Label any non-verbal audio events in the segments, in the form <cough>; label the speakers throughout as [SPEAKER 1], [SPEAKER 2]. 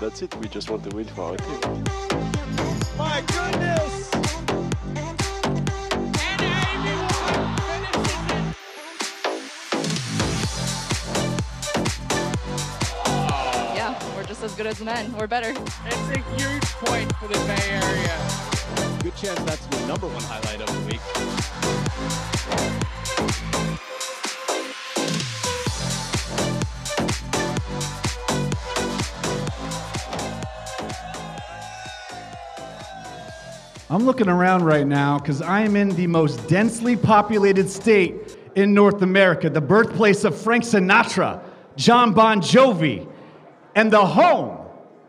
[SPEAKER 1] that's it. We just want to win for our team.
[SPEAKER 2] My goodness!
[SPEAKER 3] And Amy Wood finishes it.
[SPEAKER 4] Yeah, we're just as good as men. We're better.
[SPEAKER 3] It's a huge point for the Bay Area.
[SPEAKER 5] Good chance that's the number one highlight of the week.
[SPEAKER 6] I'm looking around right now because I am in the most densely populated state in North America, the birthplace of Frank Sinatra, Jon Bon Jovi, and the home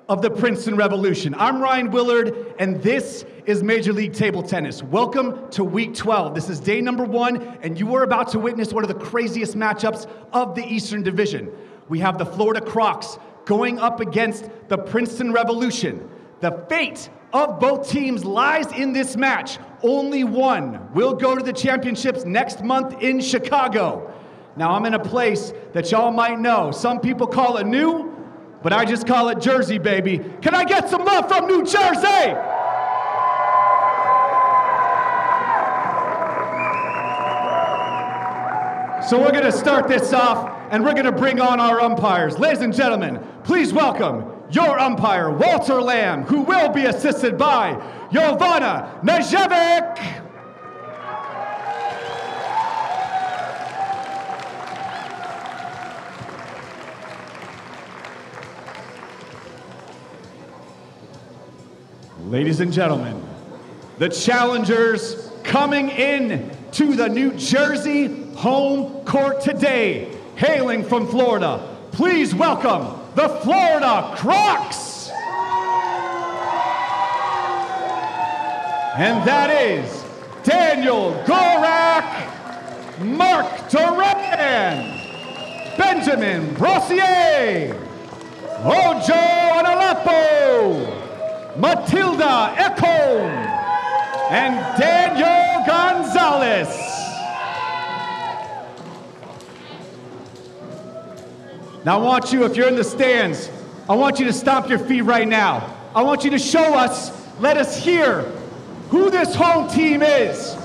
[SPEAKER 6] of the Princeton Revolution. I'm Ryan Willard, and this is Major League Table Tennis. Welcome to Week 12. This is day number one, and you are about to witness one of the craziest matchups of the Eastern Division. We have the Florida Crocs going up against the Princeton Revolution. The fate of both teams lies in this match. Only one will go to the championships next month in Chicago. Now, I'm in a place that y'all might know. Some people call it new, but I just call it Jersey, baby. Can I get some love from New Jersey? So we're gonna start this off and we're gonna bring on our umpires. Ladies and gentlemen, please welcome your umpire, Walter Lamb, who will be assisted by Jovana Najevic. Ladies and gentlemen, the challengers coming in to the New Jersey home court today, hailing from Florida. Please welcome the Florida Crocs. And that is Daniel Gorak, Marc Duran, Benjamin Brossier, Ojo Onaolapo, Matilda Ekholm, and Daniel Gonzalez. Now, I want you, if you're in the stands, I want you to stomp your feet right now. I want you to show us, let us hear who this home team is.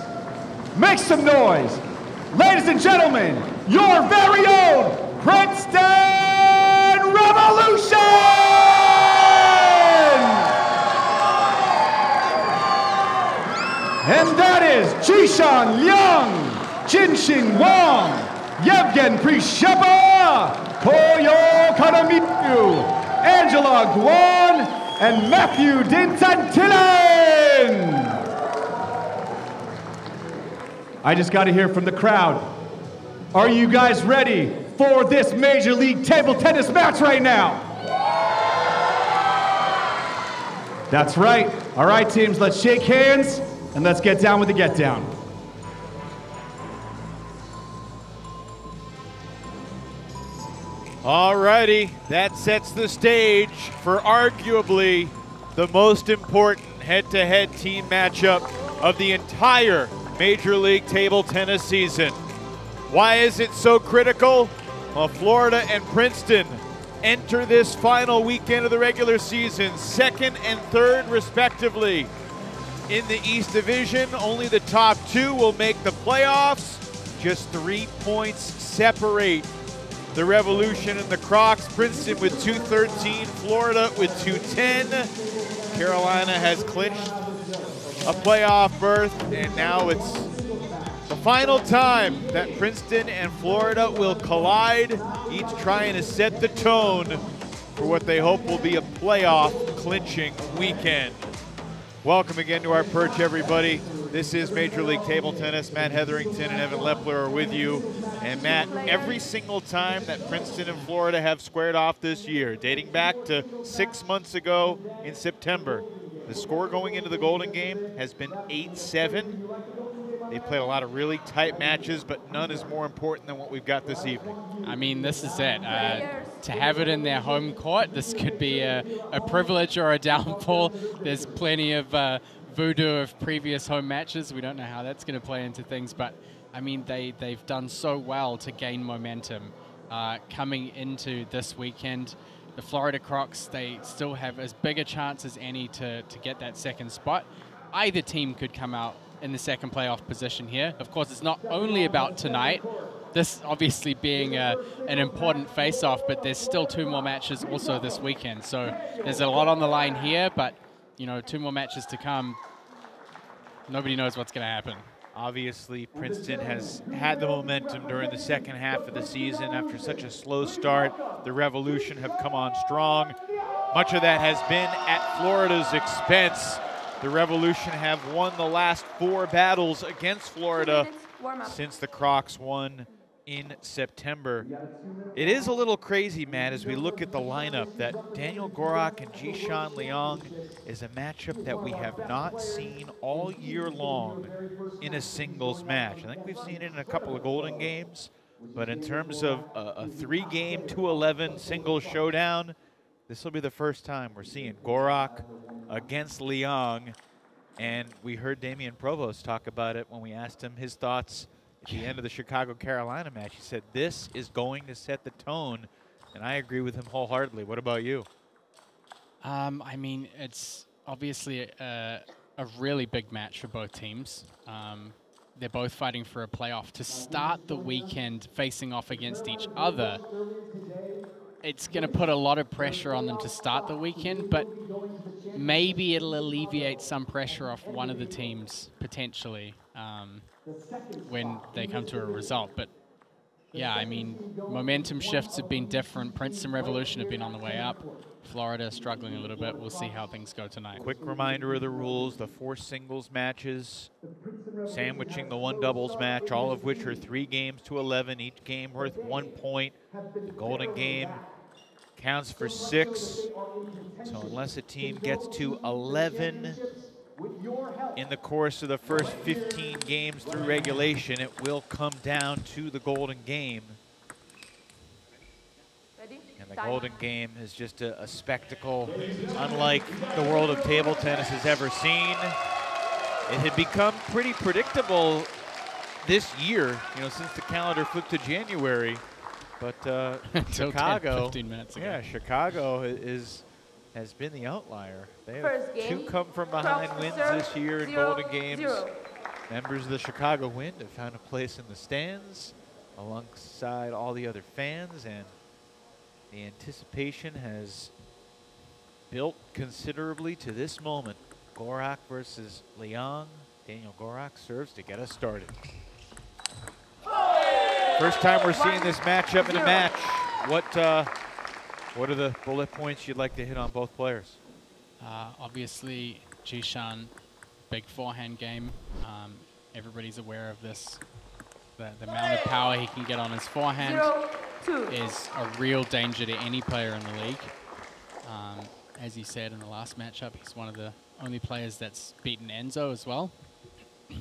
[SPEAKER 6] Make some noise. Ladies and gentlemen, your very own Princeton Revolution! And that is Jishan Liang, Jinxing Wang, Yevgen Prishepa, Koyo Kanamitsu, Angela Guan, and Matthew Dintantillen. I just got to hear from the crowd. Are you guys ready for this Major League Table Tennis match right now? That's right. All right, teams, let's shake hands and let's get down with the get down.
[SPEAKER 7] Alrighty, that sets the stage for arguably the most important head-to-head team matchup of the entire Major League Table Tennis season. Why is it so critical? Well, Florida and Princeton enter this final weekend of the regular season, second and third respectively. In the East Division, only the top two will make the playoffs. Just three points separate the Revolution and the Crocs. Princeton with 213, Florida with 210. Carolina has clinched a playoff berth, and now it's the final time that Princeton and Florida will collide, each trying to set the tone for what they hope will be a playoff clinching weekend. Welcome again to our perch, everybody. This is Major League Table Tennis. Matt Hetherington and Evan Lepler are with you. And Matt, every single time that Princeton and Florida have squared off this year, dating back to six months ago in September, the score going into the Golden Game has been 8 7. They played a lot of really tight matches, but none is more important than what we've got this evening.
[SPEAKER 8] I mean, this is it. Uh, to have it in their home court, this could be a, a privilege or a <laughs> downfall. There's plenty of uh, voodoo of previous home matches. We don't know how that's going to play into things, but I mean, they, they've done so well to gain momentum uh, coming into this weekend. the Florida Crocs, they still have as big a chance as any to, to get that second spot. Either team could come out in the second playoff position here. Of course, it's not only about tonight, this obviously being a, an important face-off, but there's still two more matches also this weekend. So there's a lot on the line here, but you know, two more matches to come. Nobody knows what's going to happen.
[SPEAKER 7] Obviously, Princeton has had the momentum during the second half of the season. After such a slow start, the Revolution have come on strong. Much of that has been at Florida's expense. The Revolution have won the last four battles against Florida since the Crocs won in September. It is a little crazy, Matt, as we look at the lineup that Daniel Gorak and Jishan Liang is a matchup that we have not seen all year long in a singles match. I think we've seen it in a couple of Golden Games, but in terms of a, a three-game, 2-11 single showdown, this will be the first time we're seeing Gorak against Liang. And we heard Damien Provost talk about it when we asked him his thoughts at the end of the Chicago Carolina match. He said, This is going to set the tone. And I agree with him wholeheartedly. What about you?
[SPEAKER 8] Um, I mean, it's obviously a, a, really big match for both teams. Um, they're both fighting for a playoff. To start the weekend facing off against each other, it's going to put a lot of pressure on them to start the weekend, but maybe it'll alleviate some pressure off one of the teams potentially. Um, when they come to a result. But yeah, I mean, momentum shifts have been different. Princeton Revolution have been on the way up. Florida struggling a little bit. We'll see how things go tonight.
[SPEAKER 7] Quick reminder of the rules the four singles matches, sandwiching the one doubles match, all of which are three games to 11, each game worth one point. The golden game counts for six. So unless a team gets to 11 in the course of the first 15 games through regulation, it will come down to the golden game. And the golden game is just a, a, spectacle unlike the world of table tennis has ever seen. It had become pretty predictable this year, you know, since the calendar flipped to January. But uh, <laughs> Chicago,
[SPEAKER 8] 10, 15 minutes ago.
[SPEAKER 7] yeah, Chicago is has been the outlier. They have two come from behind wins this year in zero, Golden Games. Zero. Members of the Chicago Wind have found a place in the stands alongside all the other fans, and the anticipation has built considerably to this moment. Gorak versus Liang. Daniel Gorak serves to get us started. First time we're seeing this matchup in a match. What uh, what are the bullet points you'd like to hit on both players?
[SPEAKER 8] Uh, obviously, Jishan, big forehand game. Um, everybody's aware of this. The, the, amount of power he can get on his forehand Zero, is a real danger to any player in the league. Um, as he said in the last matchup, he's one of the only players that's beaten Enzo as well. <clears throat>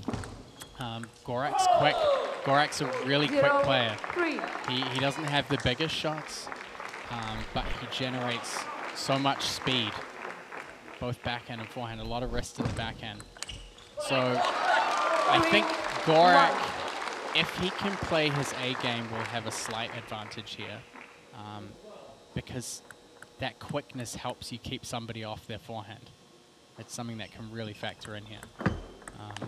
[SPEAKER 8] Um, Gorak's quick. Gorak's a really Zero, quick player. He, he doesn't have the biggest shots, um, but he generates so much speed, both backhand and forehand, a lot of rest in the backhand. So I think Gorak, if he can play his A game, will have a slight advantage here um, because that quickness helps you keep somebody off their forehand. It's something that can really factor in here. Um,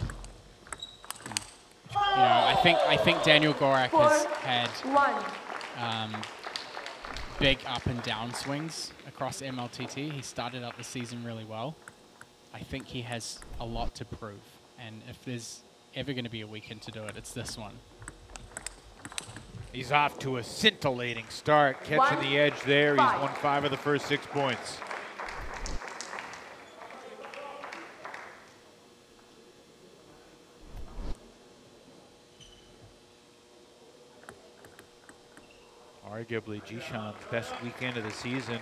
[SPEAKER 8] you know, I think I think Daniel Gorak has had um, big up and down swings across MLTT. He started out the season really well. I think he has a lot to prove. And if there's ever going to be a weekend to do it, it's this one.
[SPEAKER 7] He's off to a scintillating start, catching one, the edge there. Five. He's won five of the first six points. Arguably Jishan's best weekend of the season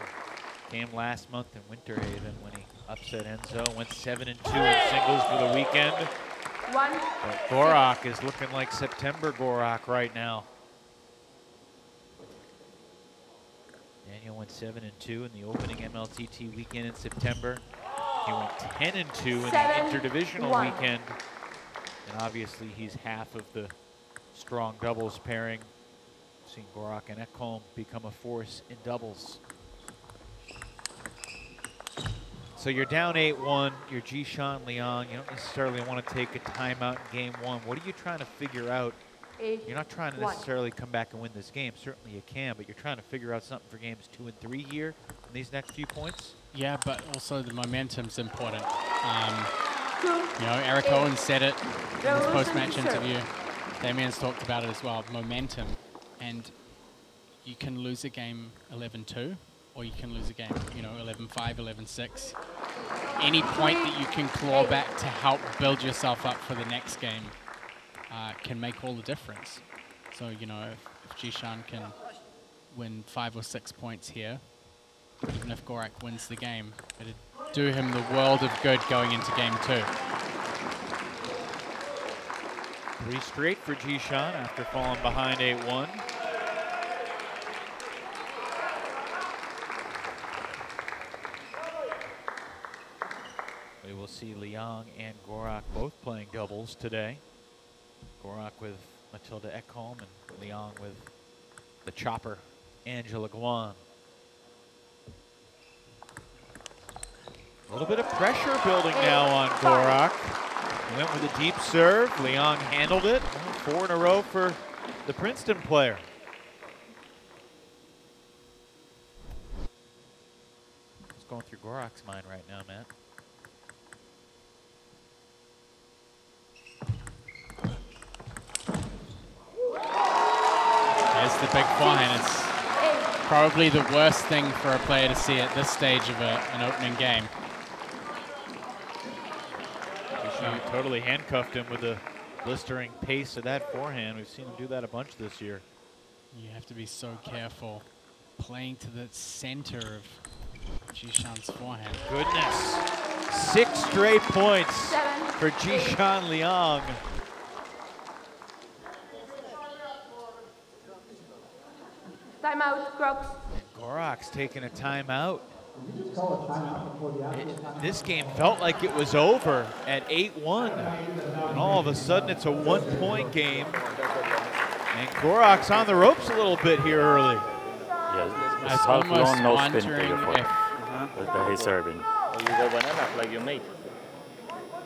[SPEAKER 7] came last month in Winter Haven when he upset Enzo, went 7 and 2 in singles for the weekend. One. But Gorak is looking like September Gorak right now. Daniel went 7 and 2 in the opening MLTT weekend in September. He went 10 and 2 in Seven, the interdivisional one. weekend. And obviously he's half of the strong doubles pairing seen Gorak and Ekholm become a force in doubles. So you're down 8-1. You're Jishan Liang. You don't necessarily want to take a timeout in game one. What are you trying to figure out? You're not trying to
[SPEAKER 9] One.
[SPEAKER 7] necessarily come back and win this game. Certainly you can, but you're trying to figure out something for games two and three here in these next few points.
[SPEAKER 8] Yeah, but also the momentum's important. Um, you know, Eric Owen said it in his post-match interview. Damien's talked about it as well. Momentum, and you can lose a game 11-2, or you can lose a game, you know, 11-5, 11-6. Any point that you can claw back to help build yourself up for the next game uh, can make all the difference. So, you know, if, if Jishan can win five or six points here, even if Gorak wins the game, it'd do him the world of good going into game two.
[SPEAKER 7] Three straight for Jishan after falling behind 8-1. We will see Liang and Gorak both playing doubles today. Gorak with Matilda Ekholm and Liang with the chopper, Angela Guan. A little bit of pressure building now on Gorak. Went with a deep serve. Liang handled it. Four in a row for the Princeton player. What's going through Gorak's mind right now, Matt?
[SPEAKER 8] There's the big forehand. It's probably the worst thing for a player to see at this stage of a, an opening game.
[SPEAKER 7] Jishan totally handcuffed him with the blistering pace of that forehand. We've seen him do that a bunch this year.
[SPEAKER 8] You have to be so careful playing to the center of Jishan's forehand.
[SPEAKER 7] Goodness. Six straight points
[SPEAKER 9] Seven.
[SPEAKER 7] for Jishan Liang.
[SPEAKER 9] Timeout, Crocs.
[SPEAKER 7] Gorak's taking a timeout. It- this game felt like it was over at 8-1. And all of a sudden it's a one-point game. And Gorak's on the ropes a little bit here early.
[SPEAKER 10] Yes,
[SPEAKER 8] I
[SPEAKER 10] it's half
[SPEAKER 8] almost
[SPEAKER 10] long, no spin
[SPEAKER 8] wondering
[SPEAKER 10] figure four.
[SPEAKER 8] if
[SPEAKER 10] That- that he's serving.
[SPEAKER 11] You got banana like you made.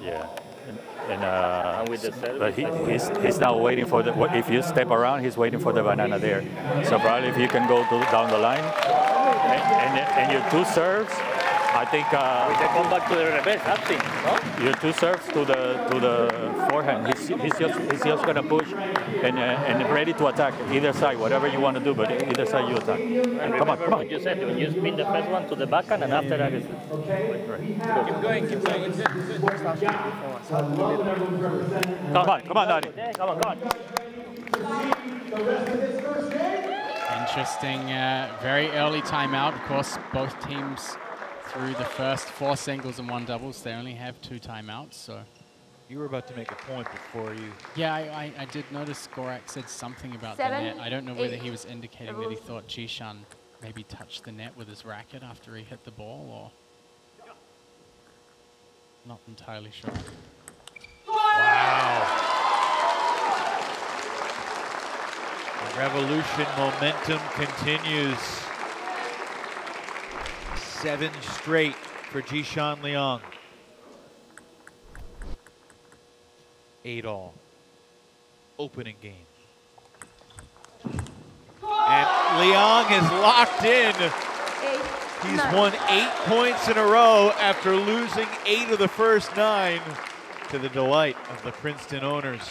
[SPEAKER 10] Yeah. And, and, uh,
[SPEAKER 11] And with the service,
[SPEAKER 10] but he, he's, he's now waiting for the, if you step around, he's waiting for the banana there. So probably if you can go to, down the line and, and, and your two serves, I think
[SPEAKER 11] We
[SPEAKER 10] uh,
[SPEAKER 11] can come back to the reverse acting, no?
[SPEAKER 10] your two serves to the to the forehand. He's, he's just he's just gonna push and uh, and ready to attack either side, whatever you want to do, but either side you attack.
[SPEAKER 11] And
[SPEAKER 10] Come on, come on.
[SPEAKER 11] what you said, when you spin the first one to the backhand and after that is...
[SPEAKER 10] Keep going, keep going. Come on, come on, Daddy.
[SPEAKER 11] Yeah, come on, come on.
[SPEAKER 8] Interesting, uh, very early timeout. Of course, both teams through the first four singles and one doubles, they only have two timeouts. So,
[SPEAKER 7] You were about to make a point before you.
[SPEAKER 8] yeah, I, I, I did notice Gorak said something about
[SPEAKER 9] Seven,
[SPEAKER 8] the net. I don't know whether he was indicating that he thought Jishan maybe touched the net with his racket after he hit the ball, or not entirely sure.
[SPEAKER 7] Wow. The revolution momentum continues. Seven straight for Jishan Liang. Eight all. Opening game. And Liang is locked in. He's won eight points in a row after losing eight of the first nine to the delight of the Princeton owners.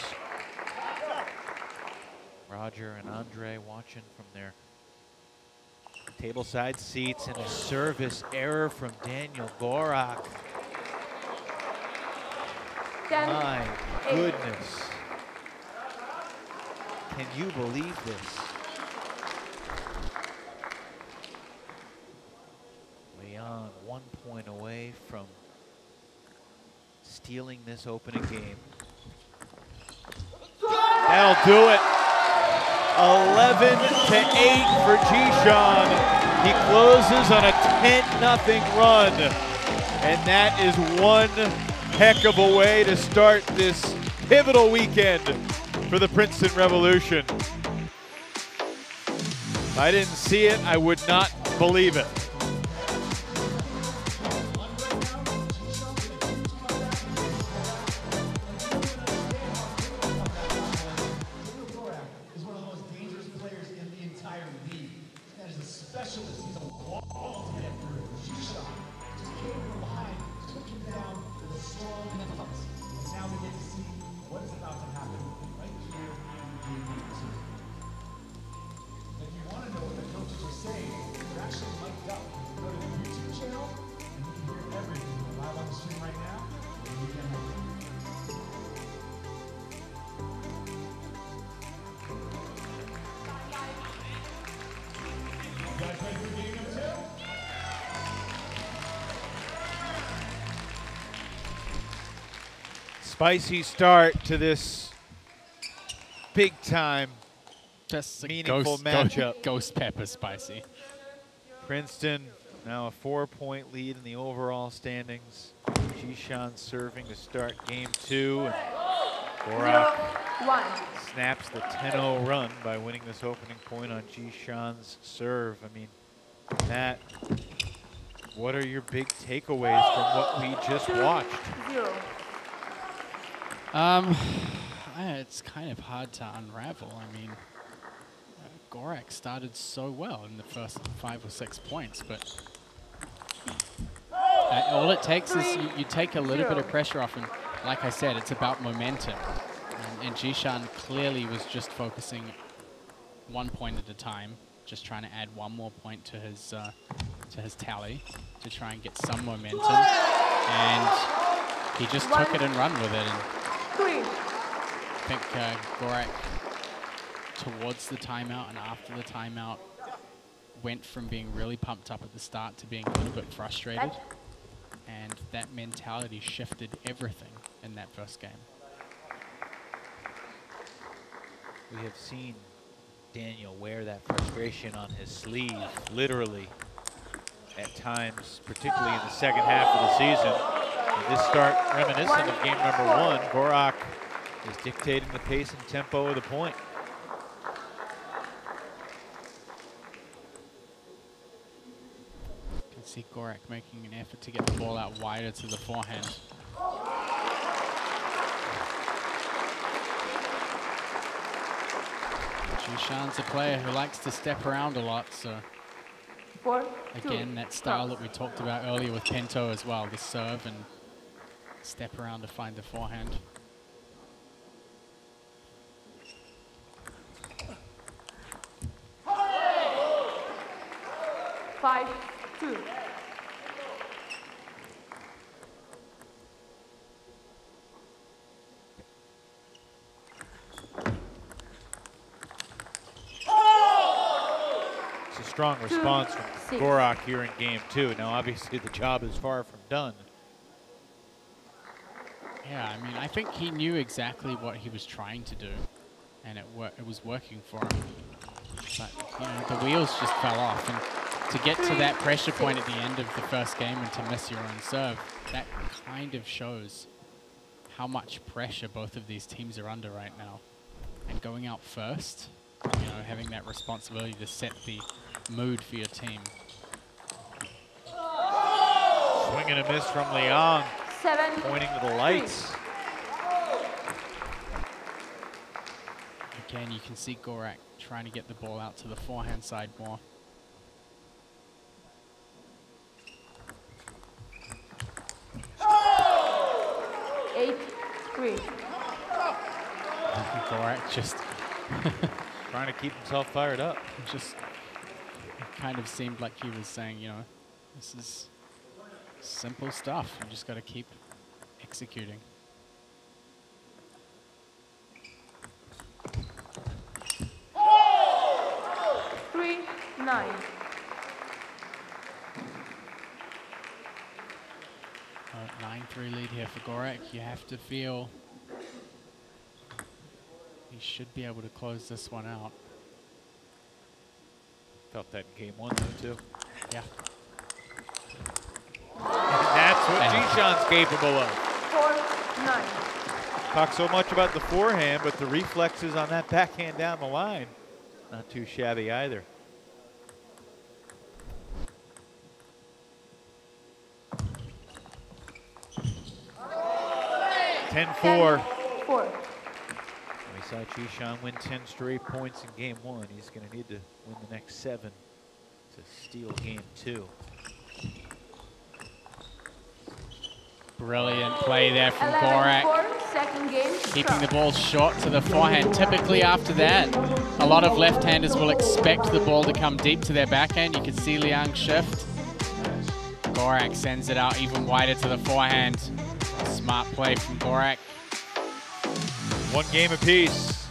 [SPEAKER 7] Roger and Andre watching from their tableside seats and a service error from Daniel Gorak.
[SPEAKER 9] Ten.
[SPEAKER 7] My
[SPEAKER 9] eight.
[SPEAKER 7] goodness. Can you believe this? Liang one point away from stealing this opening game. That'll do it. 11 to 8 for Jishan. He closes on a 10 nothing run. And that is one heck of a way to start this pivotal weekend for the Princeton Revolution. If I didn't see it, I would not believe it. Spicy start to this big time
[SPEAKER 8] Just a
[SPEAKER 7] meaningful
[SPEAKER 8] ghost,
[SPEAKER 7] matchup. <laughs>
[SPEAKER 8] Ghost pepper spicy.
[SPEAKER 7] Princeton now a four-point lead in the overall standings. Jishan serving to start game two. And Gorak
[SPEAKER 9] One.
[SPEAKER 7] snaps the 10-0 run by winning this opening point on Jishan's serve. I mean, Matt, what are your big takeaways from what we just watched?
[SPEAKER 8] Um, <sighs> it's kind of hard to unravel. I mean, uh, Gorak started so well in the first five or six points, but uh, all it takes is you, you take a little bit of pressure off, and like I said, it's about momentum. And, and Jishan clearly was just focusing one point at a time, just trying to add one more point to his uh, to his tally to try and get some momentum. And he just took it and run with it. And
[SPEAKER 9] Three.
[SPEAKER 8] I think uh, Gorak, towards the timeout and after the timeout, went from being really pumped up at the start to being a little bit frustrated. And that mentality shifted everything in that first game.
[SPEAKER 7] We have seen Daniel wear that frustration on his sleeve, literally, at times, particularly in the second half of the season. And this start reminiscent of game number one. Gorak is dictating the pace and tempo of the point.
[SPEAKER 8] You can see Gorak making an effort to get the ball out wider to the forehand. Jishan's a player who likes to step around a lot, so
[SPEAKER 9] Four. Two.
[SPEAKER 8] again, that style that we talked about earlier with Pinto as well, the serve and step around to find the forehand.
[SPEAKER 9] Five. Two.
[SPEAKER 7] It's a strong response from
[SPEAKER 9] six.
[SPEAKER 7] Gorak here in game two. Now, obviously, the job is far from done.
[SPEAKER 8] Yeah, I mean, I think he knew exactly what he was trying to do, and it it was working for him. But you know, the wheels just fell off, and to get to that pressure point at the end of the first game and to miss your own serve, that kind of shows how much pressure both of these teams are under right now. And going out first, you know, having that responsibility to set the mood for your team.
[SPEAKER 7] Swing and a miss from Liang,
[SPEAKER 9] Seven.
[SPEAKER 7] pointing to the lights.
[SPEAKER 8] Again, you can see Gorak trying to get the ball out to the forehand side more.
[SPEAKER 9] Eight. Three. <laughs>
[SPEAKER 8] Gorak just <laughs>
[SPEAKER 7] Trying to keep himself fired up.
[SPEAKER 8] just it kind of seemed like he was saying, you know, this is simple stuff. You just got to keep executing.
[SPEAKER 9] Three. Nine.
[SPEAKER 8] Uh, 9-3 lead here for Gorak. You have to feel he should be able to close this one out.
[SPEAKER 7] Felt that in game one, though, too.
[SPEAKER 8] Yeah.
[SPEAKER 7] And that's what
[SPEAKER 8] And-
[SPEAKER 7] capable of.
[SPEAKER 9] Four. Nine.
[SPEAKER 7] Talk so much about the forehand, but the reflexes on that backhand down the line, not too shabby either. Ten four.
[SPEAKER 9] Four.
[SPEAKER 7] We saw Jishan win 10 straight points in game one. He's going to need to win the next seven to steal game two.
[SPEAKER 8] Brilliant play there from
[SPEAKER 9] Eleven.
[SPEAKER 8] Gorak.
[SPEAKER 9] Four. Second game.
[SPEAKER 8] Keeping the ball short to the forehand. Typically after that, a lot of left-handers will expect the ball to come deep to their backhand. You can see Liang shift. Gorak sends it out even wider to the forehand. Smart play from Gorak.
[SPEAKER 7] One game apiece.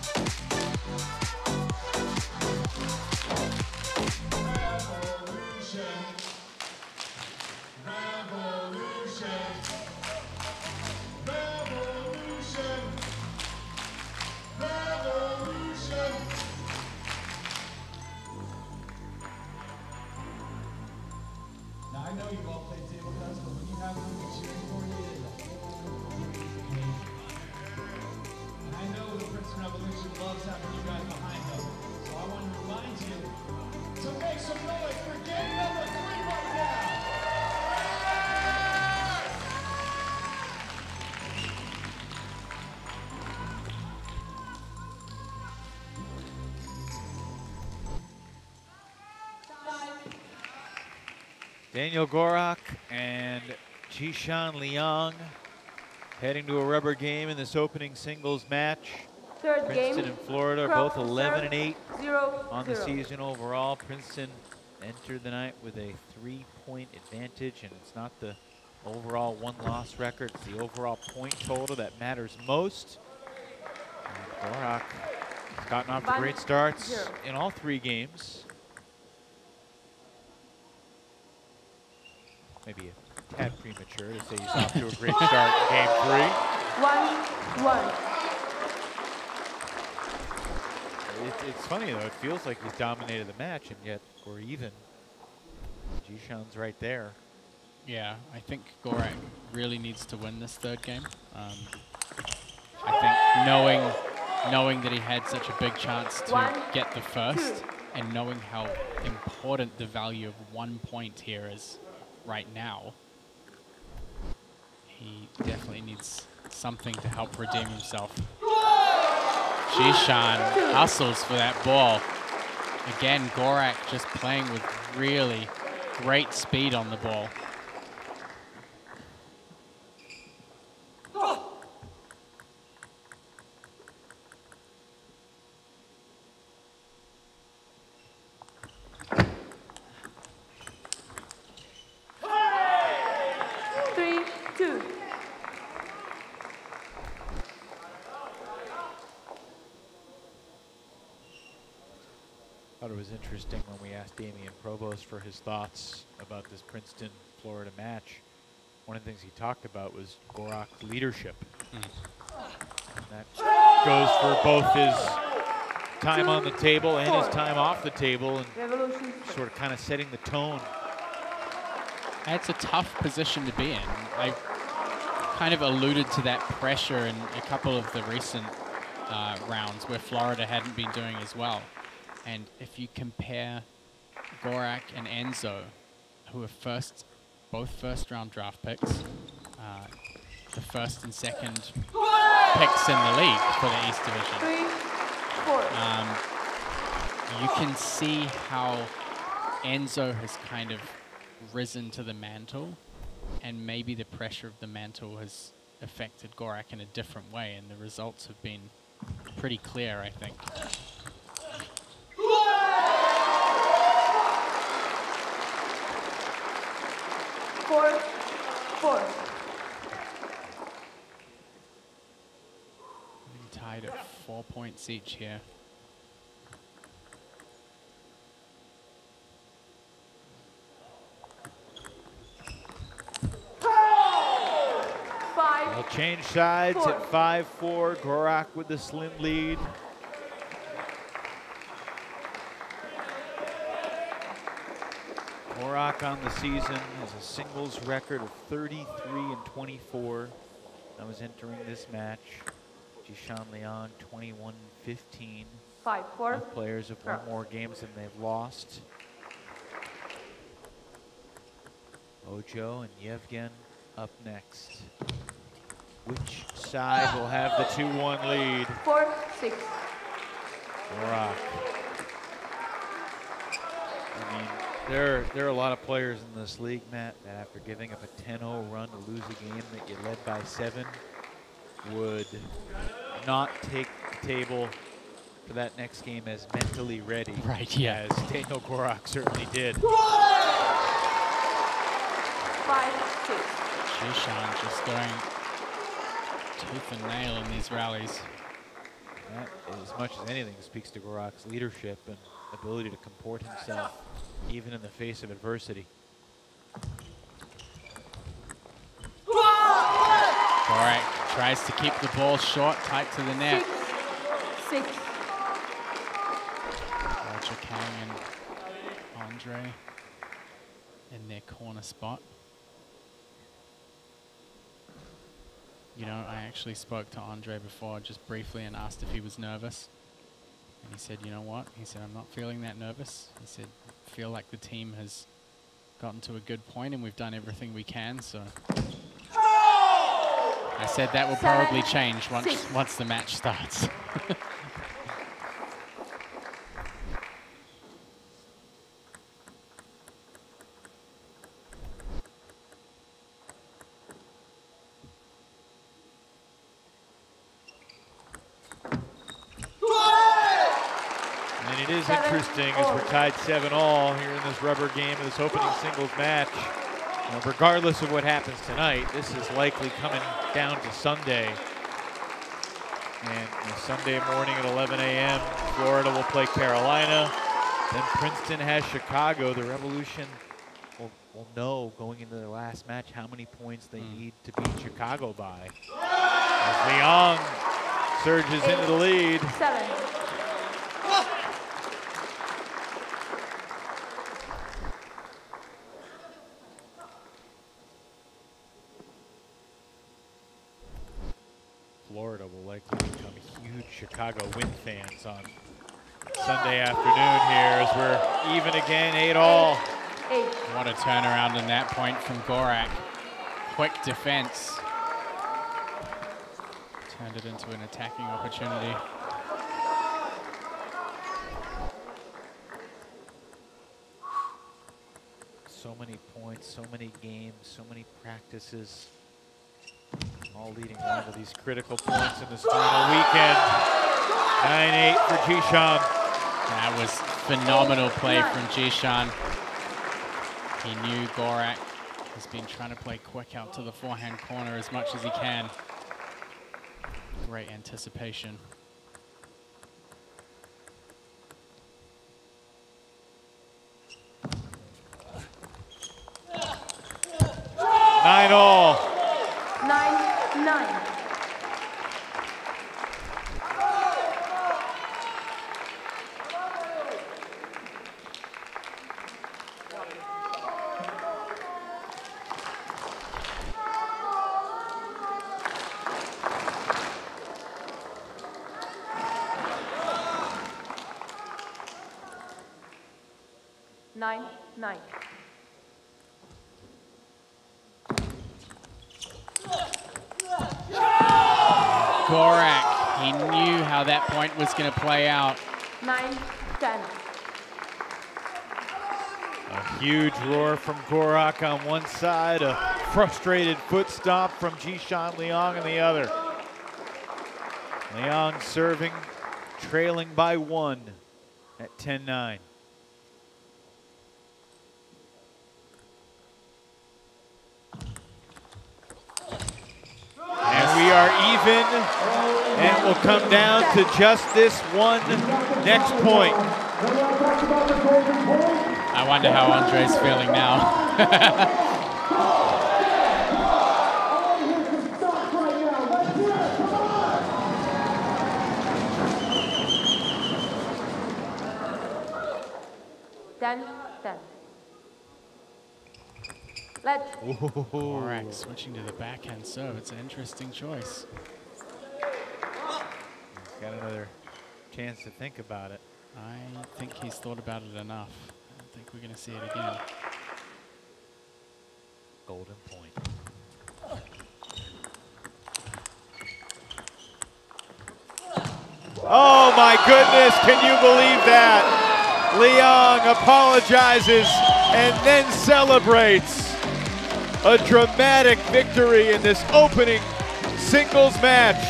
[SPEAKER 7] Daniel Gorak and Jishan Liang heading to a rubber game in this opening singles match.
[SPEAKER 9] Third
[SPEAKER 7] Princeton
[SPEAKER 9] game.
[SPEAKER 7] and Florida are both 11 and 8
[SPEAKER 9] zero,
[SPEAKER 7] on the season overall. Princeton entered the night with a three-point advantage, and it's not the overall one-loss record; it's the overall point total that matters most. And Gorak has gotten off to great starts
[SPEAKER 9] zero.
[SPEAKER 7] in all three games. Maybe a tad premature to say he's off to a great start in game three.
[SPEAKER 9] One, one.
[SPEAKER 7] It's, it's funny though. It feels like he's dominated the match, and yet we're even. Jishan's right there.
[SPEAKER 8] Yeah, I think Gorak really needs to win this third game. Um, I think knowing knowing that he had such a big chance to
[SPEAKER 9] One,
[SPEAKER 8] get the first,
[SPEAKER 9] two.
[SPEAKER 8] and knowing how important the value of one point here is right now, he definitely needs something to help redeem himself. Jishan hustles for that ball. Again, Gorak just playing with really great speed on the ball.
[SPEAKER 9] Three, two.
[SPEAKER 7] Thought it was interesting when we asked Damien Provost for his thoughts about this Princeton Florida match. One of the things he talked about was Gorak's leadership. And that goes for both his time on the table and his time off the table and sort of kind of setting the tone.
[SPEAKER 8] It's a tough position to be in. I kind of alluded to that pressure in a couple of the recent uh, rounds where Florida hadn't been doing as well. And if you compare Gorak and Enzo, who are first, both first round draft picks, uh, the first and second picks in the league for the East Division.
[SPEAKER 9] Three.
[SPEAKER 8] Um, you can see how Enzo has kind of risen to the mantle, and maybe the pressure of the mantle has affected Gorak in a different way, and the results have been pretty clear, I think.
[SPEAKER 9] Four, four.
[SPEAKER 8] We're tied at four points each here.
[SPEAKER 9] Five,
[SPEAKER 7] They'll change sides
[SPEAKER 9] Four.
[SPEAKER 7] at 5-4. Gorak with the slim lead. Gorak on the season has a singles record of 33 and 24. That was entering this match. Jishan Liang 21 15.
[SPEAKER 9] five, four.
[SPEAKER 7] Both players have won more games than they've lost. Ojo and Yevgen up next. Which side will have the 2-1 lead?
[SPEAKER 9] Four, six.
[SPEAKER 7] Gorak. I mean, there, there are a lot of players in this league, Matt, that after giving up a 10-0 run to lose a game that you led by seven, would not take the table for that next game as mentally ready. <laughs>
[SPEAKER 8] Right, yeah.
[SPEAKER 7] As Daniel Gorak certainly did.
[SPEAKER 9] Five, six.
[SPEAKER 8] Jishan just going tooth and nail in these rallies.
[SPEAKER 7] That, as much as anything, speaks to Gorak's leadership and ability to comport himself even in the face of adversity.
[SPEAKER 8] Gorak tries to keep the ball short, tight to the net.
[SPEAKER 9] Six.
[SPEAKER 8] Roger Kang and Andre in their corner spot. You know, I actually spoke to Andre before just briefly and asked if he was nervous. And he said, you know what? He said, I'm not feeling that nervous. He said, feel like the team has gotten to a good point and we've done everything we can. So I said that will probably change once once the match starts. <laughs>
[SPEAKER 7] And it is
[SPEAKER 9] Seven
[SPEAKER 7] interesting as we're
[SPEAKER 9] all.
[SPEAKER 7] Tied 7 all here in this rubber game of this opening singles match. Uh, regardless of what happens tonight, this is likely coming down to Sunday. And Sunday morning at 11 a.m., Florida will play Carolina. Then Princeton has Chicago. The Revolution will, will know going into their last match how many points they need to beat Chicago by. As Liang surges into the lead.
[SPEAKER 9] Seven.
[SPEAKER 7] Florida will likely become huge Chicago Wind fans on Sunday afternoon here as we're even again, eight all.
[SPEAKER 9] Eight.
[SPEAKER 8] what a turnaround in that point from Gorak. Quick defense. Turned it into an attacking opportunity.
[SPEAKER 7] So many points, so many games, so many practices, all leading on to these critical points in this final weekend. 9-8 for Jishan.
[SPEAKER 8] That was phenomenal play from Jishan. He knew Gorak has been trying to play quick out to the forehand corner as much as he can. Great anticipation.
[SPEAKER 7] Nine all.
[SPEAKER 9] Nine. Nine. Nine. Nine.
[SPEAKER 8] Gorak, he knew how that point going to play out.
[SPEAKER 9] Nine. Ten.
[SPEAKER 7] A huge roar from Gorak on one side, a frustrated foot stomp from Jishan Liang on the other. Liang serving, trailing by one at 10-9. And we are even, and it will come down to just this one next point.
[SPEAKER 8] I wonder how Andre's feeling now.
[SPEAKER 9] Ten. Ten. Let.
[SPEAKER 8] Gorak switching to the backhand serve. It's an interesting choice.
[SPEAKER 7] Got another chance to think about it.
[SPEAKER 8] I think he's thought about it enough. I don't think we're going to see it again.
[SPEAKER 7] Golden point. Oh my goodness, can you believe that? Liang apologizes and then celebrates a dramatic victory in this opening singles match.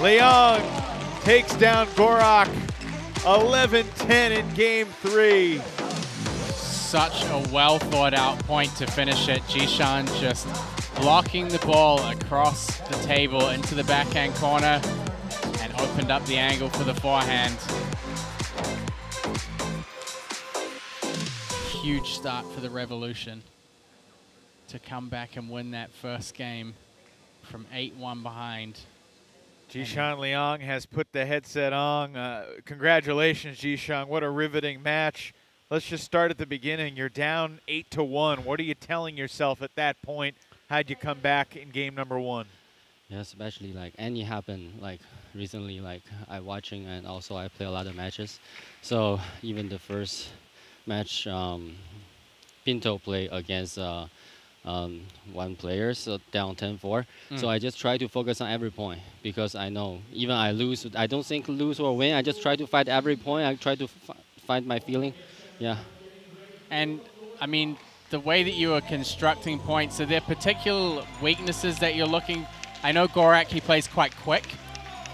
[SPEAKER 7] Liang takes down Gorak 11-10 in game three.
[SPEAKER 8] Such a well thought out point to finish it. Jishan just blocking the ball across the table into the backhand corner and opened up the angle for the forehand. Huge start for the Revolution to come back and win that first game from 8-1 behind.
[SPEAKER 7] Jishan Liang has put the headset on. Uh, congratulations, Jishan. What a riveting match. Let's just start at the beginning. You're down 8 to 1. What are you telling yourself at that point? How'd you come back in game number one?
[SPEAKER 12] Yeah, especially like any happened like recently. Like I watching and also I play a lot of matches. So even the first match, um, Pinto play against uh, um, one player, so down 10-4. So
[SPEAKER 8] Mm.
[SPEAKER 12] I just try to focus on every point because I know even I lose, I don't think lose or win. I just try to fight every point. I try to f- find my feeling. Yeah.
[SPEAKER 8] And I mean, the way that you are constructing points, are there particular weaknesses that you're looking? I know Gorak, he plays quite quick.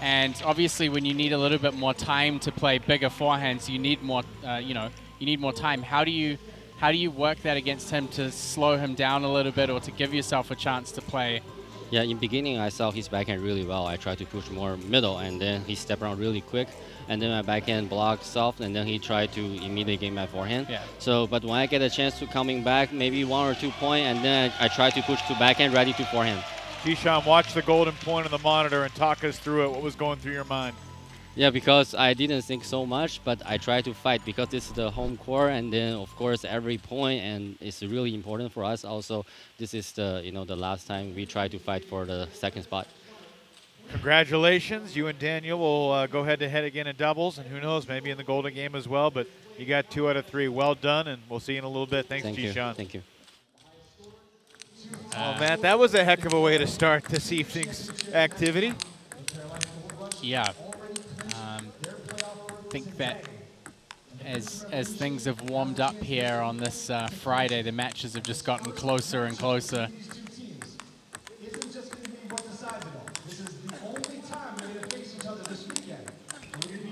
[SPEAKER 8] And obviously, when you need a little bit more time to play bigger forehands, you need more, uh, you know, you need more time. How do you, how do you work that against him to slow him down a little bit, or to give yourself a chance to play?
[SPEAKER 12] Yeah, in beginning I saw his backhand really well. I tried to push more middle, and then he stepped around really quick, and then my backhand blocked soft, and then he tried to immediately get my forehand.
[SPEAKER 8] Yeah.
[SPEAKER 12] So, but when I get a chance to coming back, maybe one or two point, and then I, I try to push to backhand, ready to forehand.
[SPEAKER 7] Jishan, watch the golden point on the monitor and talk us through it. What was going through your mind?
[SPEAKER 12] Yeah, because I didn't think so much, but I tried to fight because this is the home court, and then of course every point, and it's really important for us. Also, this is the you know the last time we try to fight for the second spot.
[SPEAKER 7] Congratulations. You and Daniel will uh, go head to head again in doubles, and who knows, maybe in the golden game as well. But you got two out of three. Well done, and we'll see you in a little bit. Thanks,
[SPEAKER 12] Thank you.
[SPEAKER 7] Jishan.
[SPEAKER 12] Thank you.
[SPEAKER 7] Oh, Matt, that was a heck of a way to start this evening's activity.
[SPEAKER 8] Yeah. I think that as as things have warmed up here on this uh, Friday, the matches have just gotten closer and closer.
[SPEAKER 2] Isn't just going to be what decides it all. This is the only time they're going to face each other this weekend.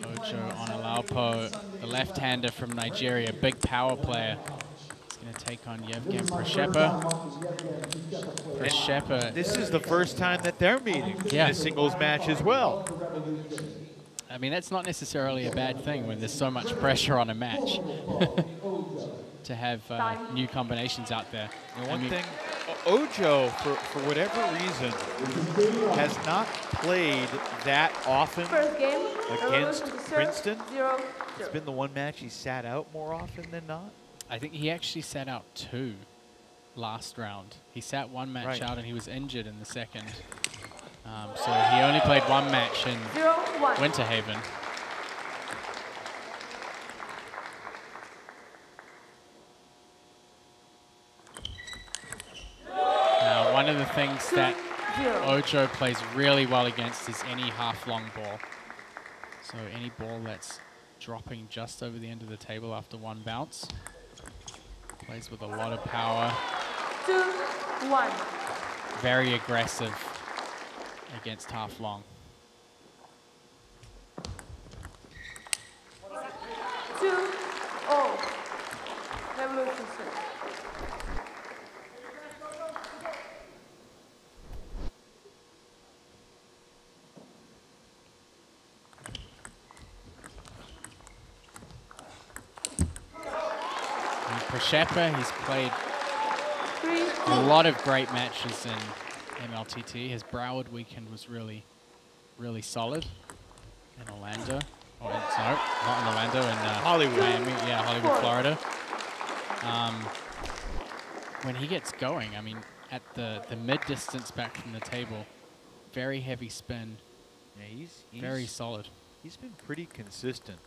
[SPEAKER 8] Ojo Onaolapo, the left-hander from Nigeria, big power player. He's going to take on Yevgen Pryshchepa. Pryshchepa.
[SPEAKER 7] This is the first time that they're meeting
[SPEAKER 8] Yeah.
[SPEAKER 7] in a singles match as well.
[SPEAKER 8] I mean, that's not necessarily a bad thing when there's so much pressure on a match. <laughs> to have uh, new combinations out there.
[SPEAKER 7] And
[SPEAKER 8] I
[SPEAKER 7] one
[SPEAKER 8] mean-
[SPEAKER 7] thing, Ojo, for, for whatever reason, has not played that often against
[SPEAKER 9] Revolution to serve,
[SPEAKER 7] Princeton. It's been the one match he sat out more often than not.
[SPEAKER 8] I think he actually sat out two last round. He sat one match
[SPEAKER 7] Right.
[SPEAKER 8] out and he was injured in the second. Um, so he only played one match in
[SPEAKER 9] Zero, one.
[SPEAKER 8] Winter Haven. Now, one of the things that Ojo plays really well against is any half-long ball. So any ball that's dropping just over the end of the table after one bounce. Plays with a lot of power,
[SPEAKER 9] Two, one.
[SPEAKER 8] very aggressive against half-long.
[SPEAKER 9] Two, oh. Revolution.
[SPEAKER 8] And he's played a lot of great matches in MLTT. His Broward weekend was really, really solid in Orlando. Or in, no, not in Orlando, in uh,
[SPEAKER 7] Hollywood.
[SPEAKER 8] Miami, yeah, Hollywood, Florida. Um, when he gets going, I mean, at the, the mid distance back from the table, very heavy spin,
[SPEAKER 7] Yeah, he's, he's
[SPEAKER 8] very solid.
[SPEAKER 7] He's been pretty consistent.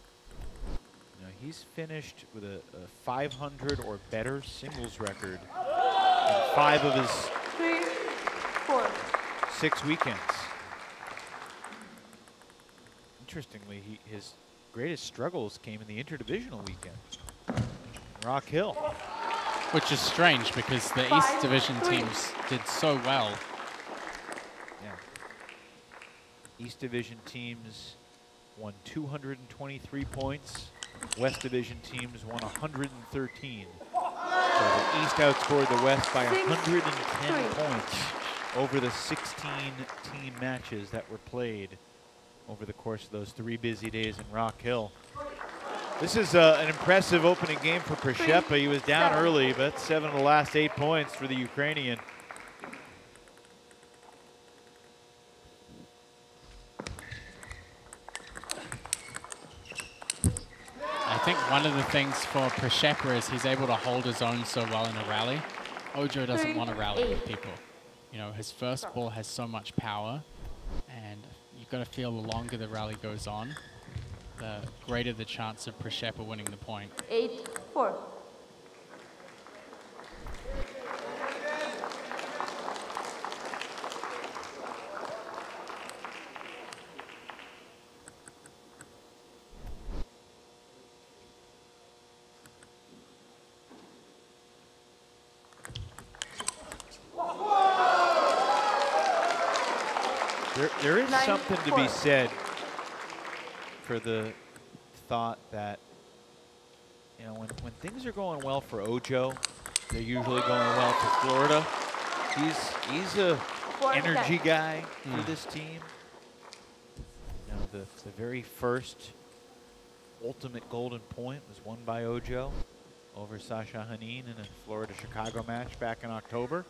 [SPEAKER 7] You know, he's finished with a, a 500 or better singles record in five of his
[SPEAKER 9] three, four.
[SPEAKER 7] six weekends. Interestingly, he, his greatest struggles came in the interdivisional weekend. Rock Hill.
[SPEAKER 8] Which is strange because the East Division teams did so well.
[SPEAKER 7] Yeah. East Division teams won 223 points. West Division teams won 113. So the East outscored the West by 110 points over the 16 team matches that were played over the course of those three busy days in Rock Hill. This is uh, an impressive opening game for Pryshchepa. He was down early, but seven of the last eight points for the Ukrainian.
[SPEAKER 8] I think one of the things for Pryshchepa is he's able to hold his own so well in a rally. Ojo doesn't want to rally with people. You know, his first ball has so much power, and you've got to feel the longer the rally goes on, the greater the chance of Pryshchepa winning the point.
[SPEAKER 9] Eight, four.
[SPEAKER 7] There, there is
[SPEAKER 9] Nine,
[SPEAKER 7] something to be said for the thought that, you know, when, when things are going well for Ojo, they're usually going well for Florida. He's he's a
[SPEAKER 9] Four,
[SPEAKER 7] energy
[SPEAKER 9] ten.
[SPEAKER 7] guy for
[SPEAKER 8] Mm.
[SPEAKER 7] this team. You know, the, the very first ultimate golden point was won by Ojo over Sasha Hanin in a Florida-Chicago match back in October.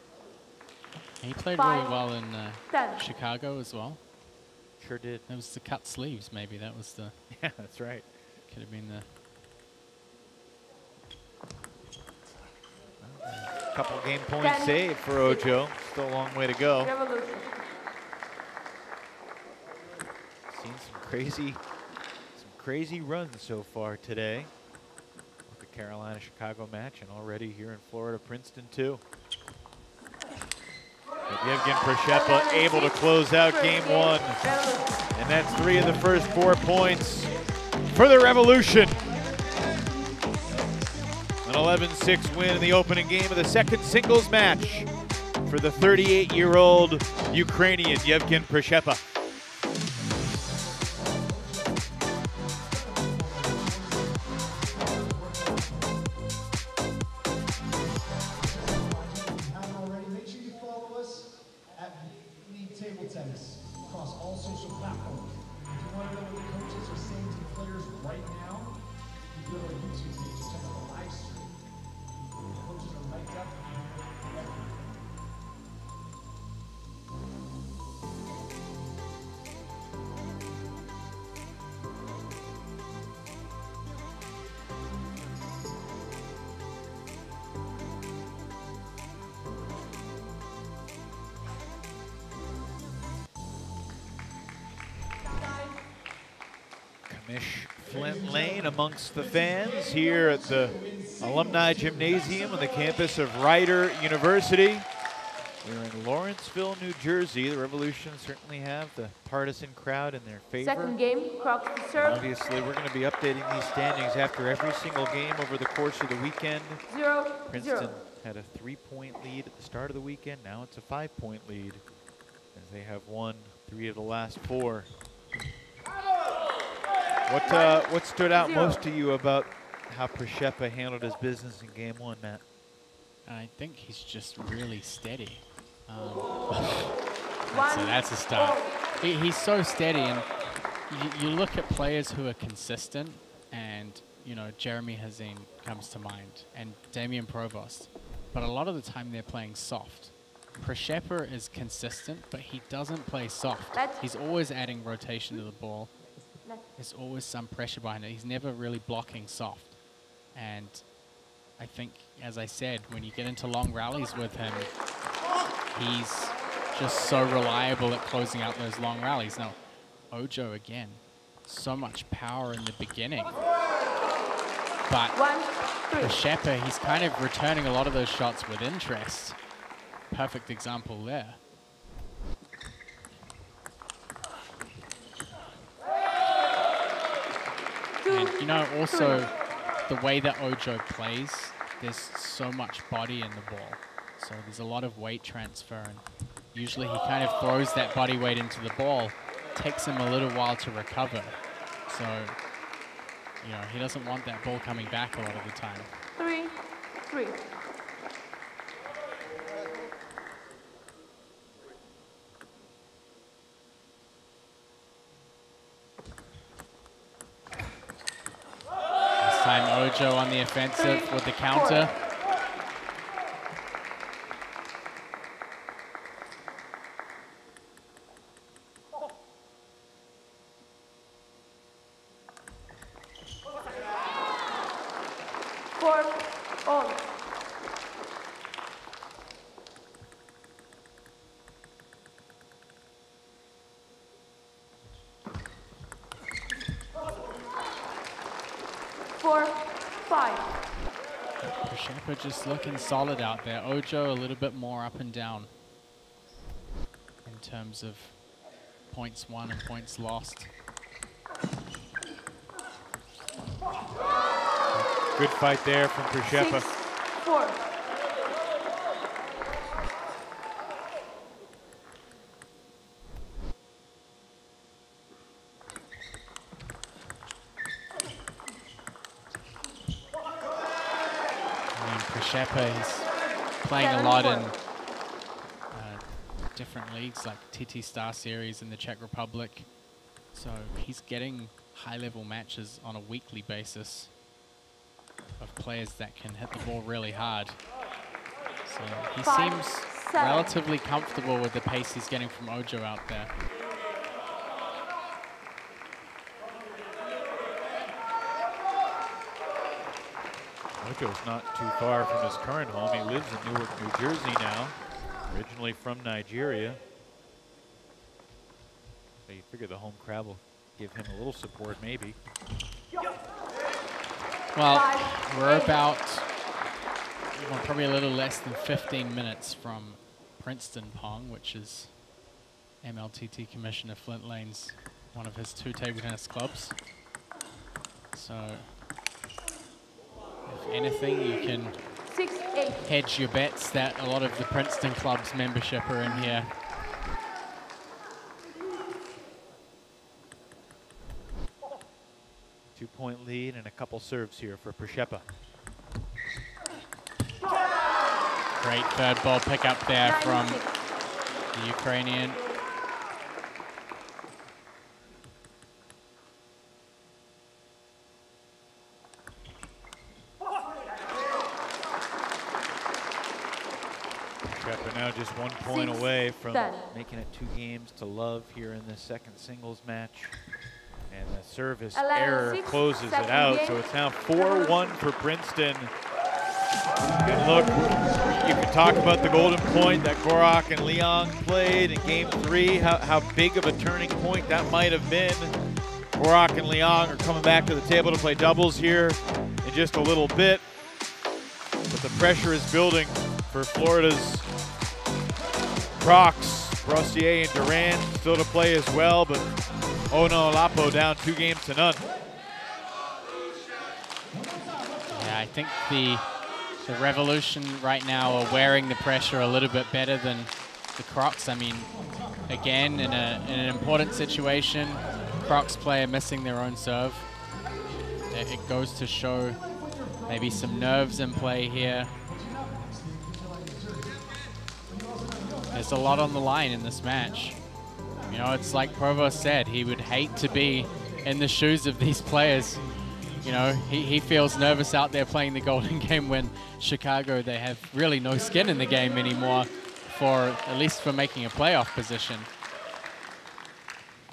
[SPEAKER 8] He played
[SPEAKER 9] Five,
[SPEAKER 8] really well in uh. Chicago as well.
[SPEAKER 7] Sure did.
[SPEAKER 8] That was the cut sleeves, maybe. That was the, <laughs>
[SPEAKER 7] Yeah, that's right.
[SPEAKER 8] could have been the,
[SPEAKER 7] Couple game points
[SPEAKER 9] Ten.
[SPEAKER 7] saved for Ojo. Still a long way to go.
[SPEAKER 9] Revolution.
[SPEAKER 7] Seen some crazy, some crazy runs so far today. With the Carolina Chicago match and already here in Florida Princeton too. Yevgen Pryshchepa able to close out game one. And that's three of the first four points for the Revolution. An 11-6 win in the opening game of the second singles match for the 38-year-old Ukrainian Yevgen Pryshchepa. Amongst the fans here at the Alumni Gymnasium on the campus of Rider University. We're in Lawrenceville, New Jersey. The Revolution certainly have the partisan crowd in their favor.
[SPEAKER 9] Second game, Crocs to serve.
[SPEAKER 7] Obviously, we're going to be updating these standings after every single game over the course of the weekend.
[SPEAKER 9] Zero,
[SPEAKER 7] Princeton
[SPEAKER 9] zero.
[SPEAKER 7] had a three-point lead at the start of the weekend. Now it's a five-point lead as they have won three of the last four. What uh, what stood out
[SPEAKER 9] Zero.
[SPEAKER 7] most to you about how Pryshchepa handled his business in game one, Matt?
[SPEAKER 8] I think he's just really steady. Um,
[SPEAKER 9] One, <laughs>
[SPEAKER 8] so that's a start. He, he's so steady, and you, you look at players who are consistent, and you know Jeremy Hazin comes to mind, and Damien Provost. But a lot of the time they're playing soft. Pryshchepa is consistent, but he doesn't play soft.
[SPEAKER 9] That's-
[SPEAKER 8] He's always adding rotation to the ball. There's always some pressure behind it. He's never really blocking soft. And I think, as I said, when you get into long rallies with him, he's just so reliable at closing out those long rallies. Now, Ojo again, so much power in the beginning. But
[SPEAKER 9] three.
[SPEAKER 8] Pryshchepa, he's kind of returning a lot of those shots with interest. Perfect example there. And you know, also the way that Ojo plays, there's so much body in the ball. So there's a lot of weight transfer. And usually he kind of throws that body weight into the ball, takes him a little while to recover. So, you know, he doesn't want that ball coming back a lot of the time.
[SPEAKER 9] three, three.
[SPEAKER 8] This time Ojo on the offensive with the counter.
[SPEAKER 9] Four, all. five.
[SPEAKER 8] Shepherd just looking solid out there. Ojo a little bit more up and down in terms of points won and points lost.
[SPEAKER 7] Good fight there from Pryshchepa.
[SPEAKER 9] Six, four.
[SPEAKER 8] Pryshchepa is playing a lot in uh, different leagues like TT Star Series in the Czech Republic. So he's getting high-level matches on a weekly basis of players that can hit the ball really hard. So he
[SPEAKER 9] Five,
[SPEAKER 8] seems
[SPEAKER 9] seven.
[SPEAKER 8] relatively comfortable with the pace he's getting from Ojo out there.
[SPEAKER 7] Ojo's not too far from his current home. He lives in Newark, New Jersey now, originally from Nigeria. So you figure the home crowd will give him a little support, maybe.
[SPEAKER 8] Well, we're about probably a little less than 15 minutes from Princeton Pong, which is MLTT Commissioner Flint Lane's one of his two table tennis clubs. So, anything, you can
[SPEAKER 9] Six,
[SPEAKER 8] hedge your bets that a lot of the Princeton club's membership are in here.
[SPEAKER 7] Two-point lead and a couple serves here for Pryshchepa.
[SPEAKER 8] Great third ball pickup there from the Ukrainian.
[SPEAKER 7] Pryshchepa now just one point
[SPEAKER 9] Six,
[SPEAKER 7] away from
[SPEAKER 9] ten.
[SPEAKER 7] Making it two games to love here in this second singles match. And the service
[SPEAKER 9] Eleven,
[SPEAKER 7] error
[SPEAKER 9] six,
[SPEAKER 7] closes it out,
[SPEAKER 9] game.
[SPEAKER 7] so it's now 4-1 for Princeton. Good look. You can talk about the golden point that Gorak and Liang played in game three, how, how big of a turning point that might have been. Gorak and Liang are coming back to the table to play doubles here in just a little bit. But the pressure is building for Florida's Crocs, Brossier and Duran still to play as well, but Onaolapo down two games to none.
[SPEAKER 8] Yeah, I think the the Revolution right now are wearing the pressure a little bit better than the Crocs. I mean, again, in, a, in an important situation, Crocs player missing their own serve. It, it goes to show maybe some nerves in play here. There's a lot on the line in this match. You know, it's like Provost said, he would hate to be in the shoes of these players. You know, he, he feels nervous out there playing the Golden <laughs> Game when Chicago, they have really no skin in the game anymore for, at least for making a playoff position.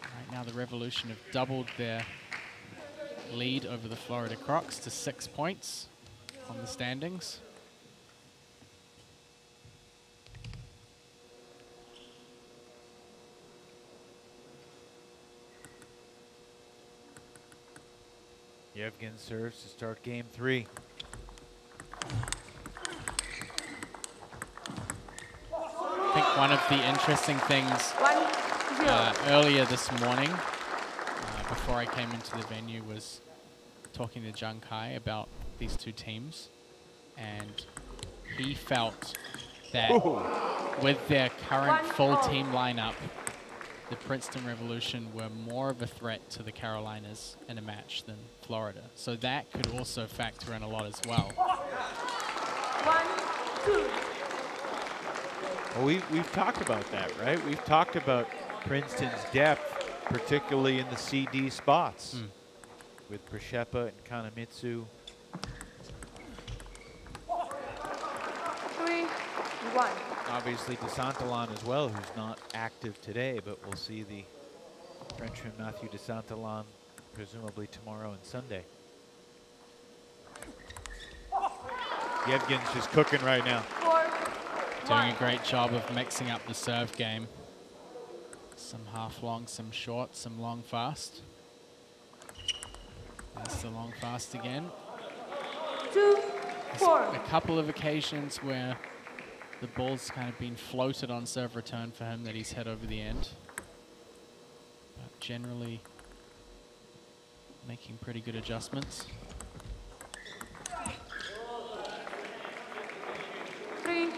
[SPEAKER 8] Right now, the Revolution have doubled their lead over the Florida Crocs to six points on the standings.
[SPEAKER 7] Yevgen serves to start game three.
[SPEAKER 8] I think one of the interesting things uh, earlier this morning, uh, before I came into the venue, was talking to Jung Kai about these two teams, and he felt that with their current full team lineup, the Princeton Revolution were more of a threat to the Carolinas in a match than Florida. So that could also factor in a lot as well.
[SPEAKER 9] One, two.
[SPEAKER 7] Well, we, we've talked about that, right? We've talked about Princeton's depth, particularly in the CD spots,
[SPEAKER 8] Mm.
[SPEAKER 7] with Pryshchepa and Kanamitsu.
[SPEAKER 9] Three, one.
[SPEAKER 7] Obviously, DeSantalon as well, who's not active today, but we'll see the Frenchman Matthew DeSantalon presumably tomorrow and Sunday. Yevgen's just cooking right now.
[SPEAKER 8] Doing a great job of mixing up the serve game. Some half long, some short, some long fast. There's the long fast again.
[SPEAKER 9] two, four.
[SPEAKER 8] a couple of occasions where the ball's kind of been floated on serve return for him that he's hit over the end. But generally making pretty good adjustments.
[SPEAKER 9] Three,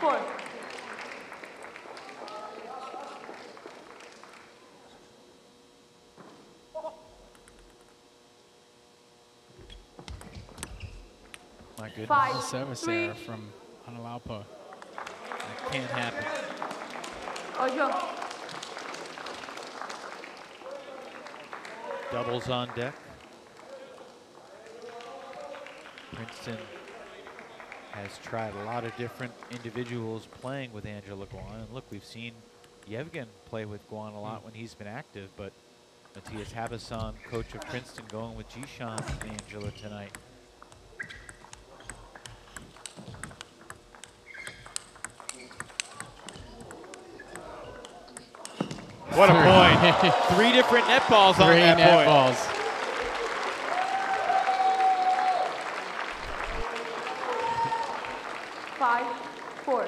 [SPEAKER 9] four.
[SPEAKER 7] My goodness.
[SPEAKER 9] Five,
[SPEAKER 8] A service
[SPEAKER 9] three.
[SPEAKER 8] error from
[SPEAKER 7] Onaolapo. Can't happen.
[SPEAKER 9] Oh, Ojo.
[SPEAKER 7] Doubles on deck. Princeton has tried a lot of different individuals playing with Angela Guan. And look, we've seen Yevgen play with Guan a lot when he's been active, but Matthias Habasson, coach of Princeton, going with Jishan and Angela tonight. What a point. Three different net balls on that
[SPEAKER 8] net
[SPEAKER 7] point.
[SPEAKER 8] balls.
[SPEAKER 9] Five, four.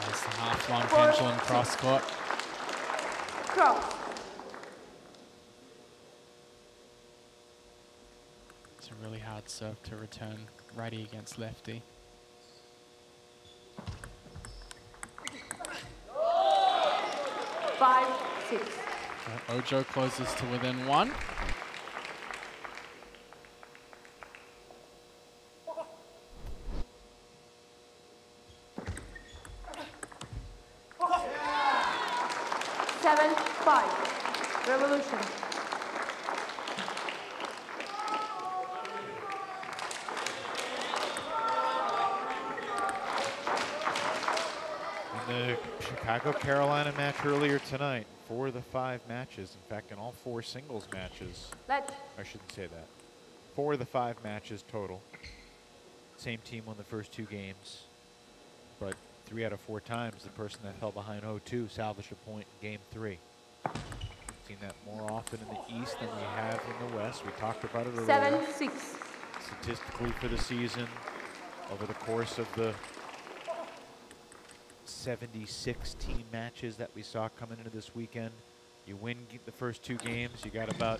[SPEAKER 8] There's the half-long
[SPEAKER 9] Four,
[SPEAKER 8] pendulum
[SPEAKER 9] six.
[SPEAKER 8] cross court.
[SPEAKER 9] Cross.
[SPEAKER 8] It's a really hard serve to return righty against lefty.
[SPEAKER 9] Five, six.
[SPEAKER 8] Uh, Ojo closes to within one.
[SPEAKER 9] Seven, five. Revolution.
[SPEAKER 7] In the Chicago Carolina match earlier tonight, four of the five matches, in fact, in all four singles matches,
[SPEAKER 9] Let's.
[SPEAKER 7] I shouldn't say that. Four of the five matches total. Same team won the first two games, but three out of four times the person that fell behind 0-2 salvaged a point in game three. Seen that more often in the East than we have in the West. We talked about it earlier.
[SPEAKER 9] Seven, six.
[SPEAKER 7] Statistically for the season, over the course of the 76 team matches that we saw coming into this weekend, you win the first two games, you got about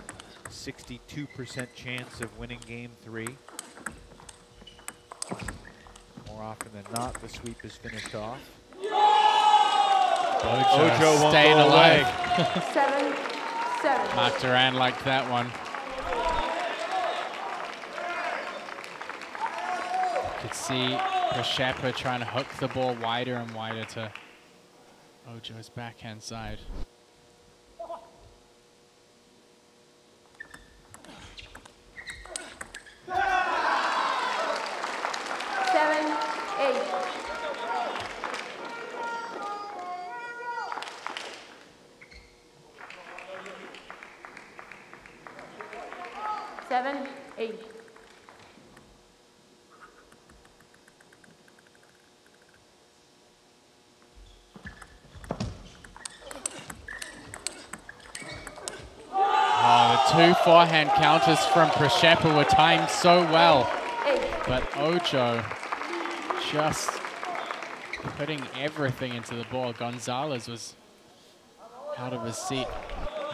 [SPEAKER 7] 62% chance of winning game three. More often than not, the sweep is finished off.
[SPEAKER 8] Ojo,
[SPEAKER 7] Ojo won't
[SPEAKER 8] staying
[SPEAKER 7] go away.
[SPEAKER 8] alive.
[SPEAKER 9] Seven, seven.
[SPEAKER 8] Marc Duran liked that one. You Could see Pryshchepa trying to hook the ball wider and wider to Ojo's backhand side.
[SPEAKER 9] Seven, eight. Seven, eight.
[SPEAKER 8] Oh, the two forehand counters from Pryshchepa were timed so well. But Ojo just putting everything into the ball. Gonzalez was out of his seat,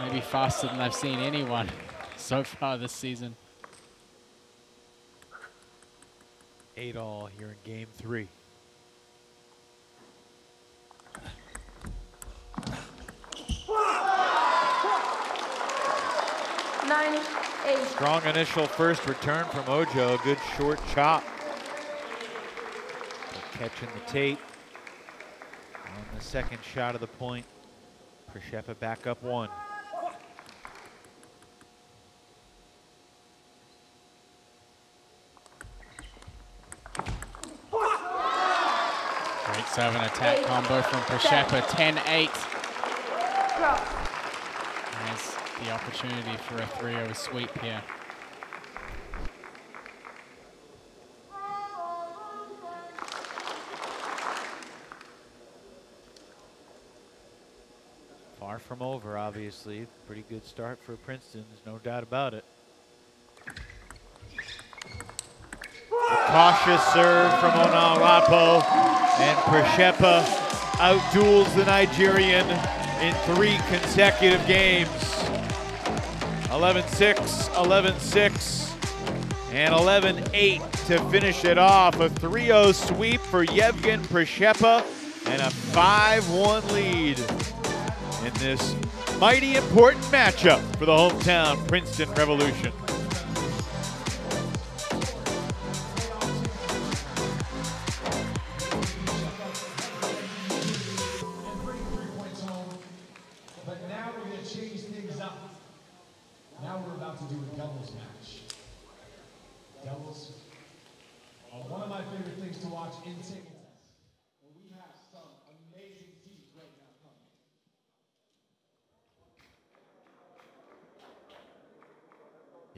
[SPEAKER 8] maybe faster than I've seen anyone <laughs> so far this season.
[SPEAKER 7] Eight all here in game three.
[SPEAKER 9] Nine, eight.
[SPEAKER 7] Strong initial first return from Ojo. Good short chop. Catching the tape on the second shot of the point. Pryshchepa back up one.
[SPEAKER 8] Great serve and attack combo from Pryshchepa, 10-8.
[SPEAKER 9] Cross.
[SPEAKER 8] The opportunity for a 3-0 sweep here.
[SPEAKER 7] From over, obviously. Pretty good start for Princeton, there's no doubt about it. A cautious serve from Onaolapo, and Pryshchepa outduels the Nigerian in three consecutive games. 11-6, 11-6, and 11-8 to finish it off. A 3-0 sweep for Yevgen Pryshchepa and a 5-1 lead in this mighty important matchup for the hometown Princeton Revolution.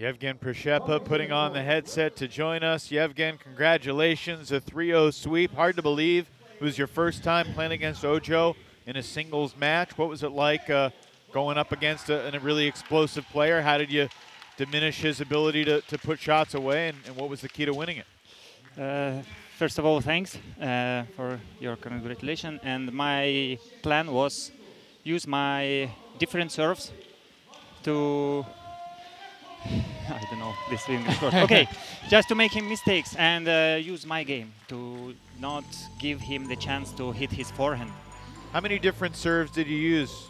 [SPEAKER 7] Yevgen Pryshchepa putting on the headset to join us. Yevgen, congratulations, a 3-0 sweep. Hard to believe it was your first time playing against Ojo in a singles match. What was it like uh, going up against a, a, really explosive player? How did you diminish his ability to, to put shots away, and, and what was the key to winning it?
[SPEAKER 13] Uh, first of all, thanks uh, for your congratulations. And my plan was use my different serves to <laughs> I don't know this English word. Okay, <laughs> just to make him mistakes and uh, use my game to not give him the chance to hit his forehand.
[SPEAKER 7] How many different serves did you use?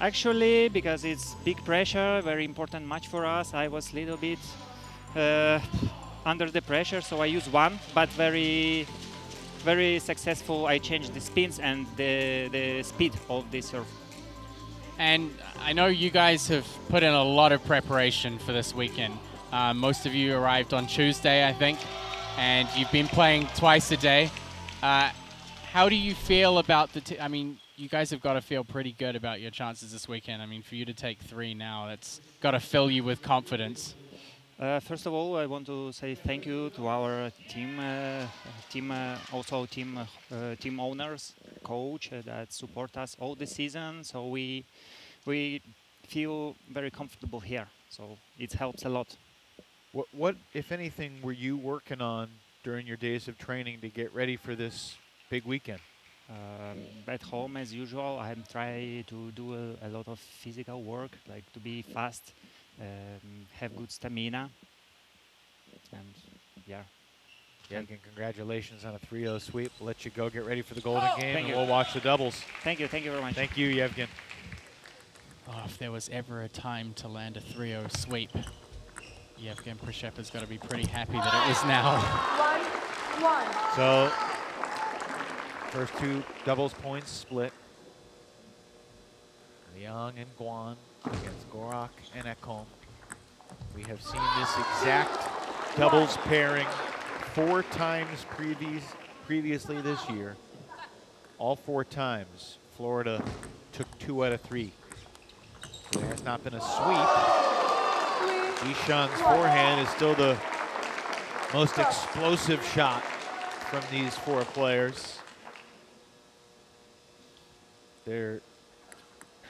[SPEAKER 13] Actually, because it's big pressure, very important match for us, I was a little bit uh, under the pressure, so I use one, but very, very successful. I changed the spins and the, the speed of the serve.
[SPEAKER 8] And I know you guys have put in a lot of preparation for this weekend. Uh, most of you arrived on Tuesday, I think, and you've been playing twice a day. Uh, how do you feel about the? T- I mean, you guys have got to feel pretty good about your chances this weekend. I mean, for you to take three now, that's got to fill you with confidence.
[SPEAKER 13] Uh, first of all, I want to say thank you to our team, uh, team uh, also team uh, team owners, coach that support us all the season. So we we feel very comfortable here. So it helps a lot.
[SPEAKER 7] What, what, if anything, were you working on during your days of training to get ready for this big weekend?
[SPEAKER 13] Um, at home, as usual, I'm trying to do a, a, lot of physical work, like to be fast, um, have good stamina, and yeah.
[SPEAKER 7] Yeah, again, congratulations on a 3-0 sweep. We'll let you go get ready for the golden game, and
[SPEAKER 13] you.
[SPEAKER 7] we'll watch the doubles.
[SPEAKER 13] Thank you. Thank you very much.
[SPEAKER 7] Thank you, Yevgen.
[SPEAKER 8] Oh, if there was ever a time to land a 3-0 sweep, Yevgen Pryshchepa's got to be pretty happy that it was now.
[SPEAKER 9] One, one.
[SPEAKER 7] So, first two doubles points split. Liang and Guan against Gorak and Ekholm. We have seen this exact doubles pairing four times previous, previously this year. All four times, Florida took two out of three. So there has not been a sweep. Jishan's forehand is still the most explosive shot from these four players. There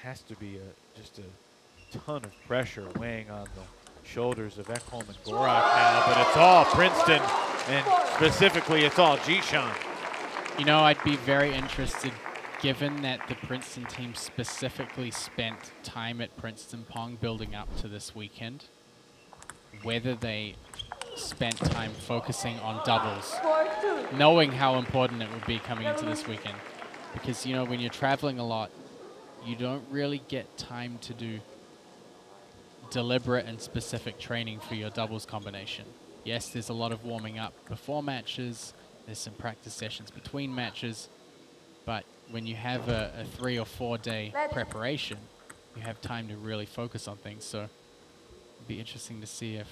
[SPEAKER 7] has to be a, just a ton of pressure weighing on the shoulders of Ekholm and Gorak now, but it's all Princeton, and specifically it's all Jishan.
[SPEAKER 8] You know, I'd be very interested, given that the Princeton team specifically spent time at Princeton Pong building up to this weekend, whether they spent time focusing on doubles, knowing how important it would be coming into this weekend. Because, you know, when you're traveling a lot, you don't really get time to do deliberate and specific training for your doubles combination. Yes, there's a lot of warming up before matches, there's some practice sessions between matches, when you have a, a three or four day preparation, you have time to really focus on things. So it'd be interesting to see if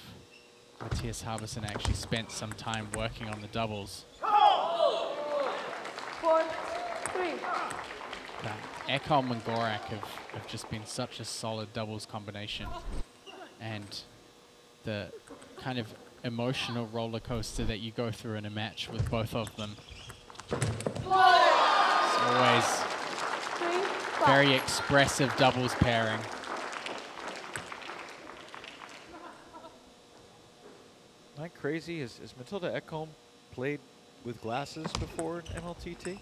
[SPEAKER 8] Matthias Harbison actually spent some time working on the doubles.
[SPEAKER 9] Four, three.
[SPEAKER 8] But Ekholm and Gorak have, have just been such a solid doubles combination. And the kind of emotional roller coaster that you go through in a match with both of them. Always very expressive doubles pairing.
[SPEAKER 7] Am I crazy? Has, has Matilda Ekholm played with glasses before in MLTT?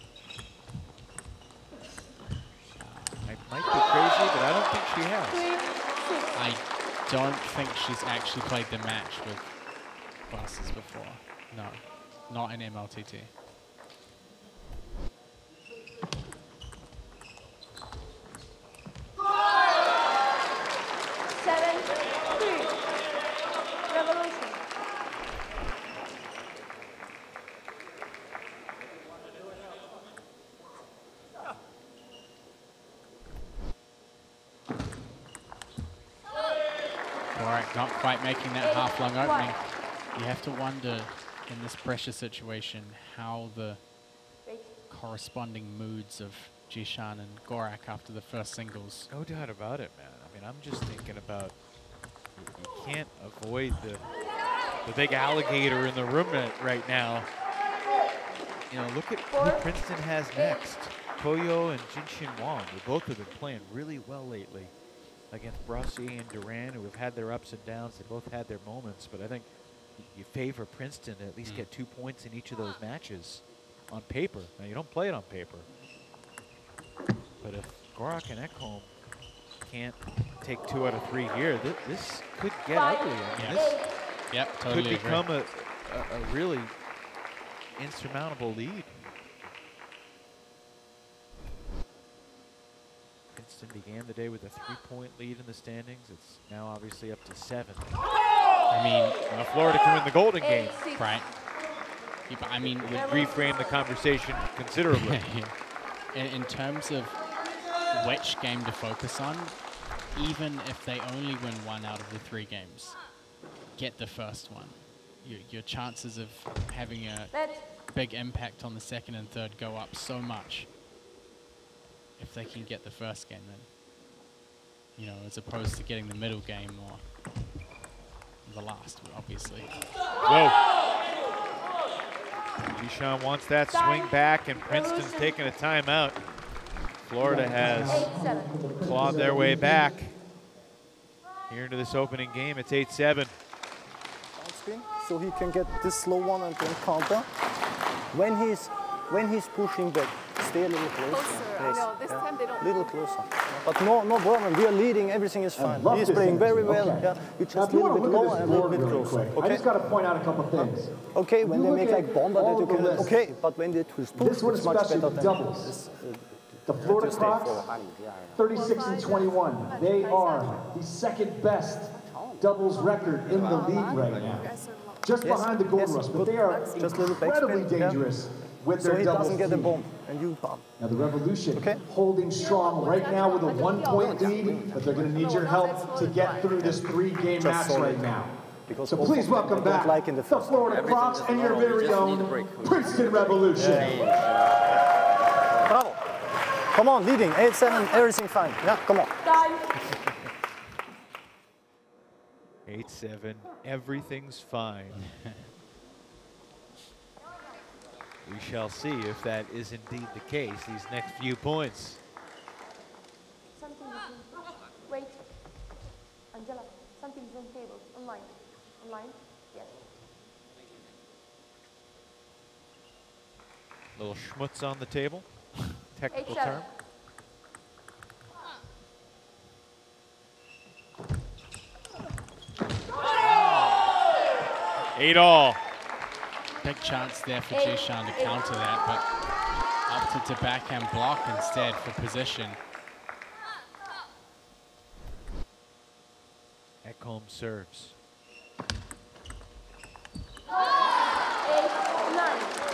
[SPEAKER 7] I might be crazy, but I don't think she has.
[SPEAKER 8] I don't think she's actually played the match with glasses before. No, not in MLTT.
[SPEAKER 9] Seven, three. Revolution.
[SPEAKER 8] Gorak not quite making that half-lung opening. You have to wonder in this pressure situation how the corresponding moods of Jishan and Gorak after the first singles.
[SPEAKER 7] No doubt about it, man. I mean, I'm just thinking about you, you can't avoid the the big alligator in the room right- right now. You know, look at who Princeton has next. Koyo and Jinshin Wang. They both have been playing really well lately against Brassier and Duran, who have had their ups and downs. They both had their moments, but I think you favor Princeton to at least
[SPEAKER 8] Mm.
[SPEAKER 7] get two points in each of those matches on paper. Now, you don't play it on paper. But if Gorak and Ekholm can't take two out of three here, th this could get ugly. I mean, this
[SPEAKER 8] Yep, totally
[SPEAKER 7] could become a, a, a really insurmountable lead. Princeton began the day with a three-point lead in the standings. It's now obviously up to seven.
[SPEAKER 8] I mean,
[SPEAKER 7] now Florida can win the Golden Game.
[SPEAKER 8] Right. I mean,
[SPEAKER 7] It would reframe the conversation considerably. <laughs>
[SPEAKER 8] in, in terms of which game to focus on, even if they only win one out of the three games, get the first one. Your, your chances of having a big impact on the second and third go up so much if they can get the first game then. You know, as opposed to getting the middle game or the last, obviously.
[SPEAKER 7] Whoa. Jishan wants that swing back, and Princeton's taking a timeout. Florida has clawed their way back here into this opening game. It's 8-7.
[SPEAKER 2] so he can get this slow one and then counter. When he's when he's pushing back, stay a little closer.
[SPEAKER 9] Closer, I know. This time they don't
[SPEAKER 2] Little closer. But no, no problem. We are leading. Everything is fine.
[SPEAKER 6] love
[SPEAKER 2] He's playing very well.
[SPEAKER 6] Okay.
[SPEAKER 2] Yeah, you just
[SPEAKER 6] if
[SPEAKER 2] a little bit
[SPEAKER 6] to
[SPEAKER 2] lower
[SPEAKER 6] at
[SPEAKER 2] and
[SPEAKER 6] this
[SPEAKER 2] a little
[SPEAKER 6] board
[SPEAKER 2] bit
[SPEAKER 6] really
[SPEAKER 2] closer.
[SPEAKER 6] quick, I just got to point out a couple of things.
[SPEAKER 2] Okay, when they make like bomber,
[SPEAKER 6] all
[SPEAKER 2] that you can.
[SPEAKER 6] lists,
[SPEAKER 2] Okay, but when they twist push,
[SPEAKER 6] This one
[SPEAKER 2] it's much better than
[SPEAKER 6] doubles.
[SPEAKER 2] this. uh,
[SPEAKER 6] The Florida
[SPEAKER 2] just
[SPEAKER 6] Crocs, 36 and 21. They are the second best doubles record in the league right now. Just behind the Gold
[SPEAKER 2] yes,
[SPEAKER 6] Rush, but they are
[SPEAKER 2] Just
[SPEAKER 6] incredibly
[SPEAKER 2] backspin, yeah.
[SPEAKER 6] dangerous with
[SPEAKER 2] So
[SPEAKER 6] their
[SPEAKER 2] he doesn't get a
[SPEAKER 6] team.
[SPEAKER 2] bomb, and you bomb.
[SPEAKER 6] Now the Revolution holding strong right now with a one-point lead, but they're going to need your help to get through this three-game match
[SPEAKER 2] solid.
[SPEAKER 6] right now.
[SPEAKER 2] Because
[SPEAKER 6] So please welcome back
[SPEAKER 2] like in the
[SPEAKER 6] the Florida
[SPEAKER 2] Everything
[SPEAKER 6] Crocs and your very
[SPEAKER 2] just need a
[SPEAKER 6] own. Princeton Revolution.
[SPEAKER 2] Bravo. Come on, leading. 8-7, everything fine. Yeah, come on.
[SPEAKER 7] 8-7. Everything's fine. <laughs> we shall see if that is indeed the case these next few points.
[SPEAKER 9] Something between. Wait. Angela, something's on the table. Online. Online? Yes.
[SPEAKER 7] Little schmutz on the table. <laughs> Technical
[SPEAKER 9] Eight, seven.
[SPEAKER 7] term. Eight all.
[SPEAKER 8] Big chance there for Jishan to counter that, but opted to backhand block instead for position.
[SPEAKER 7] Ekholm serves.
[SPEAKER 9] Eight.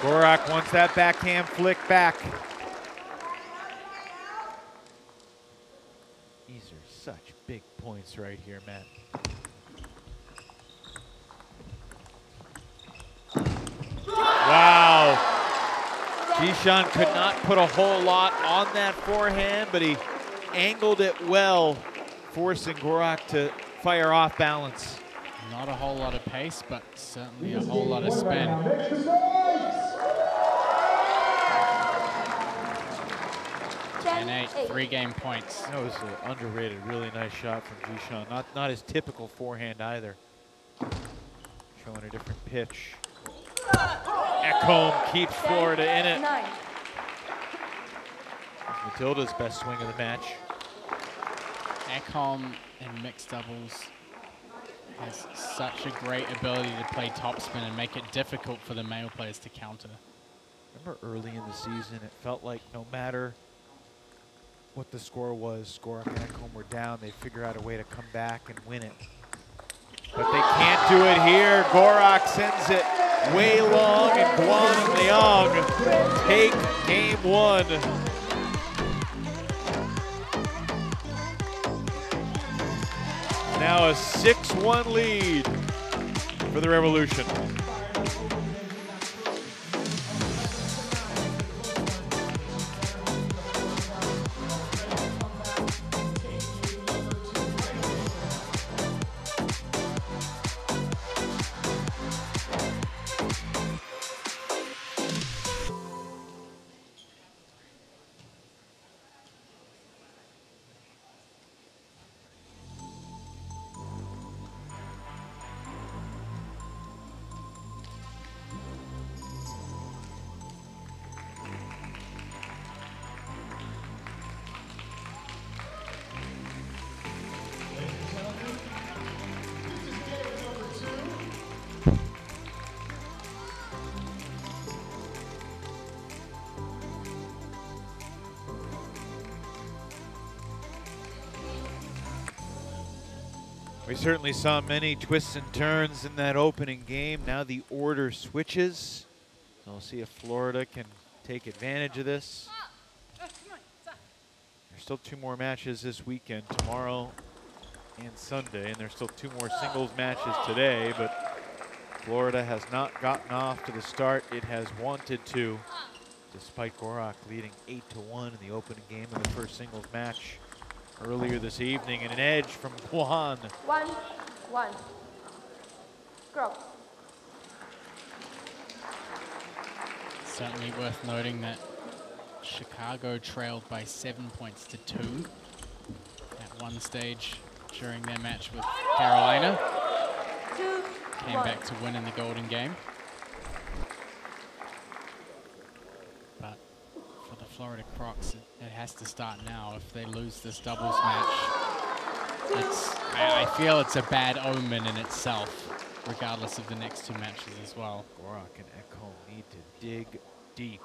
[SPEAKER 7] Gorak wants that backhand flick back. These are such big points right here, Matt. Wow. Jishan could not put a whole lot on that forehand, but he angled it well, forcing Gorak to fire off balance.
[SPEAKER 8] Not a whole lot of pace, but certainly a whole lot of spin.
[SPEAKER 9] Ten,
[SPEAKER 8] 9-8, three game points.
[SPEAKER 7] That was an underrated, really nice shot from Jishan. Not not his typical forehand either. Showing a different pitch. Ekholm keeps Florida in it.
[SPEAKER 9] Nine.
[SPEAKER 7] Matilda's best swing of the match.
[SPEAKER 8] Ekholm in mixed doubles has such a great ability to play topspin and make it difficult for the male players to counter.
[SPEAKER 7] Remember early in the season, it felt like no matter what the score was, Gorak and Ekholm were down, they'd figure out a way to come back and win it. But they can't do it here. Gorak sends it way long, and Guan Liang take game one. Now a 6-1 lead for the Revolution. Certainly saw many twists and turns in that opening game. Now the order switches. We'll see if Florida can take advantage of this. There's still two more matches this weekend, tomorrow and Sunday, and there's still two more singles matches today, but Florida has not gotten off to the start it has wanted to, despite Gorak leading 8 to 1 in the opening game of the first singles match earlier this evening, and an edge from Guan.
[SPEAKER 9] One, one. Grow.
[SPEAKER 8] Certainly worth noting that Chicago trailed by seven points to two at one stage during their match with Carolina.
[SPEAKER 9] Two,
[SPEAKER 8] Came
[SPEAKER 9] one.
[SPEAKER 8] back to win in the Golden Game. But for the Florida Crocs, it, it has to start now. If they lose this doubles match, it's, I, I feel it's a bad omen in itself, regardless of the next two matches as well.
[SPEAKER 7] Gorak and Ekholm need to dig deep.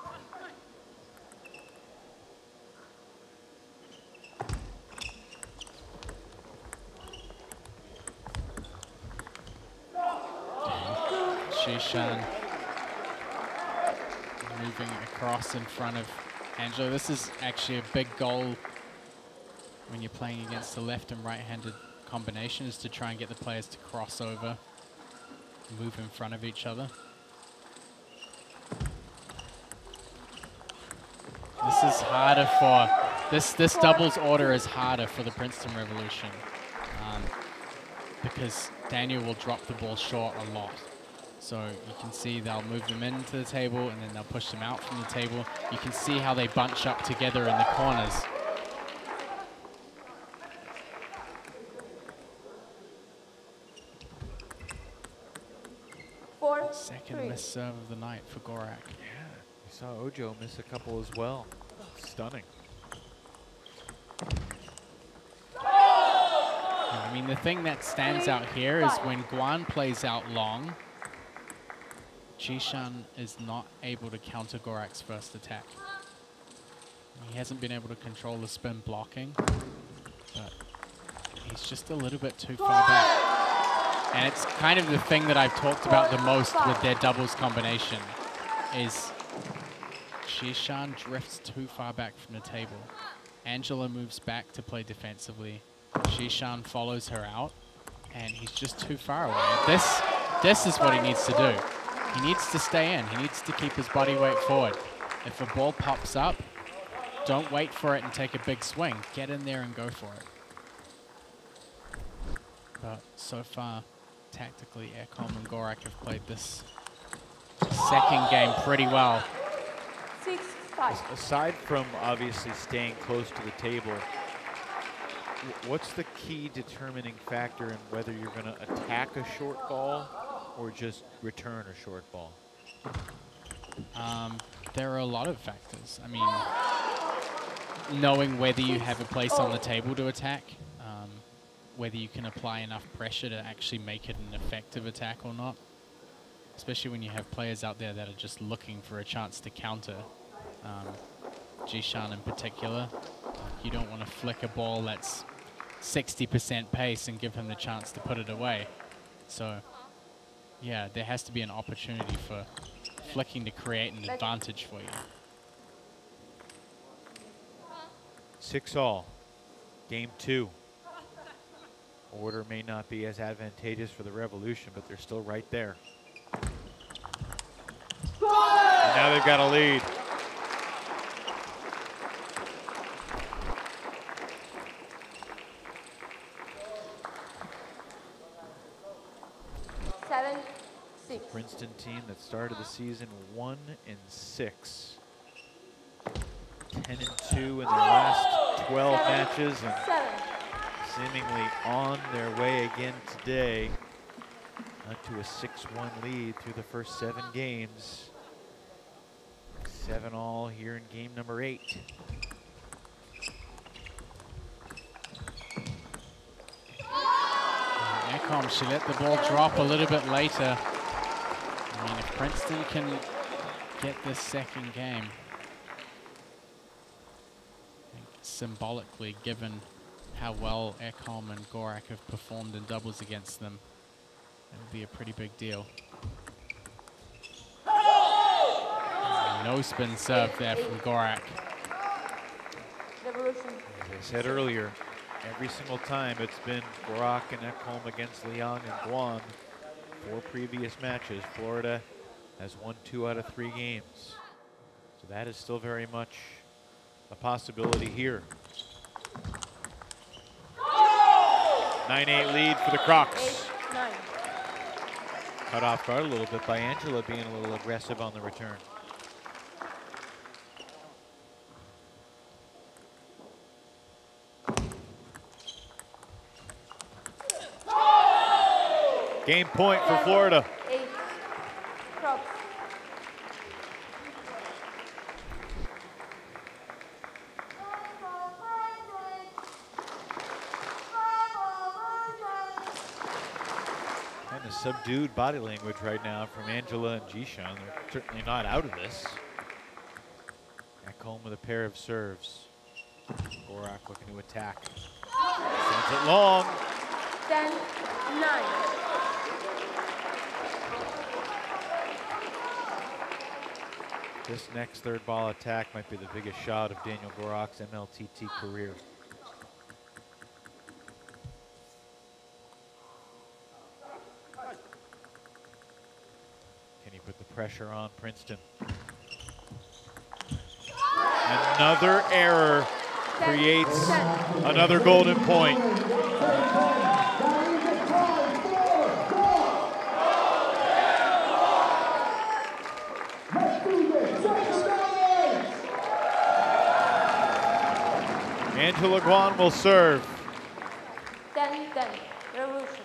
[SPEAKER 8] Jishan moving across in front of Angela. This is actually a big goal when you're playing against the left and right-handed combination is to try and get the players to cross over, move in front of each other. This is harder for, this, this doubles order is harder for the Princeton Revolution um, because Daniel will drop the ball short a lot. So you can see they'll move them into the table and then they'll push them out from the table. You can see how they bunch up together in the corners.
[SPEAKER 9] Four,
[SPEAKER 8] Second
[SPEAKER 9] three.
[SPEAKER 8] miss serve of the night for Gorak.
[SPEAKER 7] Yeah, we saw Ojo miss a couple as well. Stunning.
[SPEAKER 8] I mean, the thing that stands out here is when Guan plays out long, Jishan is not able to counter Gorak's first attack. He hasn't been able to control the spin blocking, but he's just a little bit too far back. And it's kind of the thing that I've talked about the most with their doubles combination is Jishan drifts too far back from the table. Angela moves back to play defensively. Jishan follows her out, and he's just too far away. This, this is what he needs to do. He needs to stay in. He needs to keep his body weight forward. If a ball pops up, don't wait for it and take a big swing. Get in there and go for it. But so far, tactically, Ekholm and Gorak have played this second game pretty well.
[SPEAKER 9] Six, Five.
[SPEAKER 7] Aside from obviously staying close to the table, what's the key determining factor in whether you're going to attack a short ball or just return a short ball?
[SPEAKER 8] Um, there are a lot of factors. I mean, knowing whether you have a place on the table to attack, um, whether you can apply enough pressure to actually make it an effective attack or not. Especially when you have players out there that are just looking for a chance to counter. Um, Jishan in particular, you don't want to flick a ball that's 60% pace and give him the chance to put it away. So, yeah, there has to be an opportunity for flicking to create an advantage for you.
[SPEAKER 7] Six all. Game two. Order may not be as advantageous for the Revolution, but they're still right there. And now they've got a lead. Princeton team that started the season one and six. 10 and two in their last 12 matches and seemingly on their way again today uh, to a 6-1 lead through the first seven games. Seven all here in game number eight.
[SPEAKER 8] Ekholm should let the ball drop a little bit later. I mean, if Princeton can get this second game, I think symbolically, given how well Ekholm and Gorak have performed in doubles against them, it would be a pretty big deal. No spin serve there from Gorak.
[SPEAKER 7] As I said earlier, every single time it's been Gorak and Ekholm against Liang and Guan. Four previous matches, Florida has won two out of three games. So that is still very much a possibility here. 9-8 lead for the Crocs.
[SPEAKER 9] Eight.
[SPEAKER 7] Cut off guard a little bit by Angela being a little aggressive on the return. Game point for Florida.
[SPEAKER 9] Eight. Crocs.
[SPEAKER 7] Kind of subdued body language right now from Angela and Jishan. They're certainly not out of this. Back home with a pair of serves. Gorak looking to attack. Sends it long.
[SPEAKER 9] Ten, nine.
[SPEAKER 7] This next third ball attack might be the biggest shot of Daniel Gorak's MLTT career. Can he put the pressure on Princeton? Another error creates another golden point. Angela Guan will serve.
[SPEAKER 9] Ten, ten. Revolution.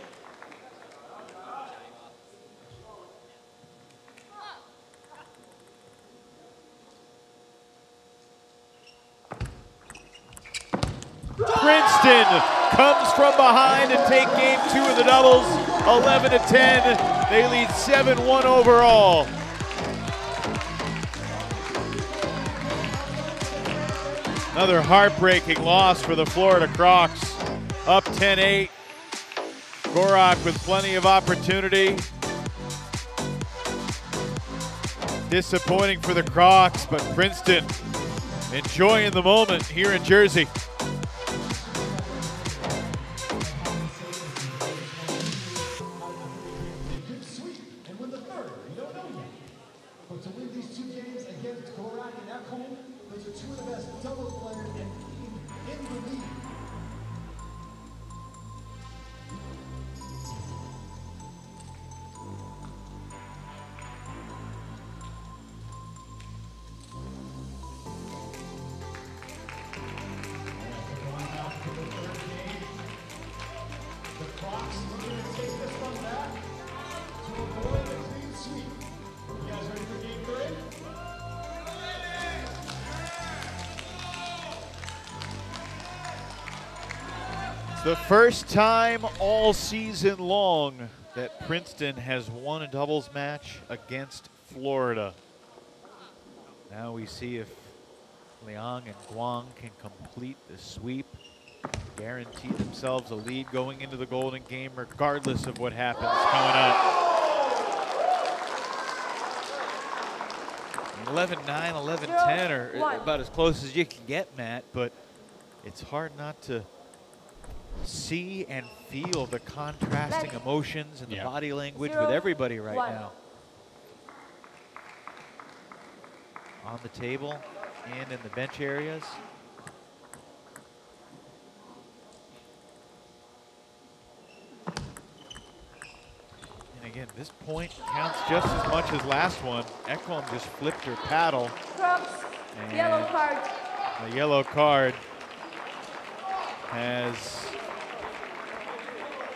[SPEAKER 7] Princeton comes from behind and take game two of the doubles, 11 to 10. They lead 7-1 overall. Another heartbreaking loss for the Florida Crocs, up 10-8. Gorak with plenty of opportunity. Disappointing for the Crocs, but Princeton enjoying the moment here in Jersey. First time all season long that Princeton has won a doubles match against Florida. Now we see if Liang and Guan can complete the sweep, guarantee themselves a lead going into the Golden Game regardless of what happens coming up. 11-9, 11-10 are about as close as you can get, Matt, but it's hard not to see and feel the contrasting
[SPEAKER 9] Let's-
[SPEAKER 7] emotions and the body language
[SPEAKER 9] Zero,
[SPEAKER 7] with everybody right
[SPEAKER 9] one.
[SPEAKER 7] now. On the table and in the bench areas. And again, this point counts just as much as last one. Ekholm just flipped her paddle.
[SPEAKER 9] Props. Yellow card.
[SPEAKER 7] The yellow card has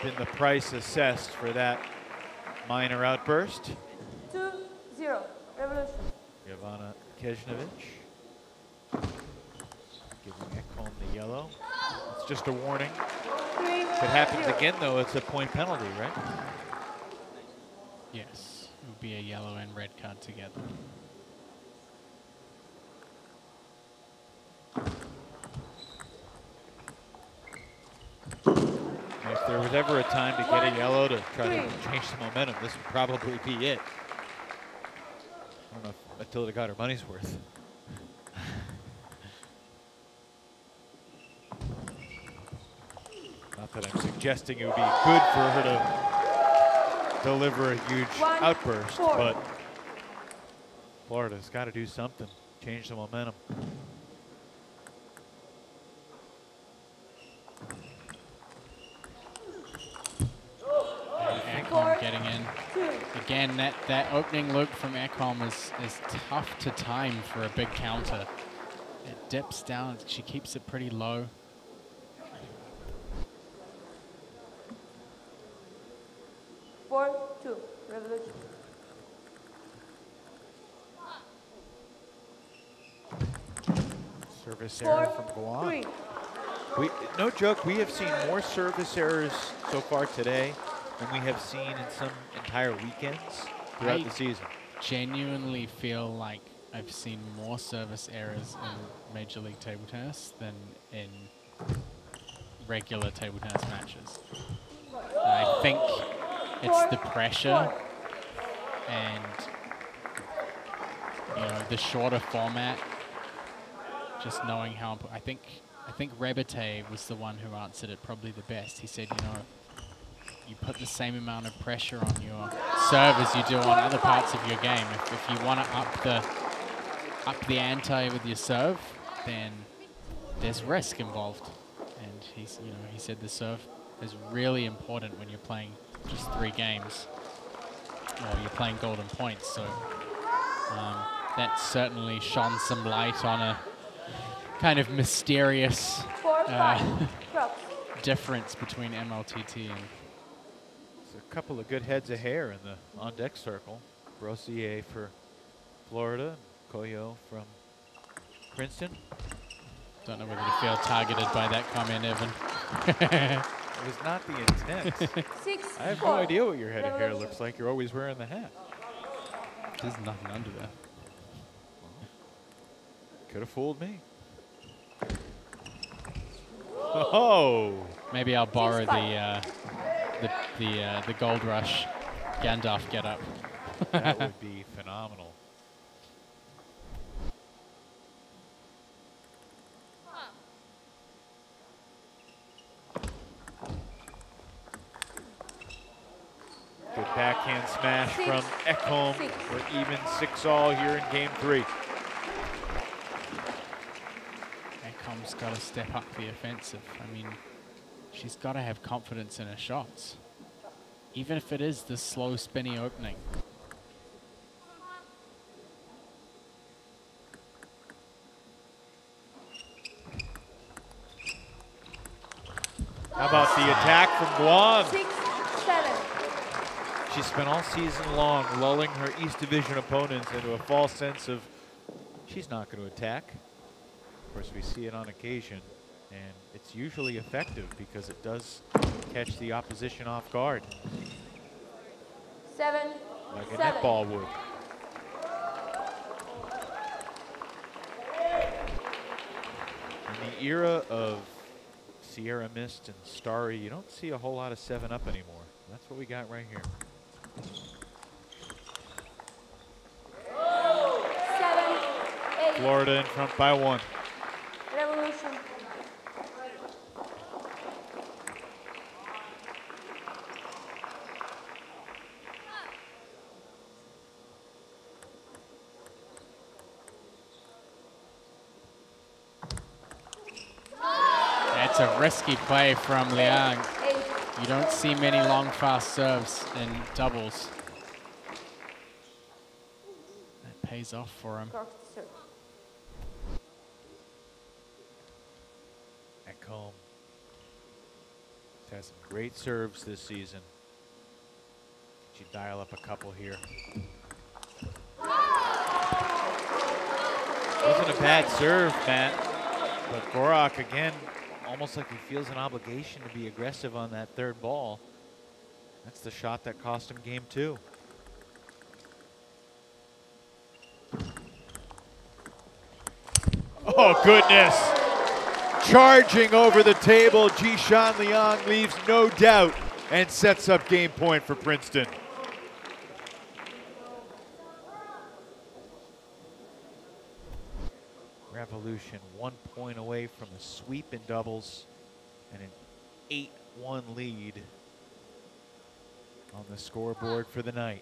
[SPEAKER 7] been the price assessed for that minor outburst.
[SPEAKER 9] Two, zero. Revolution.
[SPEAKER 7] Ivana Kejnovic giving Ekholm the yellow. It's just a warning.
[SPEAKER 9] Three,
[SPEAKER 7] If it happens
[SPEAKER 9] zero.
[SPEAKER 7] again, though, it's a point penalty, right?
[SPEAKER 8] Yes, it would be a yellow and red card together.
[SPEAKER 7] There was ever a time to get a yellow to try to change the momentum, this would probably be it. I don't know if Matilda got her money's worth. Not that I'm suggesting it would be good for her to deliver a huge
[SPEAKER 9] One,
[SPEAKER 7] outburst,
[SPEAKER 9] four.
[SPEAKER 7] but Florida's got to do something, change the momentum.
[SPEAKER 8] Ekholm getting in. Again, that, that opening loop from Ekholm is, is tough to time for a big counter. It dips down, she keeps it pretty low.
[SPEAKER 9] Four, two. Revolution.
[SPEAKER 7] Service
[SPEAKER 9] Four,
[SPEAKER 7] error from Guan.
[SPEAKER 9] three.
[SPEAKER 7] We, no joke, we have seen more service errors so far today than we have seen in some entire weekends throughout
[SPEAKER 8] I
[SPEAKER 7] the season.
[SPEAKER 8] genuinely feel like I've seen more service errors in Major League Table Tennis than in regular table tennis matches. And I think it's the pressure and you know the shorter format. Just knowing how I think I think Rebate was the one who answered it probably the best. He said, you know, you put the same amount of pressure on your serve as you do on other parts of your game. If, if you want to up the up the ante with your serve, then there's risk involved. And he's, you know, he said the serve is really important when you're playing just three games, or you're playing golden points. So um, that certainly shone some light on a kind of mysterious uh, <laughs> difference between MLTT and
[SPEAKER 7] couple of good heads of hair in the on deck circle. Brossier for Florida, Koyo from Princeton.
[SPEAKER 8] Don't know whether to feel targeted by that comment, Evan. <laughs>
[SPEAKER 7] It was not the intent. <laughs>
[SPEAKER 9] Six,
[SPEAKER 7] I have
[SPEAKER 9] four.
[SPEAKER 7] no idea what your head of hair looks like. You're always wearing the hat.
[SPEAKER 8] There's nothing under there.
[SPEAKER 7] Could have fooled me. Oh,
[SPEAKER 8] Maybe I'll borrow the uh, the the uh, the Gold Rush Gandalf get up.
[SPEAKER 7] that would <laughs> be phenomenal. Good backhand smash
[SPEAKER 9] Six,
[SPEAKER 7] from Ekholm
[SPEAKER 9] six.
[SPEAKER 7] for even six all here in game three.
[SPEAKER 8] Ekholm's got to step up the offensive. I mean, she's got to have confidence in her shots, even if it is the slow, spinny opening.
[SPEAKER 7] How about the attack from Guan?
[SPEAKER 9] Six.
[SPEAKER 7] She spent all season long lulling her East Division opponents into a false sense of she's not going to attack. Of course, we see it on occasion. And it's usually effective because it does catch the opposition off guard,
[SPEAKER 9] Seven.
[SPEAKER 7] like a
[SPEAKER 9] seven.
[SPEAKER 7] netball would. In the era of Sierra Mist and Starry, you don't see a whole lot of 7 Up anymore. That's what we got right here.
[SPEAKER 9] Seven.
[SPEAKER 7] Florida in front by one.
[SPEAKER 9] Revolution.
[SPEAKER 8] That's a risky play from Liang. You don't see many long, fast serves in doubles. That pays off for him.
[SPEAKER 9] To serve.
[SPEAKER 7] Ekholm has some great serves this season. You dial up a couple here? Wasn't a bad serve, Matt. But Gorak, again, almost like he feels an obligation to be aggressive on that third ball. That's the shot that cost him game two. Oh, goodness. Charging over the table, Jishan Liang leaves no doubt and sets up game point for Princeton. Revolution one point away from a sweep in doubles and an 8-1 lead on the scoreboard for the night.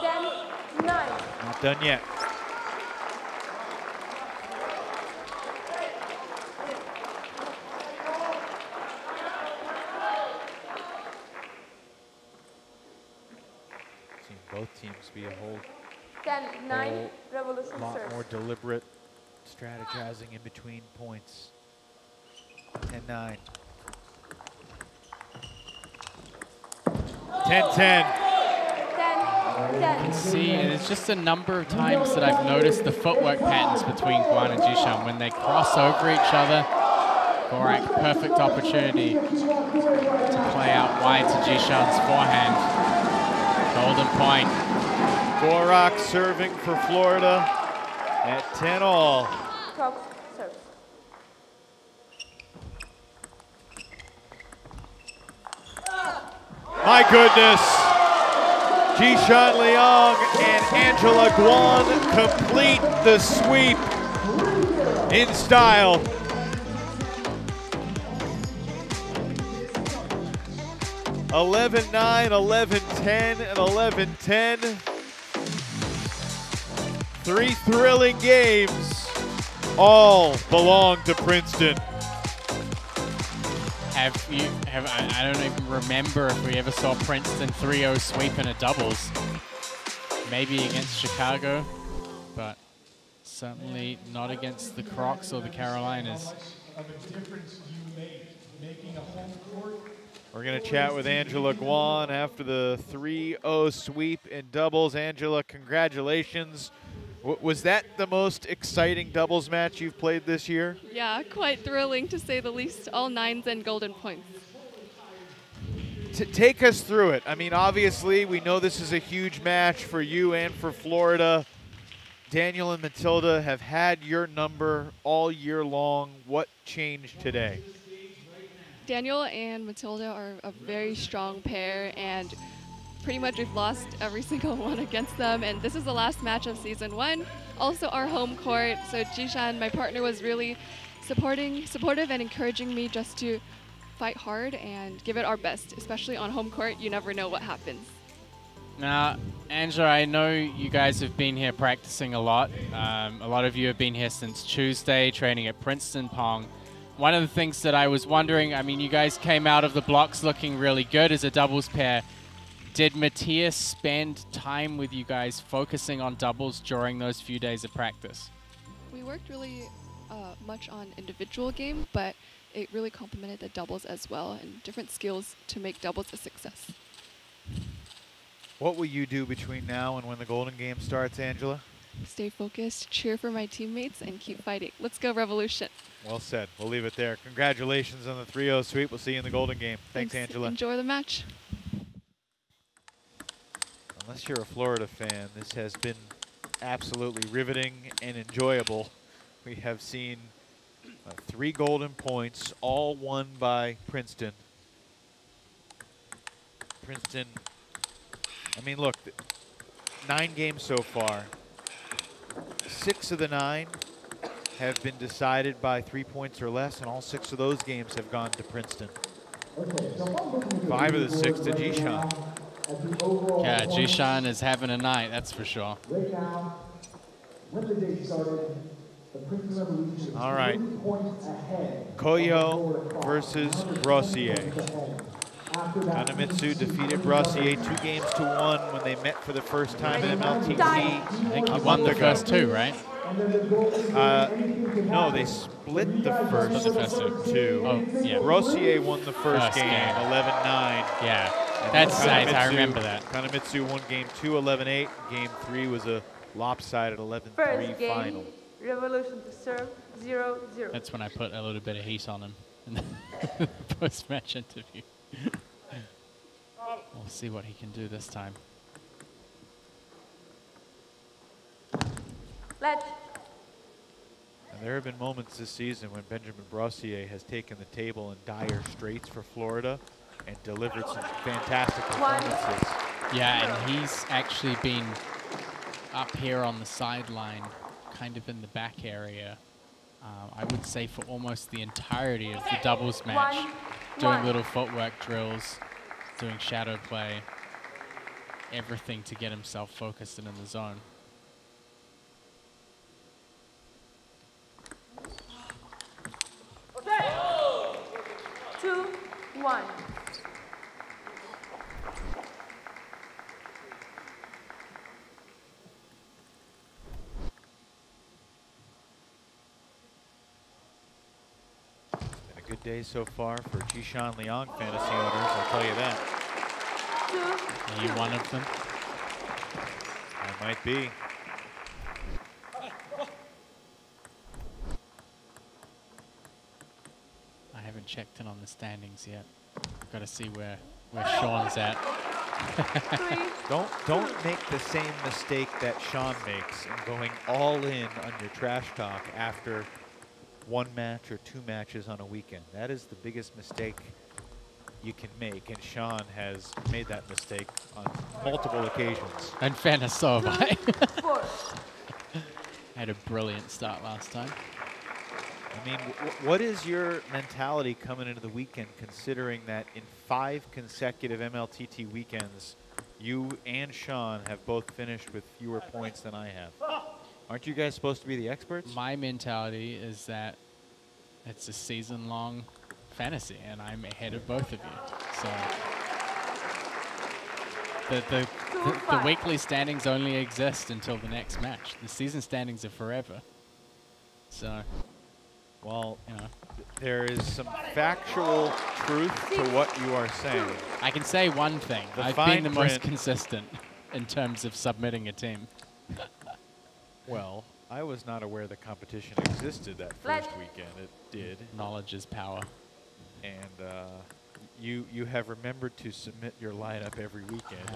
[SPEAKER 9] Ten.
[SPEAKER 7] Not done yet. Both teams be a whole
[SPEAKER 9] Ten. Nine.
[SPEAKER 7] whole
[SPEAKER 9] Revolution
[SPEAKER 7] lot
[SPEAKER 9] serves.
[SPEAKER 7] more deliberate strategizing in between points. 10-9. 10-10.
[SPEAKER 8] You can see, and it's just a number of times that I've noticed the footwork patterns between Guan and Jishan. When they cross over each other, Gorak, perfect opportunity to play out wide to Jishan's forehand. Golden point.
[SPEAKER 7] Gorak serving for Florida at 10 all. My goodness. Jishan Liang and Angela Guan complete the sweep in style. Eleven nine, eleven ten, and eleven ten. Three thrilling games, all belong to Princeton.
[SPEAKER 8] Have you? Have I, I don't even remember if we ever saw Princeton 3-0 sweep in a doubles. Maybe against Chicago, but certainly not against the Crocs or the Carolinas.
[SPEAKER 2] Of a difference you make, making a home court
[SPEAKER 7] We're going to chat with Angela Guan after the 3-0 sweep in doubles. Angela, congratulations. W- was that the most exciting doubles match you've played this year?
[SPEAKER 4] Yeah, quite thrilling to say the least. All nines and golden points.
[SPEAKER 7] T- take us through it. I mean, obviously, we know this is a huge match for you and for Florida. Daniel and Matilda have had your number all year long. What changed today?
[SPEAKER 4] Daniel and Matilda are a very strong pair, and pretty much we've lost every <laughs> single one against them. And this is the last match of season one, also our home court. So Jishan, my partner, was really supporting, supportive, and encouraging me just to fight hard and give it our best, especially on home court. You never know what happens.
[SPEAKER 8] Now, Angela, I know you guys have been here practicing a lot. Um, a lot of you have been here since Tuesday, training at Princeton Pong. One of the things that I was wondering, I mean, you guys came out of the blocks looking really good as a doubles pair. Did Matthias spend time with you guys focusing on doubles during those few days of practice?
[SPEAKER 4] We worked really uh, much on individual game, but it really complemented the doubles as well and different skills to make doubles a success.
[SPEAKER 7] What will you do between now and when the Golden Game starts, Angela?
[SPEAKER 4] stay focused, cheer for my teammates, and keep fighting. Let's go, Revolution.
[SPEAKER 7] Well said. We'll leave it there. Congratulations on the 3-0 sweep. We'll see you in the Golden Game. Thanks, Angela.
[SPEAKER 4] Enjoy the match.
[SPEAKER 7] Unless you're a Florida fan, this has been absolutely riveting and enjoyable. We have seen uh, three golden points, all won by Princeton. Princeton, I mean, look, nine games so far. Six of the nine have been decided by three points or less, and all six of those games have gone to Princeton. Five of the six to Jishan.
[SPEAKER 8] Yeah, Jishan is having a night, that's for sure.
[SPEAKER 2] Right now, when the day started, the Princeton Revolution
[SPEAKER 7] All right.
[SPEAKER 2] three points ahead.
[SPEAKER 7] Koyo versus Brossier. Kanamitsu defeated Brossier two games to one when they met for the first time in MLTT.
[SPEAKER 8] I think he won
[SPEAKER 7] month
[SPEAKER 8] the first two, right?
[SPEAKER 7] Uh, no, they split the first
[SPEAKER 8] the first two.
[SPEAKER 7] two.
[SPEAKER 8] Oh, yeah.
[SPEAKER 7] Brossier won the first,
[SPEAKER 8] First
[SPEAKER 7] game,
[SPEAKER 8] game.
[SPEAKER 7] 11-9.
[SPEAKER 8] Yeah,
[SPEAKER 7] And
[SPEAKER 8] that's nice. I remember that.
[SPEAKER 7] Kanamitsu won game two, 11-8. Game three was a lopsided 11-3
[SPEAKER 9] First game,
[SPEAKER 7] final.
[SPEAKER 9] Revolution to serve, 0 0.
[SPEAKER 8] That's when I put a little bit of heat on him <laughs> in the post-match interview. <laughs> we'll see what he can do this time.
[SPEAKER 9] Let
[SPEAKER 7] And there have been moments this season when Benjamin Brossier has taken the table in dire straits for Florida and delivered some fantastic performances.
[SPEAKER 8] Yeah, and he's actually been up here on the sideline, kind of in the back area. Um, I would say for almost the entirety of the doubles match,
[SPEAKER 9] One,
[SPEAKER 8] doing
[SPEAKER 9] one.
[SPEAKER 8] little footwork drills, doing shadow play, everything to get himself focused and in the zone.
[SPEAKER 9] two, one.
[SPEAKER 7] Day so far for Jishan Liang fantasy owners, I'll tell you that.
[SPEAKER 8] Are you one of them?
[SPEAKER 7] I might be.
[SPEAKER 8] I haven't checked in on the standings yet. Got to see where where Sean's at. <laughs>
[SPEAKER 7] Don't don't make the same mistake that Sean makes in going all in on your trash talk after one match or two matches on a weekend. That is the biggest mistake you can make, and Sean has made that mistake on multiple occasions.
[SPEAKER 8] And fairness, so have I. Had a brilliant start last time.
[SPEAKER 7] I mean, wh- what is your mentality coming into the weekend, considering that in five consecutive MLTT weekends, you and Sean have both finished with fewer points than I have? Aren't you guys supposed to be the experts?
[SPEAKER 8] My mentality is that it's a season-long fantasy, and I'm ahead of both of you. So the the, the, the weekly standings only exist until the next match. The season standings are forever. So,
[SPEAKER 7] well,
[SPEAKER 8] you know,
[SPEAKER 7] There is some factual truth to what you are saying.
[SPEAKER 8] I can say one thing:
[SPEAKER 7] The
[SPEAKER 8] I've been the most consistent in terms of submitting a team.
[SPEAKER 7] Well, I was not aware the competition existed that first weekend. It did.
[SPEAKER 8] Knowledge is power.
[SPEAKER 7] And uh, you you have remembered to submit your lineup every weekend.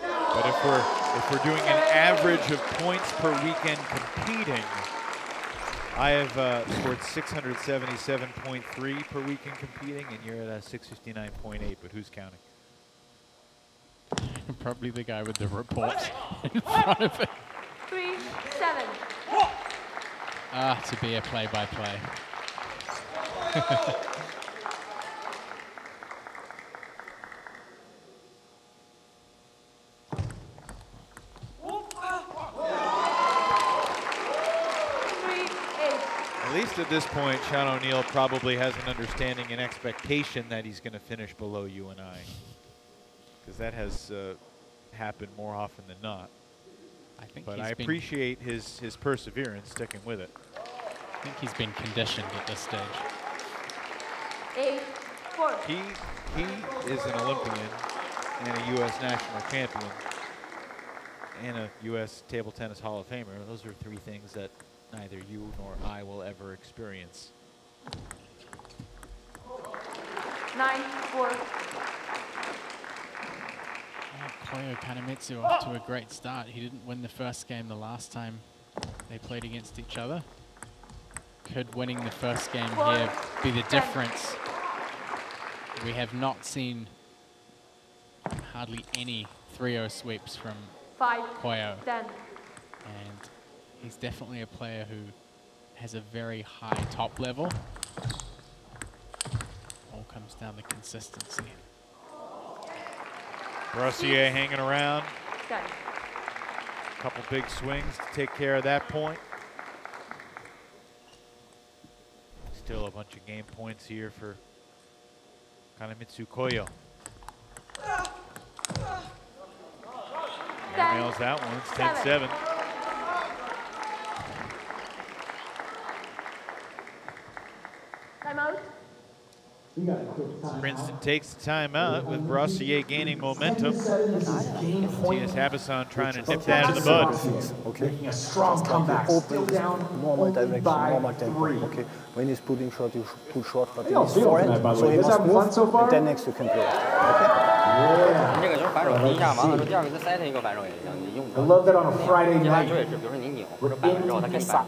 [SPEAKER 7] But if we're if we're doing an average of points per weekend competing, I have uh, scored 677.3 per weekend competing, and you're at a 659.8. But who's counting? <laughs>
[SPEAKER 8] Probably the guy with the report <laughs> in front of it.
[SPEAKER 9] Three, seven.
[SPEAKER 8] Ah, to be a play-by-play.
[SPEAKER 9] Three.
[SPEAKER 7] At least at this point, Sean O'Neill probably has an understanding and expectation that he's going to finish below you and I. Because that has uh, happened more often than not.
[SPEAKER 8] I think
[SPEAKER 7] But
[SPEAKER 8] he's
[SPEAKER 7] I
[SPEAKER 8] been-
[SPEAKER 7] appreciate his, his perseverance, sticking with it.
[SPEAKER 8] I think he's been conditioned at this stage.
[SPEAKER 9] Eight, four.
[SPEAKER 7] He, he is an Olympian and a U.S. national champion. and a U.S. Table Tennis Hall of Famer. Those are three things that neither you nor I will ever experience.
[SPEAKER 9] Nine, four.
[SPEAKER 8] Koyo Kanamitsu off to a great start. He didn't win the first game the last time they played against each other. Could winning the first game here be the difference? We have not seen hardly any 3-0 sweeps from
[SPEAKER 9] Five,
[SPEAKER 8] Koyo.
[SPEAKER 9] ten.
[SPEAKER 8] And he's definitely a player who has a very high top level. All comes down to consistency.
[SPEAKER 7] Brossier hanging around. Couple big swings to take care of that point. Still a bunch of game points here for Kanamitsu Koyo. Airmails that one. It's 10-7. Princeton takes the timeout with Brossier gaining momentum. Matthias Habasson trying to nip that in the bud.
[SPEAKER 14] Okay.
[SPEAKER 2] Making a strong comeback. Still down
[SPEAKER 14] normal
[SPEAKER 2] only
[SPEAKER 14] direction,
[SPEAKER 2] by
[SPEAKER 14] normal tempo.
[SPEAKER 2] three.
[SPEAKER 14] Okay. When he's putting short, you sh- pull short, but
[SPEAKER 2] Hey,
[SPEAKER 14] in
[SPEAKER 2] I'll
[SPEAKER 14] his
[SPEAKER 2] see you
[SPEAKER 14] forehand,
[SPEAKER 2] tonight, by the
[SPEAKER 14] so
[SPEAKER 2] way.
[SPEAKER 14] he
[SPEAKER 2] You guys
[SPEAKER 14] must
[SPEAKER 2] having
[SPEAKER 14] move,
[SPEAKER 2] fun so far?
[SPEAKER 14] and then next you can play.
[SPEAKER 2] Yeah.
[SPEAKER 15] 这个就是反手第一下完了之后，第二个再塞他一个反手也行，你用
[SPEAKER 2] I love that on a Friday
[SPEAKER 15] 接下来
[SPEAKER 2] night.
[SPEAKER 15] 就也是，比如说你拧或
[SPEAKER 2] We're
[SPEAKER 15] 者摆完之后他
[SPEAKER 2] in
[SPEAKER 15] 跟你摆，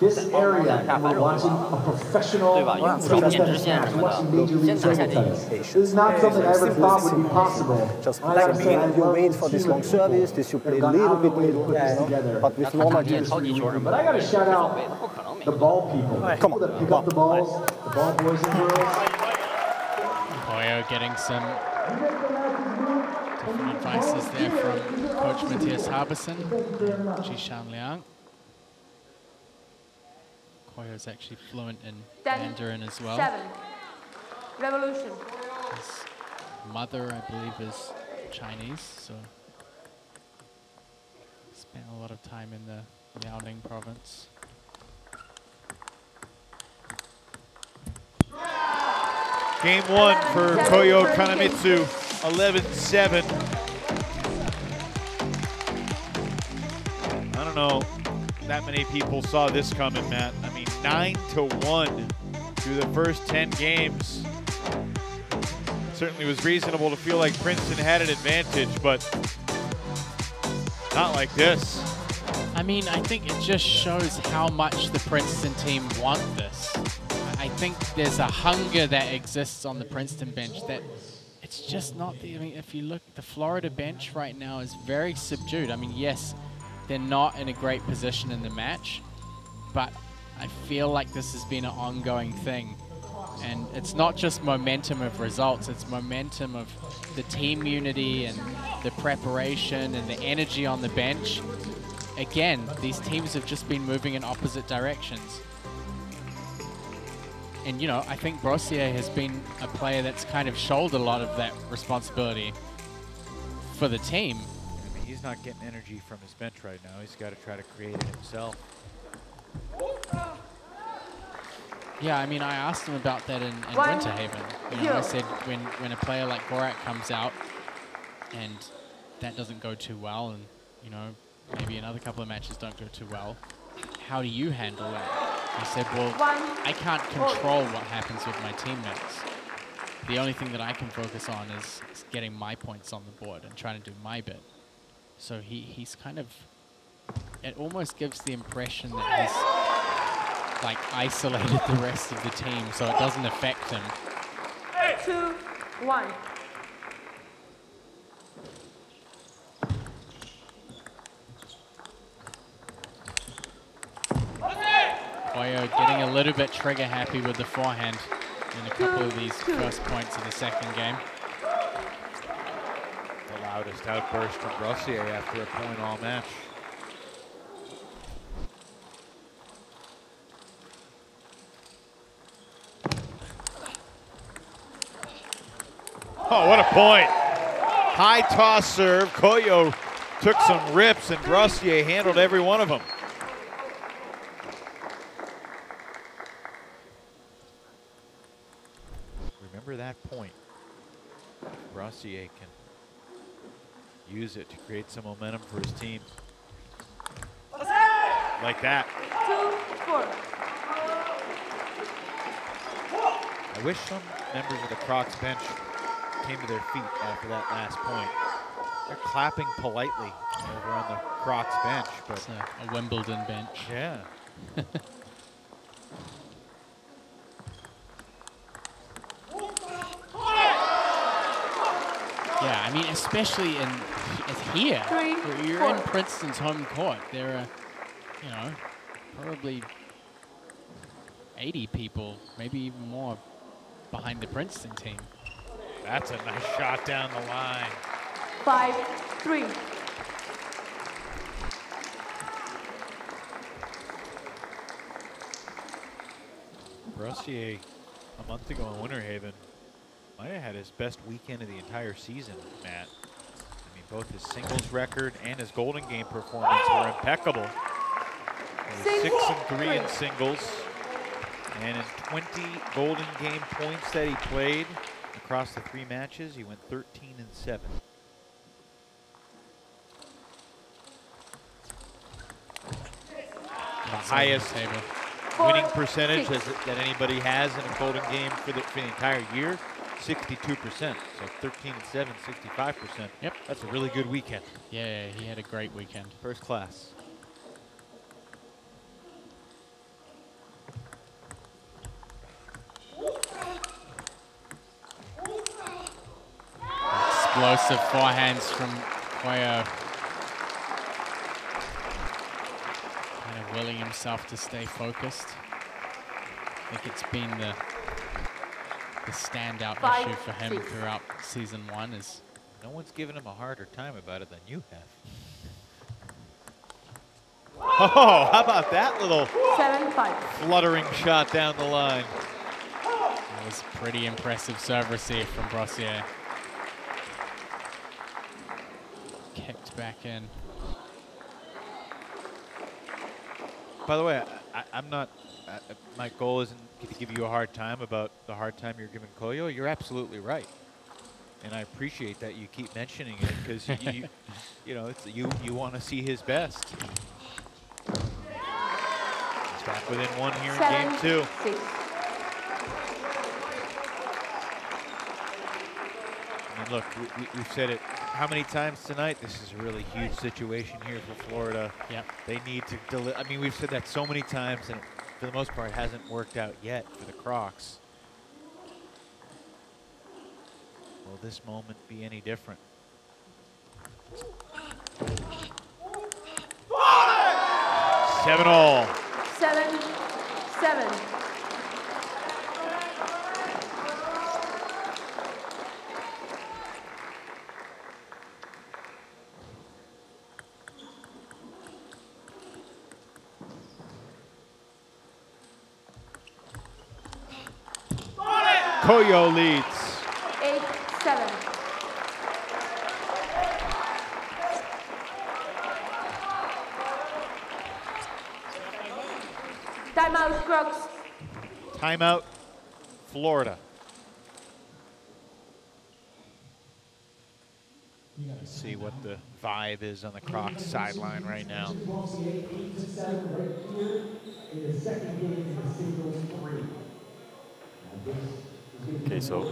[SPEAKER 2] this area and we're watching a professional
[SPEAKER 15] 对吧？用
[SPEAKER 2] table
[SPEAKER 15] 手面直
[SPEAKER 2] tennis
[SPEAKER 15] 线
[SPEAKER 2] match,
[SPEAKER 15] 什么的
[SPEAKER 2] it's not something I ever thought would be possible.
[SPEAKER 14] Just
[SPEAKER 2] like
[SPEAKER 14] being, you wait for this long service, this you play a little bit, little, yeah,
[SPEAKER 2] together.
[SPEAKER 14] but with normal
[SPEAKER 15] games.
[SPEAKER 2] But I got to shout out the ball people, the people pick up the balls, the ball boys and girls.
[SPEAKER 8] Koyo getting some different advices there from Coach Matthias Harbison and Jishan Liang. Koyo is actually fluent in Mandarin as well.
[SPEAKER 9] Seven. Revolution.
[SPEAKER 8] His mother, I believe, is Chinese, so spent a lot of time in the Liaoning province.
[SPEAKER 7] Game one for Koyo Kanamitsu, 11-7. I don't know that many people saw this coming, Matt. I mean, 9 to 1 through the first 10 games. Certainly was reasonable to feel like Princeton had an advantage, but not like this.
[SPEAKER 8] I mean, I think it just shows how much the Princeton team want this. I think there's a hunger that exists on the Princeton bench that it's just not the. I mean, if you look, the Florida bench right now is very subdued. I mean, yes, they're not in a great position in the match, but I feel like this has been an ongoing thing. And it's not just momentum of results, it's momentum of the team unity and the preparation and the energy on the bench. Again, these teams have just been moving in opposite directions. And, you know, I think Brossier has been a player that's kind of shouldered a lot of that responsibility for the team.
[SPEAKER 7] I mean, he's not getting energy from his bench right now. He's got to try to create it himself.
[SPEAKER 8] Yeah, I mean, I asked him about that in, in
[SPEAKER 9] One,
[SPEAKER 8] Winter Haven. You know, I said when, when a player like Gorak comes out and that doesn't go too well, and you know maybe another couple of matches don't go too well, how do you handle that? He said, well,
[SPEAKER 9] One,
[SPEAKER 8] I can't control what happens with my teammates. The only thing that I can focus on is, is getting my points on the board and trying to do my bit. So he, he's kind of, it almost gives the impression that he's like isolated the rest of the team so it doesn't affect him.
[SPEAKER 9] two, one.
[SPEAKER 8] Koyo getting a little bit trigger happy with the forehand in a couple of these first points of the second game.
[SPEAKER 7] The loudest outburst from Brossier after a point all match. Oh, what a point. High toss serve. Koyo took some rips and Brossier handled every one of them. Remember that point. Brossier can use it to create some momentum for his team. Like that.
[SPEAKER 9] Two, four.
[SPEAKER 7] I wish some members of the Crocs bench came to their feet after that last point. They're clapping politely over on the Crocs bench, but
[SPEAKER 8] It's a, a Wimbledon bench.
[SPEAKER 7] yeah. <laughs>
[SPEAKER 8] Yeah, I mean, especially in here. Where you're in. Princeton's home court. There are, you know, probably 80 people, maybe even more, behind the Princeton team.
[SPEAKER 7] That's a nice shot down the line.
[SPEAKER 9] Five, three.
[SPEAKER 7] Brossier, a month ago in Winter Haven, might have had his best weekend of the entire season, Matt. I mean, both his singles record and his Golden Game performance were impeccable. He was six and three in singles, and in 20 Golden Game points that he played across the three matches, he went 13 and seven. The highest winning percentage as, that anybody has in a Golden Game for the, for the entire year, 62%. So 13 and 7, 65%.
[SPEAKER 8] Yep.
[SPEAKER 7] That's a really good weekend.
[SPEAKER 8] Yeah, he had a great weekend.
[SPEAKER 7] First class.
[SPEAKER 8] Explosive forehands from Koyo. Kind of willing himself to stay focused. I think it's been the the standout
[SPEAKER 9] Five,
[SPEAKER 8] issue for him
[SPEAKER 9] six.
[SPEAKER 8] throughout season one is
[SPEAKER 7] No one's given him a harder time about it than you have. <laughs> Oh, how about that little
[SPEAKER 9] Seven, five.
[SPEAKER 7] fluttering shot down the line?
[SPEAKER 8] that was pretty impressive serve receive from Brossier. Back in.
[SPEAKER 7] By the way, I, I, I'm not. I, I- my goal isn't to give you a hard time about the hard time you're giving Koyo. You're absolutely right, and I appreciate that you keep mentioning it because you, you, <laughs> you know, it's, you you want to see his best. He's back within one here in game two.
[SPEAKER 9] six.
[SPEAKER 7] I mean, look, we, we, we've said it how many times tonight? This is a really huge situation here for Florida.
[SPEAKER 8] Yep.
[SPEAKER 7] They need to deliver. I mean, we've said that so many times, and for the most part, it hasn't worked out yet for the Crocs. Will this moment be any different? Seven all.
[SPEAKER 9] Seven, seven.
[SPEAKER 7] Koyo leads.
[SPEAKER 9] Eight, seven. Timeout, Crocs.
[SPEAKER 7] Timeout, Florida. Let's see what the vibe is on the Crocs sideline right now.
[SPEAKER 10] Okay, so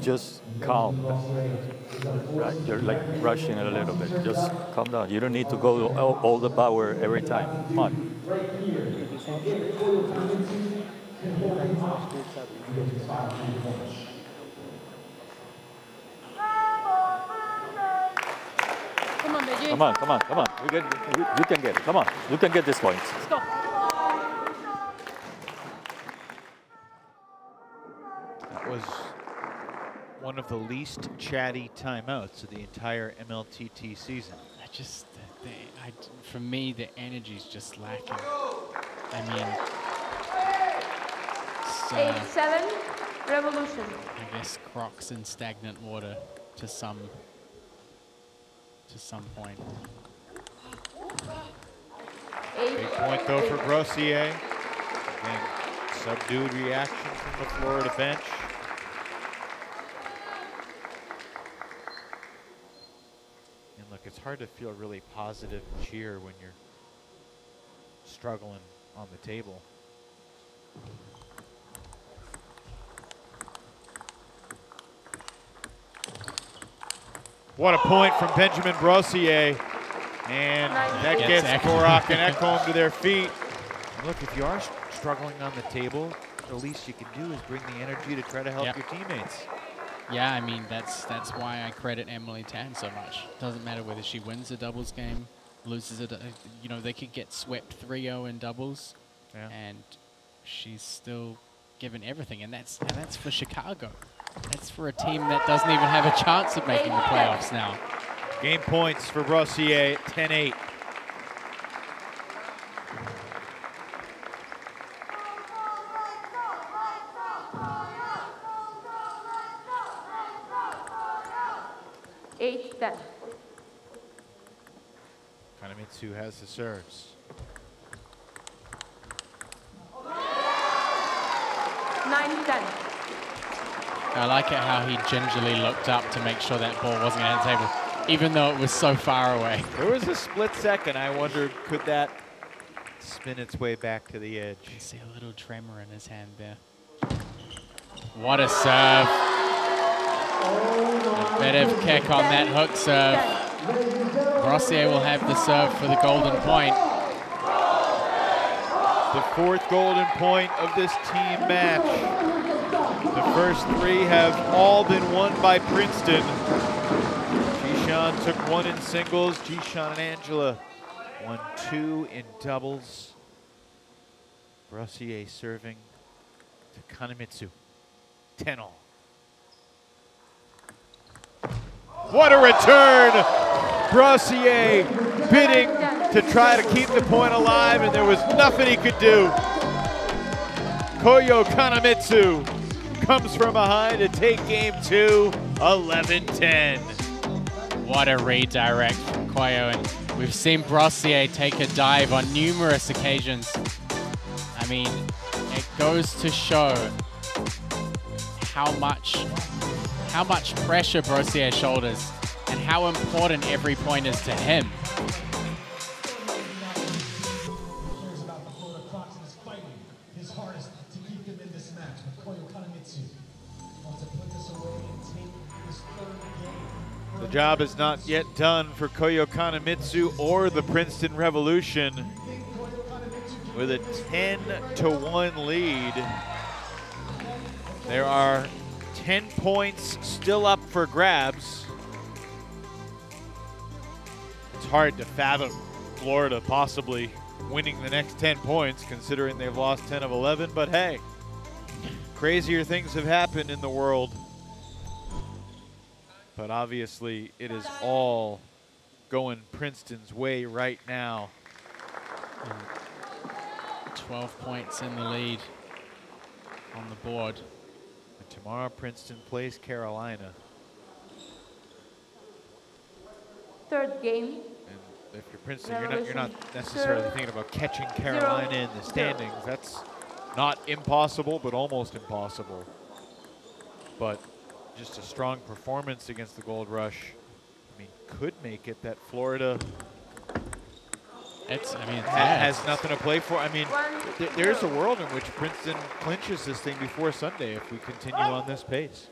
[SPEAKER 10] just calm. Right, you're like rushing it a little bit. Just calm down. You don't need to go all, all the power every time. Come on.
[SPEAKER 9] Come on,
[SPEAKER 10] Come on, come on. You, get, you, you can get it. Come on. You can get this point.
[SPEAKER 9] Let's go.
[SPEAKER 7] That was one of the least chatty timeouts of the entire MLTT season.
[SPEAKER 8] I just, the, the, I, for me, the energy's just lacking. I mean, it's,
[SPEAKER 9] Eight,
[SPEAKER 8] uh,
[SPEAKER 9] seven. Revolution.
[SPEAKER 8] I guess Crocs in stagnant water to some to some point.
[SPEAKER 9] Eight,
[SPEAKER 7] Big point though for
[SPEAKER 9] eight.
[SPEAKER 7] Brossier. Again, subdued reaction from the Florida bench. And look, it's hard to feel really positive cheer when you're struggling on the table. What a point from Benjamin Brossier. And that
[SPEAKER 8] Gets
[SPEAKER 7] gets
[SPEAKER 8] Ek-
[SPEAKER 7] Gorak and <laughs> Ekholm to their feet. And look, if you are struggling on the table, the least you can do is bring the energy to try to help
[SPEAKER 8] Yep.
[SPEAKER 7] your teammates.
[SPEAKER 8] Yeah, I mean that's that's why I credit Emily Tan so much. Doesn't matter whether she wins a doubles game, loses it. Uh, you know they could get swept 3-0 in doubles,
[SPEAKER 7] Yeah.
[SPEAKER 8] and she's still given everything, and that's and that's for Chicago. That's for a team that doesn't even have a chance of making the playoffs now.
[SPEAKER 7] Game points for Brossier at 10-8.
[SPEAKER 9] Eight, ten.
[SPEAKER 7] Kanamitsu has the serves.
[SPEAKER 9] Nine, ten.
[SPEAKER 8] I like it how he gingerly looked up to make sure that ball wasn't going to the table, even though it was so far away. <laughs>
[SPEAKER 7] There was a split second. I wondered, could that spin its way back to the edge?
[SPEAKER 8] You see a little tremor in his hand there. What a serve. A bit of kick on that hook serve. Brossier will have the serve for the golden point.
[SPEAKER 7] The fourth golden point of this team match. First three have all been won by Princeton. Jishan took one in singles. Jishan and Angela won two in doubles. Brossier serving to Kanamitsu. 10 all. What a return! Brossier bidding to try to keep the point alive, and there was nothing he could do. Koyo Kanamitsu comes from behind to take game two, 11-10.
[SPEAKER 8] What a redirect from Koyo. And we've seen Brossier take a dive on numerous occasions. I mean, it goes to show how much how much pressure Brossier shoulders and how important every point is to him.
[SPEAKER 7] Job is not yet done for Koyo Kanamitsu or the Princeton Revolution with a 10 to 1 lead. There are 10 points still up for grabs. It's hard to fathom Florida possibly winning the next 10 points considering they've lost 10 of 11, but hey, crazier things have happened in the world. But obviously, it is all going Princeton's way right now.
[SPEAKER 8] 12 points in the lead on the board.
[SPEAKER 7] And tomorrow, Princeton plays Carolina.
[SPEAKER 9] Third game.
[SPEAKER 7] And if you're Princeton, you're not, you're not necessarily thinking about catching Carolina in the standings. That's not impossible, but almost impossible. But just a strong performance against the Gold Rush. I mean, could make it that Florida
[SPEAKER 8] It's, I mean, it's,
[SPEAKER 7] ha-
[SPEAKER 8] yeah,
[SPEAKER 7] has nothing to play for. I mean, th- there's a world in which Princeton clinches this thing before Sunday if we continue on this pace.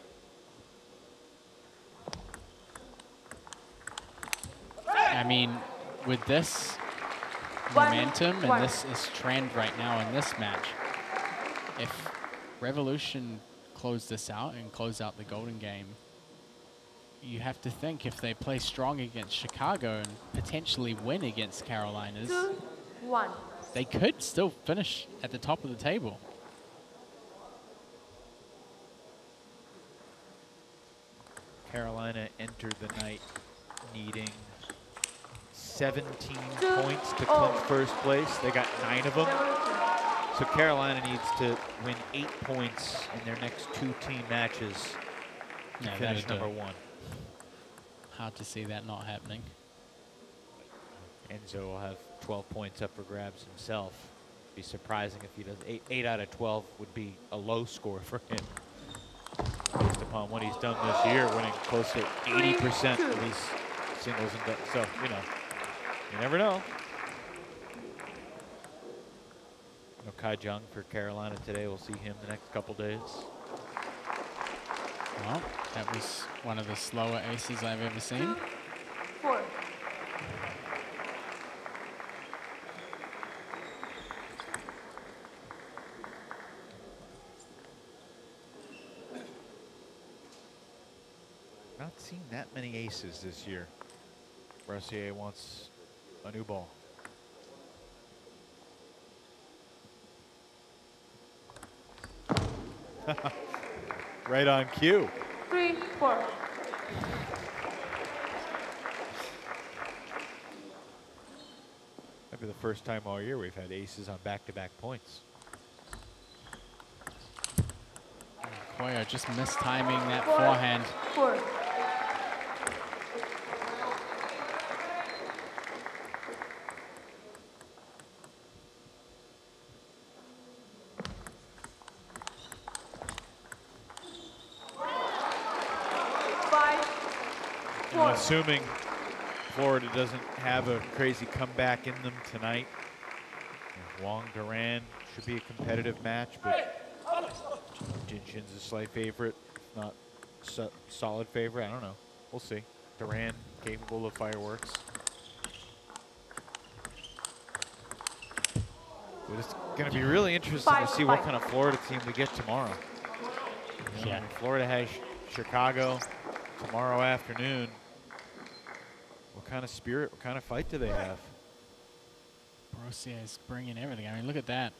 [SPEAKER 8] I mean, with this momentum and this, this trend right now in this match, if Revolution close this out and close out the Golden Game, you have to think if they play strong against Chicago and potentially win against Carolinas,
[SPEAKER 9] Two, one.
[SPEAKER 8] they could still finish at the top of the table.
[SPEAKER 7] Carolina entered the night needing 17 points to
[SPEAKER 9] Oh.
[SPEAKER 7] clinch first place. They got nine of them. So Carolina needs to win eight points in their next two team matches to finish number one.
[SPEAKER 8] Hard to see that not happening.
[SPEAKER 7] Enzo will have 12 points up for grabs himself, be surprising if he does. Eight, eight out of 12 would be a low score for him. Based upon what he's done this year, winning close to 80% of these singles and so you know, you never know. No Kai Zhang for Carolina today. We'll see him the next couple days.
[SPEAKER 8] Well, that was one of the slower aces I've ever seen.
[SPEAKER 9] Four.
[SPEAKER 7] Not seen that many aces this year. Brossier wants a new ball. <laughs> right on cue.
[SPEAKER 9] Three, four.
[SPEAKER 7] Might be the first time all year we've had aces on back-to-back points.
[SPEAKER 8] Koyo just mistiming that
[SPEAKER 9] Four.
[SPEAKER 8] forehand.
[SPEAKER 9] Four. Five.
[SPEAKER 7] And
[SPEAKER 9] Four.
[SPEAKER 7] Assuming Florida doesn't have a crazy comeback in them tonight, Wang Duran should be a competitive match, but Jinxin's a slight favorite, not so solid favorite. I don't know. We'll see. Duran capable of fireworks. But it's going to be really interesting to see what kind of Florida team we get tomorrow. You know,
[SPEAKER 8] Yeah.
[SPEAKER 7] Florida has Chicago tomorrow afternoon. What kind of spirit, what kind of fight do they have?
[SPEAKER 8] Brossier is bringing everything. I mean, look at that.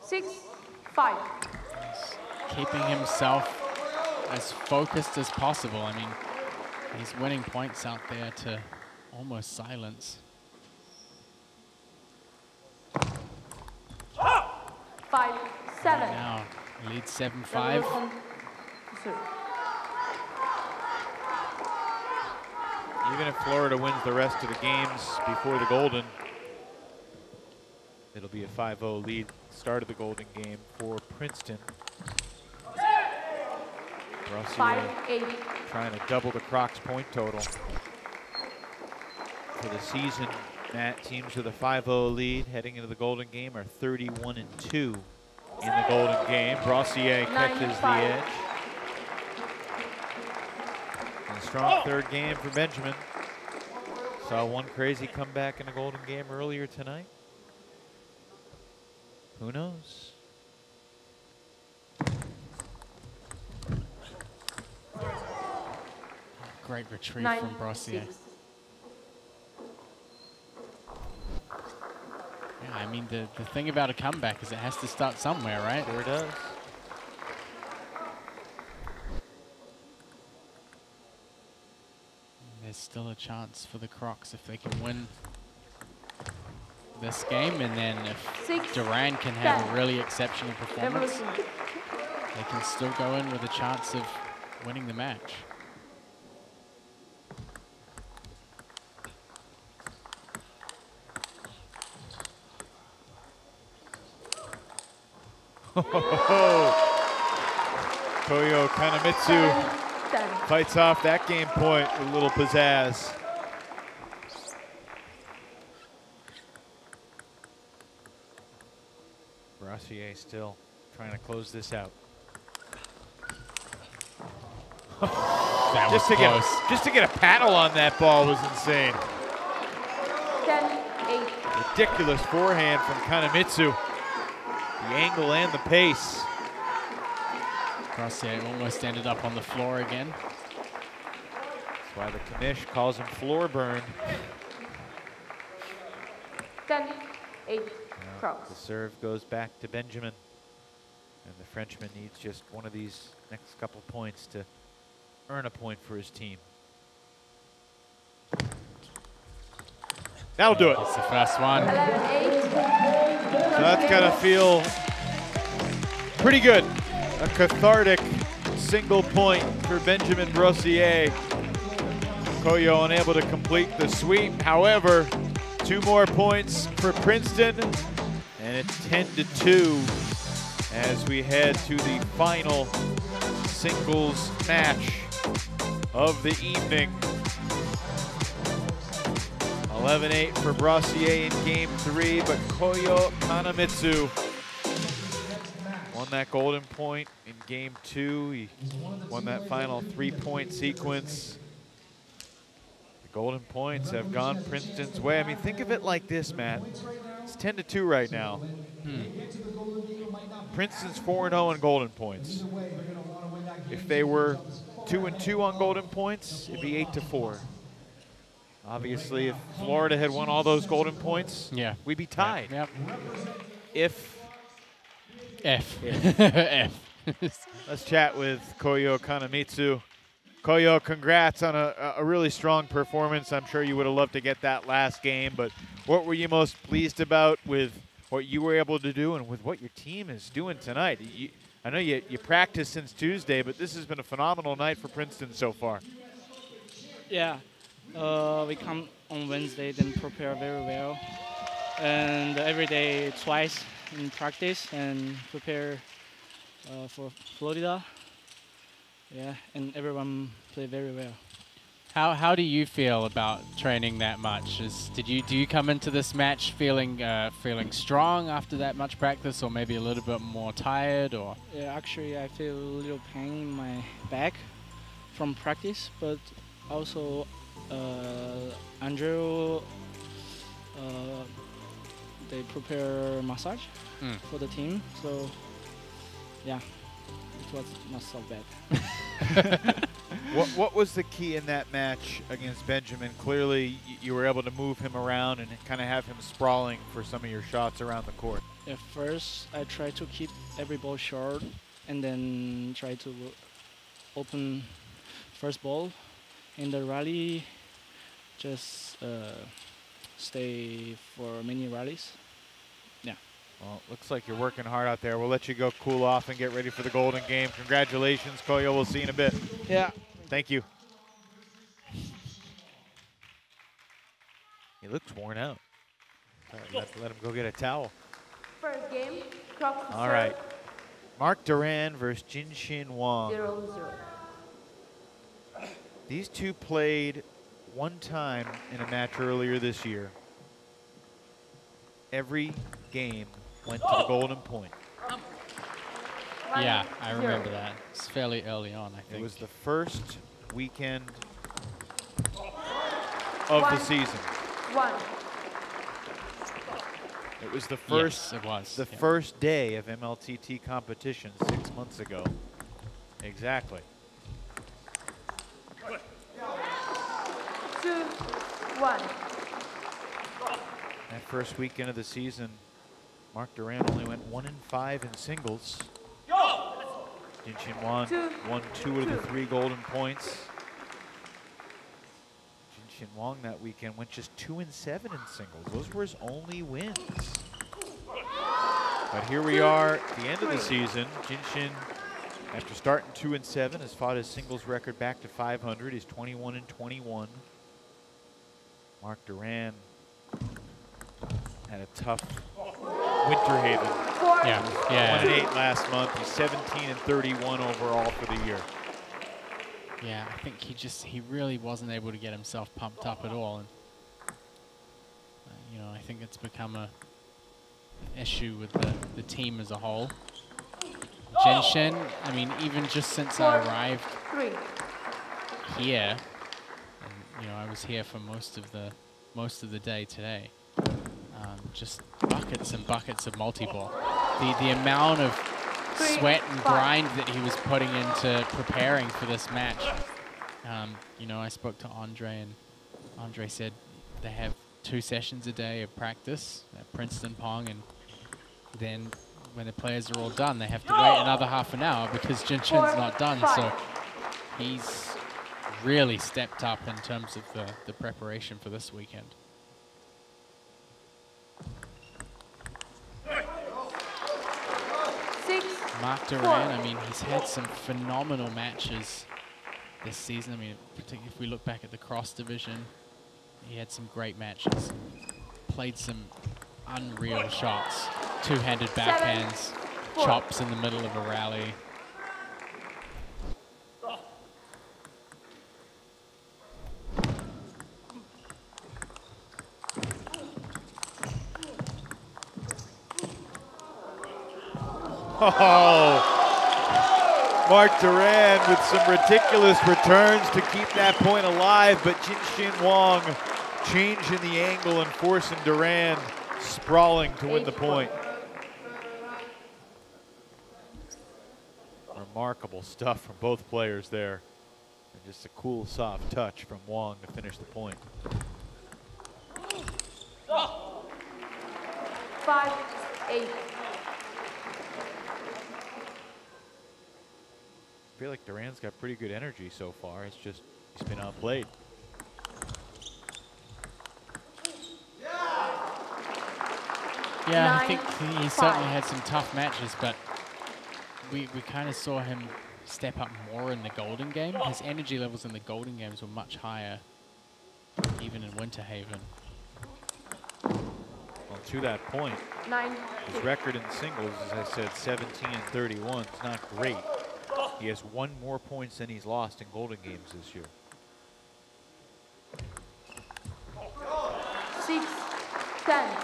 [SPEAKER 9] Six. Five.
[SPEAKER 8] Keeping himself as focused as possible. I mean, he's winning points out there to almost silence. 7-5.
[SPEAKER 7] Even if Florida wins the rest of the games before the Golden, it'll be a 5-0 lead start of the Golden game for Princeton.
[SPEAKER 9] Uh,
[SPEAKER 7] trying to double the Crocs point total. For the season, Matt, teams with a 5-0 lead heading into the Golden game are 31 and 2 in the Golden game. Brossier catches the edge. And a strong oh. third game for Benjamin. Saw one crazy comeback in the Golden game earlier tonight. Who knows?
[SPEAKER 8] Great retrieve
[SPEAKER 9] Nine.
[SPEAKER 8] from Brossier.
[SPEAKER 9] Six.
[SPEAKER 8] I mean, the, the thing about a comeback is it has to start somewhere, right?
[SPEAKER 7] Sure does.
[SPEAKER 8] There's still a chance for the Crocs if they can win this game, and then if
[SPEAKER 9] Six,
[SPEAKER 8] Duran can have
[SPEAKER 9] ten.
[SPEAKER 8] a really exceptional performance, they can still go in with a chance of winning the match.
[SPEAKER 7] Koyo Kanamitsu
[SPEAKER 9] Seven. Ten.
[SPEAKER 7] fights off that game point with a little pizzazz. Brossier still trying to close this out. <laughs>
[SPEAKER 8] That was
[SPEAKER 7] just to get just to get a paddle on that ball was insane.
[SPEAKER 9] Ten.
[SPEAKER 7] Ridiculous forehand from Kanamitsu. The angle and the pace.
[SPEAKER 8] Brossier almost ended up on the floor again.
[SPEAKER 7] That's why the commish calls him floor burn.
[SPEAKER 9] Ten. Eight.
[SPEAKER 7] The serve goes back to Benjamin. And the Frenchman needs just one of these next couple points to earn a point for his team. That'll do it.
[SPEAKER 8] It's the first one.
[SPEAKER 9] Eleven. Eight.
[SPEAKER 7] So that's got to feel pretty good. A cathartic single point for Benjamin Brossier. Koyo unable to complete the sweep. However, two more points for Princeton, and it's 10 to 2 as we head to the final singles match of the evening. 11-8 for Brossier in game three, but Koyo Kanamitsu won that golden point in game two. He won that final three-point sequence. The golden points have gone Princeton's way. I mean, think of it like this, Matt. It's 10 to 2 right now. Hmm. Princeton's 4 0 in golden points. If they were 2 and 2 on golden points, it'd be 8 to 4. Obviously, if Florida had won all those golden points,
[SPEAKER 8] Yeah.
[SPEAKER 7] we'd be tied.
[SPEAKER 8] Yep.
[SPEAKER 7] If
[SPEAKER 8] F. <laughs>
[SPEAKER 7] F. <laughs> Let's chat with Koyo Kanamitsu. Koyo, congrats on a, a really strong performance. I'm sure you would have loved to get that last game, but what were you most pleased about with what you were able to do and with what your team is doing tonight? You, I know you, you practiced since Tuesday, but this has been a phenomenal night for Princeton so far.
[SPEAKER 16] Yeah, uh, we come on Wednesday, then prepare very well, and every day twice in practice and prepare uh, for Florida. Yeah, and everyone play very well.
[SPEAKER 8] How how do you feel about training that much? Is did you do you come into this match feeling uh, feeling strong after that much practice, or maybe a little bit more tired, or
[SPEAKER 16] Yeah, actually, I feel a little pain in my back from practice, but also Andrew, uh, they prepare massage
[SPEAKER 8] Mm.
[SPEAKER 16] for the team, so yeah, it was not so bad. <laughs>
[SPEAKER 7] what, what was the key in that match against Benjamin? Clearly, y- you were able to move him around and kind of have him sprawling for some of your shots around the court.
[SPEAKER 16] At first, I try to keep every ball short, and then try to open first ball. In the rally, just uh, stay for many rallies. Yeah.
[SPEAKER 7] Well, looks like you're working hard out there. We'll let you go cool off and get ready for the Golden Game. Congratulations, Koyo. We'll see you in a bit.
[SPEAKER 16] Yeah.
[SPEAKER 7] Thank you. He looks worn out. All right, Let, let him go get a towel.
[SPEAKER 9] First game, clock
[SPEAKER 7] All
[SPEAKER 9] serve,
[SPEAKER 7] right. Marc Duran versus Jin Jinxin Wang.
[SPEAKER 9] Zero, zero.
[SPEAKER 7] These two played one time in a match earlier this year. Every game went to the golden point.
[SPEAKER 8] yeah, I remember that. It's fairly early on, I think.
[SPEAKER 7] It was the first weekend of the season.
[SPEAKER 9] One.
[SPEAKER 7] It was the first.
[SPEAKER 8] it was,
[SPEAKER 7] the
[SPEAKER 8] yeah.
[SPEAKER 7] first day of MLTT competition six months ago. Exactly.
[SPEAKER 9] Two, one.
[SPEAKER 7] That first weekend of the season, Marc Duran only went one in five in singles. Jinxin Wang
[SPEAKER 9] Two.
[SPEAKER 7] won two of the three golden points. Jinxin Wang that weekend went just two and seven in singles. Those were his only wins. But here we are at the end of the season. Jin Jinxin, after starting two and seven, has fought his singles record back to 500. He's 21 and 21. Marc Duran had a tough Winter Haven.
[SPEAKER 8] Yeah, yeah.
[SPEAKER 7] One and eight last month. He's 17 and 31 overall for the year.
[SPEAKER 8] Yeah, I think he just he really wasn't able to get himself pumped up at all, and uh, you know I think it's become a issue with the the team as a whole. Jinxin, I mean, even just since I arrived
[SPEAKER 9] Three.
[SPEAKER 8] here, and you know I was here for most of the most of the day today. Um, just buckets and buckets of multi-ball. The the amount of
[SPEAKER 9] Three,
[SPEAKER 8] sweat and
[SPEAKER 9] five.
[SPEAKER 8] grind that he was putting into preparing for this match. Um, you know, I spoke to Andre, and Andre said they have two sessions a day of practice at Princeton Pong, and then when the players are all done, they have to wait another half an hour because Jinxin's
[SPEAKER 9] Four,
[SPEAKER 8] not done. So he's really stepped up in terms of the, the preparation for this weekend.
[SPEAKER 9] Six. Marc
[SPEAKER 8] Duran, I mean, he's had some phenomenal matches this season. I mean, particularly if we look back at the cross division, he had some great matches, played some unreal shots, two-handed backhands, chops in the middle of a rally.
[SPEAKER 7] Oh, Marc Duran with some ridiculous returns to keep that point alive, but Jin Shin Wong changing the angle and forcing Duran sprawling to win the point. Remarkable stuff from both players there. And just a cool, soft touch from Wang to finish the point.
[SPEAKER 9] Five, eight.
[SPEAKER 7] Feel like Duran's got pretty good energy so far. It's just he's been outplayed.
[SPEAKER 8] Yeah, I think he certainly had some tough matches, but we, we kind of saw him step up more in the Golden Game. His energy levels in the Golden Games were much higher, even in Winter Haven.
[SPEAKER 7] Well, to that point,
[SPEAKER 9] Nine.
[SPEAKER 7] his record in singles, as I said, 17 and 31. It's not great. He has one more points than he's lost in Golden Games this year.
[SPEAKER 9] Six, ten.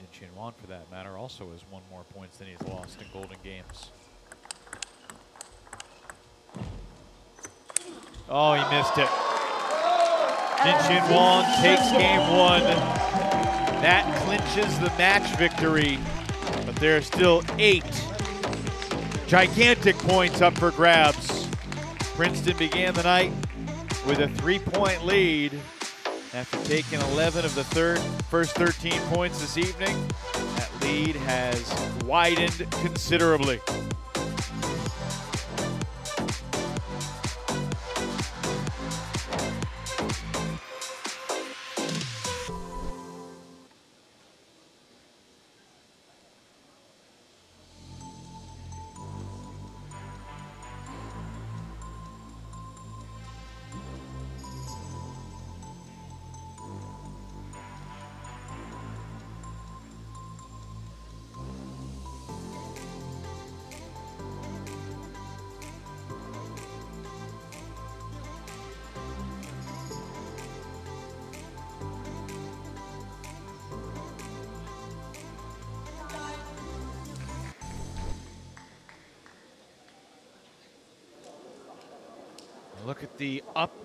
[SPEAKER 7] And Jinxin Wang, for that matter, also has one more points than he's lost in Golden Games. Oh, he missed it. Jin Shin Wong takes game one. That clinches the match victory, there are still eight gigantic points up for grabs. Princeton began the night with a three-point lead after taking 11 of the third, first 13 points this evening. That lead has widened considerably.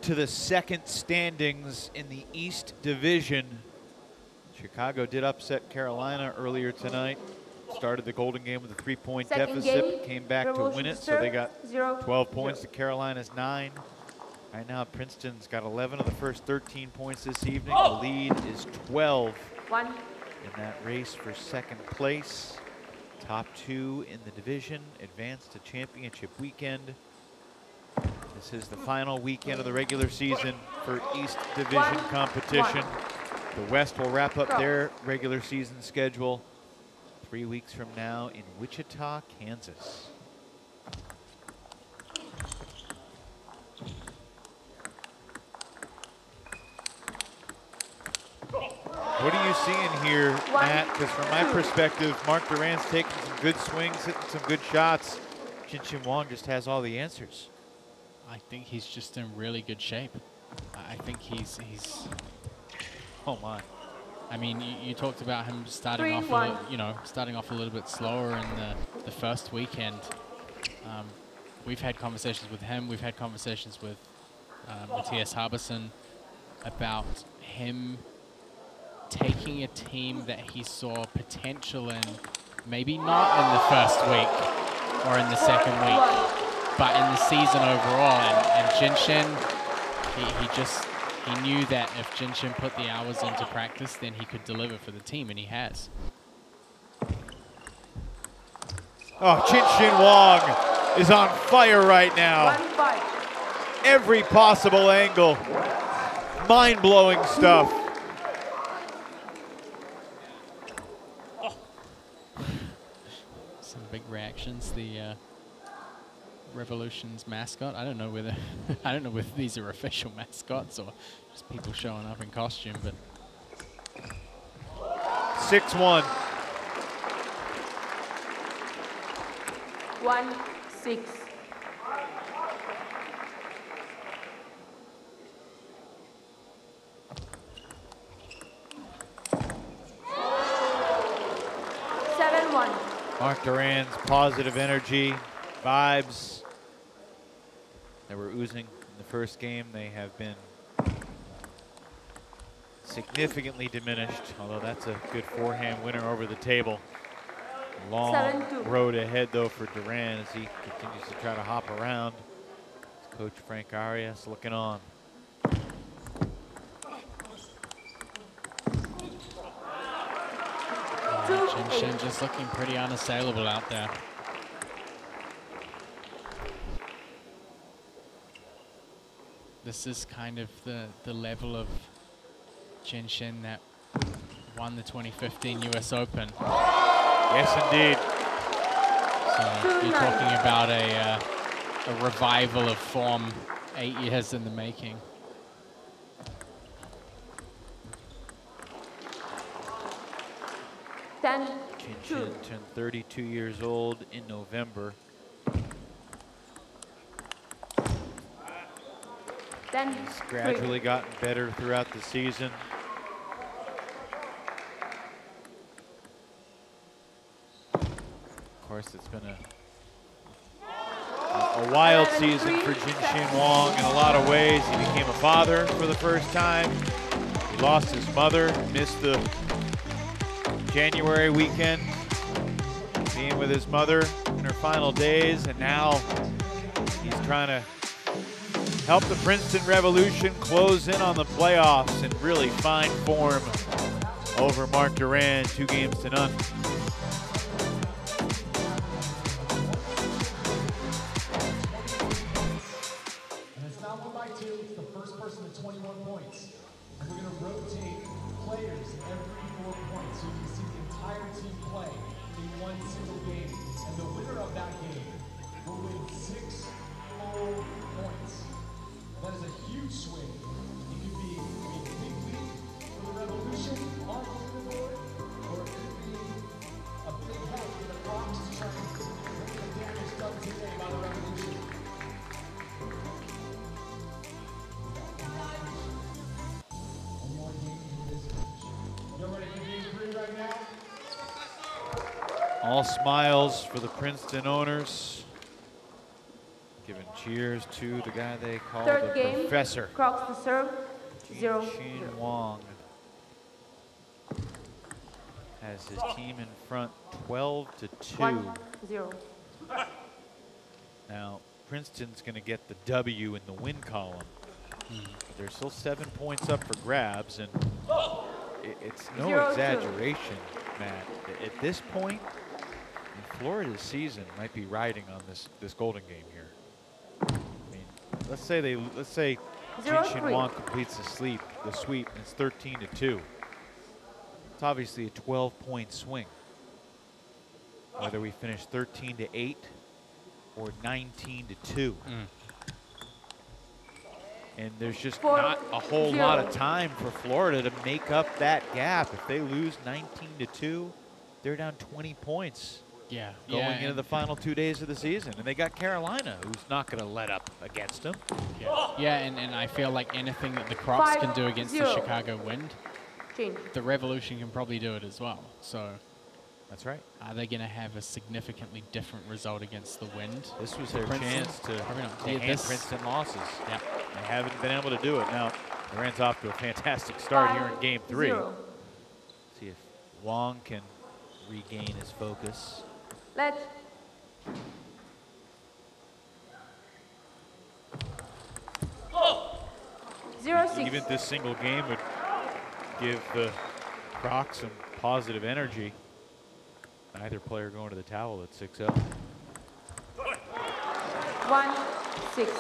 [SPEAKER 7] To the second standings in the East Division. Chicago did upset Carolina earlier tonight. Started the Golden Game with a three-point deficit,
[SPEAKER 9] game,
[SPEAKER 7] came back to win it, so they got
[SPEAKER 9] zero,
[SPEAKER 7] 12 points
[SPEAKER 9] zero.
[SPEAKER 7] to Carolina's nine. Right now, Princeton's got 11 of the first 13 points this evening.
[SPEAKER 9] Oh.
[SPEAKER 7] The lead is 12
[SPEAKER 9] One.
[SPEAKER 7] in that race for second place. Top two in the division advance to championship weekend. This is the final weekend of the regular season for East Division competition. The West will wrap up their regular season schedule three weeks from now in Wichita, Kansas. What are you seeing here, Matt? Because from my perspective, Marc Duran's taking some good swings, hitting some good shots. Jinxin Wang just has all the answers.
[SPEAKER 8] I think he's just in really good shape. I think he's he's.
[SPEAKER 7] Oh my!
[SPEAKER 8] I mean, you, you talked about him starting
[SPEAKER 9] Three,
[SPEAKER 8] off, a
[SPEAKER 9] one.
[SPEAKER 8] you know, starting off a little bit slower in the the first weekend. Um, we've had conversations with him. We've had conversations with uh, Matthias Harbison about him taking a team that he saw potential in, maybe not in the first week or in the second week, but in the season overall. And, and Jinxin, he, he just he knew that if Jinxin put the hours into practice, then he could deliver for the team, and he has.
[SPEAKER 7] Oh, Chin Shin Wong is on fire right now. Every possible angle. Mind-blowing stuff.
[SPEAKER 8] Some big reactions. The uh, Revolution's mascot. I don't know whether <laughs> I don't know whether these are official <laughs> mascots or just people showing up in costume, but
[SPEAKER 7] 6-1.
[SPEAKER 9] One, six. Seven, one.
[SPEAKER 7] Mark Duran's positive energy, vibes that were oozing in the first game, they have been significantly diminished, although that's a good forehand winner over the table. Long
[SPEAKER 9] Seven,
[SPEAKER 7] road ahead, though, for Duran as he continues to try to hop around. Coach Frank Arias looking on.
[SPEAKER 9] Two,
[SPEAKER 8] Jinxin just looking pretty unassailable out there. This is kind of the, the level of Jinxin that won the 2015 US Open.
[SPEAKER 7] Yes, indeed.
[SPEAKER 8] So you're talking about a, uh, a revival of form eight years in the making.
[SPEAKER 9] Ten,
[SPEAKER 7] Jin turned 32 years old in November.
[SPEAKER 9] Ten,
[SPEAKER 7] He's gradually gotten better throughout the season. Of course, it's been a a wild season for Jin Shin Wong in a lot of ways. He became a father for the first time. He lost his mother, missed the January weekend, being with his mother in her final days, and now he's trying to help the Princeton Revolution close in on the playoffs in really fine form over Marc Duran, two games to none. Princeton owners. Giving cheers to the guy they call
[SPEAKER 9] Third
[SPEAKER 7] the
[SPEAKER 9] game.
[SPEAKER 7] professor.
[SPEAKER 9] Crocs to serve. Zero.
[SPEAKER 7] Shin
[SPEAKER 9] zero.
[SPEAKER 7] Wong has his team in front 12 to 2.
[SPEAKER 9] One, zero.
[SPEAKER 7] Now, Princeton's going to get the W in the win column. But They're still seven points up for grabs, and it, it's no
[SPEAKER 9] Zero, two.
[SPEAKER 7] exaggeration, Matt. At this point, Florida's season might be riding on this this Golden Game here. I mean, let's say they let's say Jinxin
[SPEAKER 9] three.
[SPEAKER 7] Wong completes the sleep the sweep, and it's 13 to two. It's obviously a 12 point swing. Whether we finish 13 to eight or 19 to two. Mm. And there's just
[SPEAKER 9] Four,
[SPEAKER 7] not a whole lot of time for Florida to make up that gap. If they lose 19 to 2, they're down 20 points
[SPEAKER 8] Yeah.
[SPEAKER 7] going
[SPEAKER 8] yeah,
[SPEAKER 7] into the final two days of the season. And they got Carolina, who's not going to let up against them.
[SPEAKER 8] Yeah, yeah and, and I feel like anything that the Crocs
[SPEAKER 9] Five,
[SPEAKER 8] can do against
[SPEAKER 9] zero.
[SPEAKER 8] the Chicago Wind,
[SPEAKER 9] Change.
[SPEAKER 8] the Revolution can probably do it as well. So
[SPEAKER 7] That's right.
[SPEAKER 8] are they going to have a significantly different result against the Wind?
[SPEAKER 7] This was their
[SPEAKER 8] Princeton?
[SPEAKER 7] chance to,
[SPEAKER 8] Probably not.
[SPEAKER 7] to
[SPEAKER 8] Yeah,
[SPEAKER 7] hand Princeton losses.
[SPEAKER 8] Yeah.
[SPEAKER 7] They haven't been able to do it. Now, Duran's off to a fantastic start here in game three.
[SPEAKER 9] Zero.
[SPEAKER 7] See if Wang can regain his focus.
[SPEAKER 9] Let. Zero, six.
[SPEAKER 7] Even this single game would give uh, the Crocs some positive energy. Neither player going to the towel at oh. 6-0.
[SPEAKER 9] One. Six,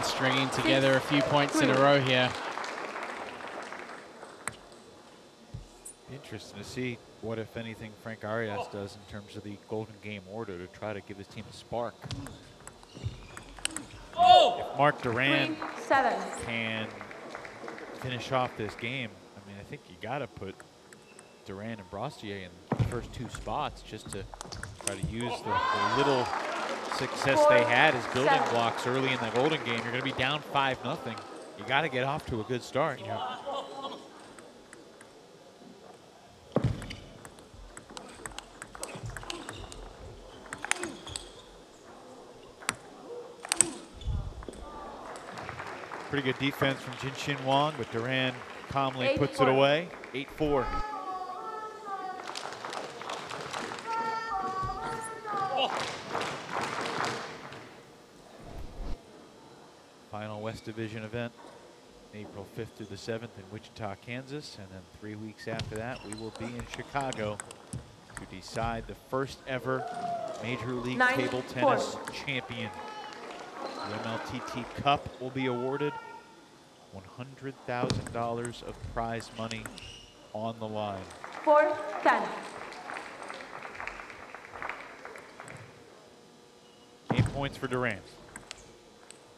[SPEAKER 8] and stringing together a few points in a row here.
[SPEAKER 7] Interesting to see what, if anything, Frank Arias does in terms of the golden game order to try to give his team a spark. If Marc Duran can finish off this game, I mean, I think you got to put Duran and Brossier in the first two spots just to try to use the, the little success they had as building
[SPEAKER 9] seven.
[SPEAKER 7] blocks early in the golden game. You're going to be down 5 nothing. You got to get off to a good start. Pretty good defense from Jinxin Wang, but Duran calmly
[SPEAKER 9] Eight
[SPEAKER 7] puts
[SPEAKER 9] four.
[SPEAKER 7] it away. 8-4. Final West Division event, April 5th through the 7th in Wichita, Kansas. And then three weeks after that, we will be in Chicago to decide the first ever Major League
[SPEAKER 9] Nine,
[SPEAKER 7] Table
[SPEAKER 9] four.
[SPEAKER 7] Tennis champion. The MLTT Cup will be awarded. $100,000 of prize money on the line.
[SPEAKER 9] Four, ten.
[SPEAKER 7] Game points for Duran.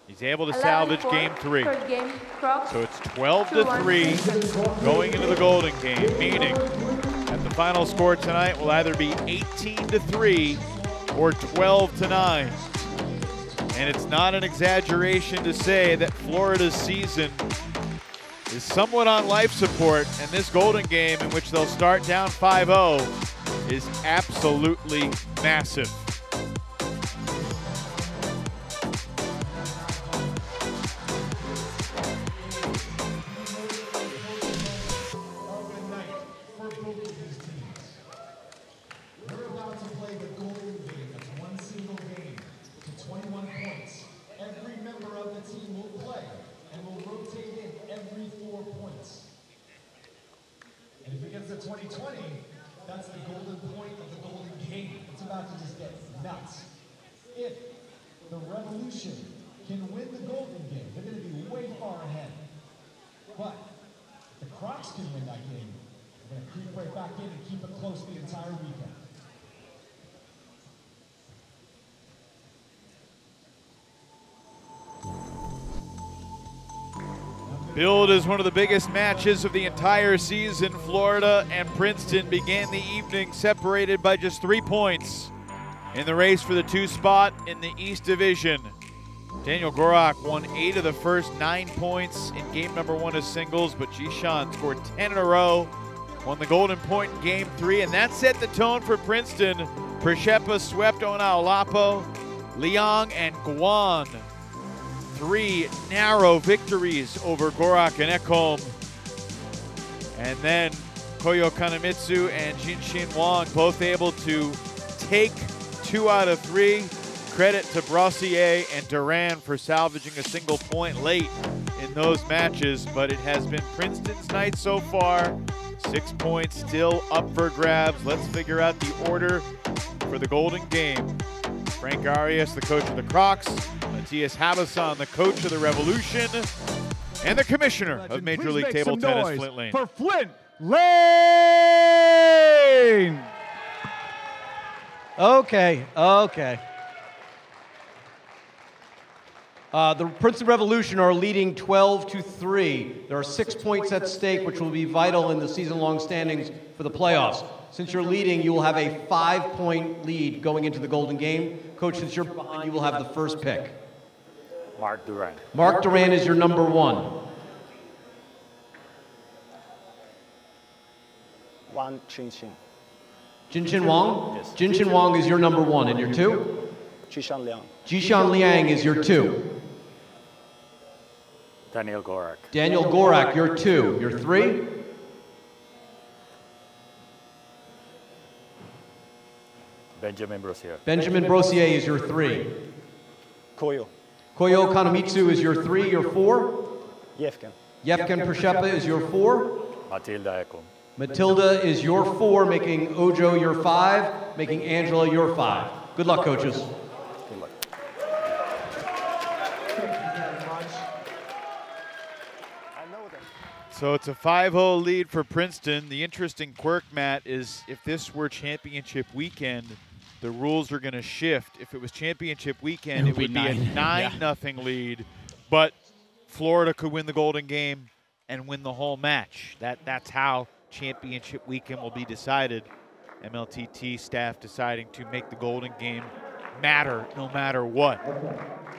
[SPEAKER 7] He's able to salvage game three.
[SPEAKER 9] Game,
[SPEAKER 7] So it's 12
[SPEAKER 9] Two,
[SPEAKER 7] to. 3 going into the golden game, meaning that the final score tonight will either be 18 to 3 or 12 to 9. And it's not an exaggeration to say that Florida's season is somewhat on life support, and this golden game in which they'll start down 5-0 is absolutely massive. As one of the biggest matches of the entire season, Florida and Princeton began the evening separated by just three points in the race for the two spot in the East Division. Daniel Gorak won eight of the first nine points in game number one of singles, but Jishan scored 10 in a row, won the golden point in game three, and that set the tone for Princeton. Pryshchepa swept on Onaolapo, Liang, and Guan three narrow victories over Gorak and Ekholm. And then Koyo Kanamitsu and Jinxin Wang both able to take two out of three. Credit to Brossier and Duran for salvaging a single point late in those matches, but it has been Princeton's night so far. Six points still up for grabs. Let's figure out the order for the Golden Game. Frank Arias, the coach of the Crocs, Matthias Habasan, the coach of the Revolution, and the commissioner of Major
[SPEAKER 6] Please
[SPEAKER 7] League Table Tennis, Flint Lane.
[SPEAKER 6] For Flint Lane!
[SPEAKER 17] Okay, okay. Uh, the Princeton Revolution are leading 12 to 3. There are six points at stake, which will be vital in the season long standings for the playoffs. Since you're leading, you will have a five point lead going into the Golden Game. Coach, since you're behind, you will have the first pick.
[SPEAKER 10] Marc Duran.
[SPEAKER 17] Marc Duran is your number one.
[SPEAKER 14] One Chin Chin.
[SPEAKER 17] Jinxin Wang? Jinxin Wang is your number one, and your two?
[SPEAKER 14] Jishan Liang.
[SPEAKER 17] Jishan Liang is your two.
[SPEAKER 10] Daniel Gorak.
[SPEAKER 17] Daniel Gorak, your two. Your three?
[SPEAKER 10] Benjamin Brossier.
[SPEAKER 17] Benjamin Brossier is your three.
[SPEAKER 14] Koyo.
[SPEAKER 17] Koyo Kanamitsu is your three, your four.
[SPEAKER 14] Yevgen.
[SPEAKER 17] Yevgen Pryshchepa is your four.
[SPEAKER 10] Matilda Eko.
[SPEAKER 17] Matilda is your four, making Ojo your five, making Angela your five. Good luck, coaches.
[SPEAKER 10] Good luck.
[SPEAKER 7] So it's a five-hole lead for Princeton. The interesting quirk, Matt, is if this were championship weekend – the rules are going to shift. If it was championship weekend,
[SPEAKER 8] It
[SPEAKER 7] it
[SPEAKER 8] would
[SPEAKER 7] would
[SPEAKER 8] be
[SPEAKER 7] a
[SPEAKER 8] nine,
[SPEAKER 7] nine <laughs>
[SPEAKER 8] yeah.
[SPEAKER 7] nothing lead, but Florida could win the Golden Game and win the whole match. That that's how championship weekend will be decided. MLTT staff deciding to make the Golden Game matter no matter what.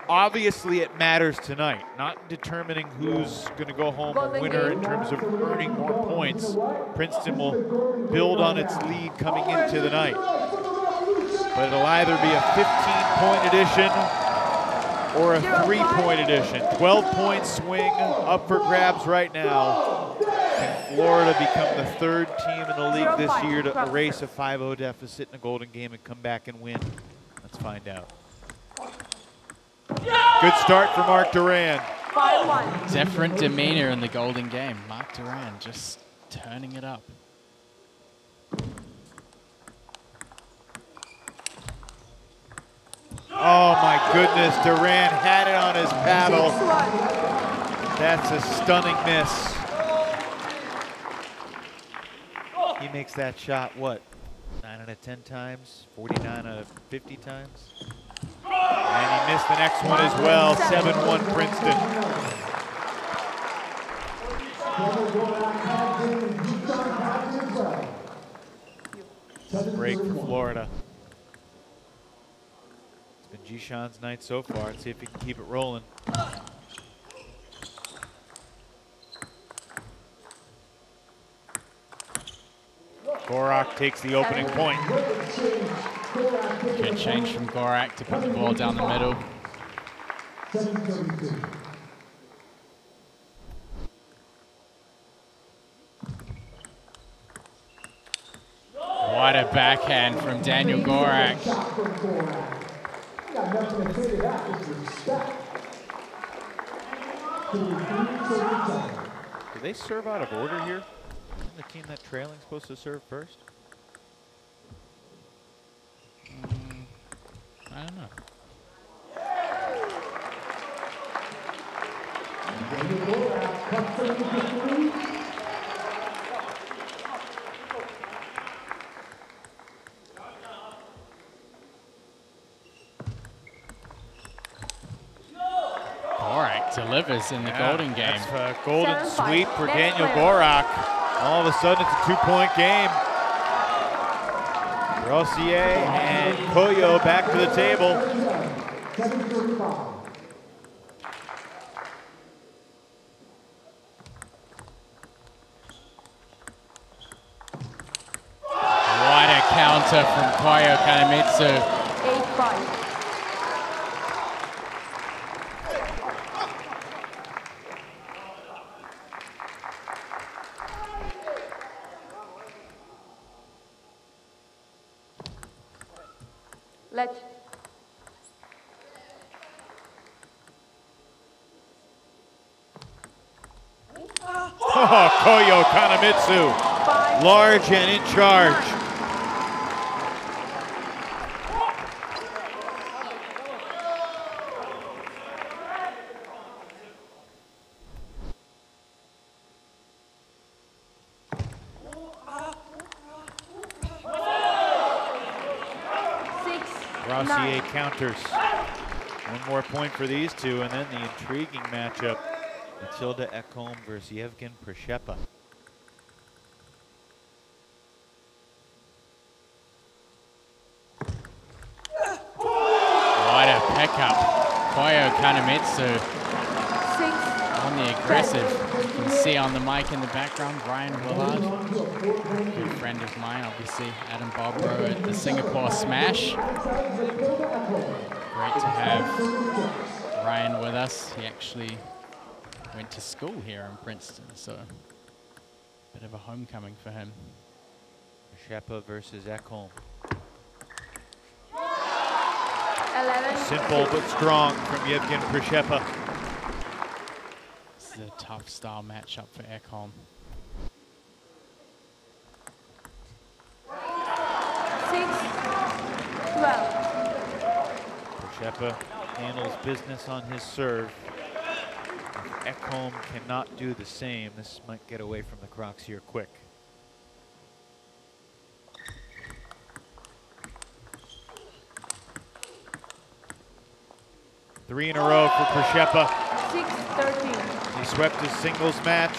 [SPEAKER 7] Obviously, it matters tonight, not determining who's going to go home a winner in terms of earning more points. Princeton will build on its lead coming into the night. But it'll either be a 15-point edition or a three-point edition. 12-point swing up for grabs right now. Can Florida become the third team in the league this year to erase a 5-0 deficit in a Golden Game and come back and win? Let's find out. Good start for Marc Duran.
[SPEAKER 8] Different demeanor in the Golden Game. Marc Duran just turning it up.
[SPEAKER 7] Oh my goodness, Duran had it on his paddle. That's a stunning miss. He makes that shot, what, 9 out of 10 times? 49 out of 50 times? And he missed the next one as well, 7-1 Princeton. Break for Florida. Been Jishan's night so far. Let's see if he can keep it rolling. Gorak takes the opening point.
[SPEAKER 8] Good change from Gorak to put the ball down the middle. What a backhand from Daniel Gorak.
[SPEAKER 7] Do they serve out of order here? Isn't the team that trailing supposed to serve first?
[SPEAKER 8] Mm, I don't know. Delivers in the
[SPEAKER 7] Yeah,
[SPEAKER 8] Golden Game.
[SPEAKER 7] That's a golden sweep for Daniel Gorak. All of a sudden, it's a two-point game. Brossier and Koyo back to the table.
[SPEAKER 8] What a counter from Koyo Kanamitsu.
[SPEAKER 9] Let's
[SPEAKER 7] Oh, Koyo Kanamitsu, large and in charge.
[SPEAKER 9] Brossier
[SPEAKER 7] counters. One more point for these two, and then the intriguing matchup, Matilda Ekholm versus Yevgen Pryshchepa.
[SPEAKER 8] What a pickup. Koyo Kanamitsu on the aggressive. You can see on the mic in the background, Ryan Willard, good friend of mine, obviously, Adam Bobrow at the Singapore Smash. Great to have Ryan with us. He actually went to school here in Princeton, so a bit of a homecoming for him.
[SPEAKER 7] Pryshchepa versus Ekholm.
[SPEAKER 9] 11,
[SPEAKER 7] Simple but strong from Yevgen Pryshchepa.
[SPEAKER 8] This is a tough style matchup for Ekholm.
[SPEAKER 9] six, 12.
[SPEAKER 7] Pryshchepa handles business on his serve. Ekholm cannot do the same. This might get away from the Crocs here quick. Three in a row for Pryshchepa.
[SPEAKER 9] 6-13.
[SPEAKER 7] He swept his singles match.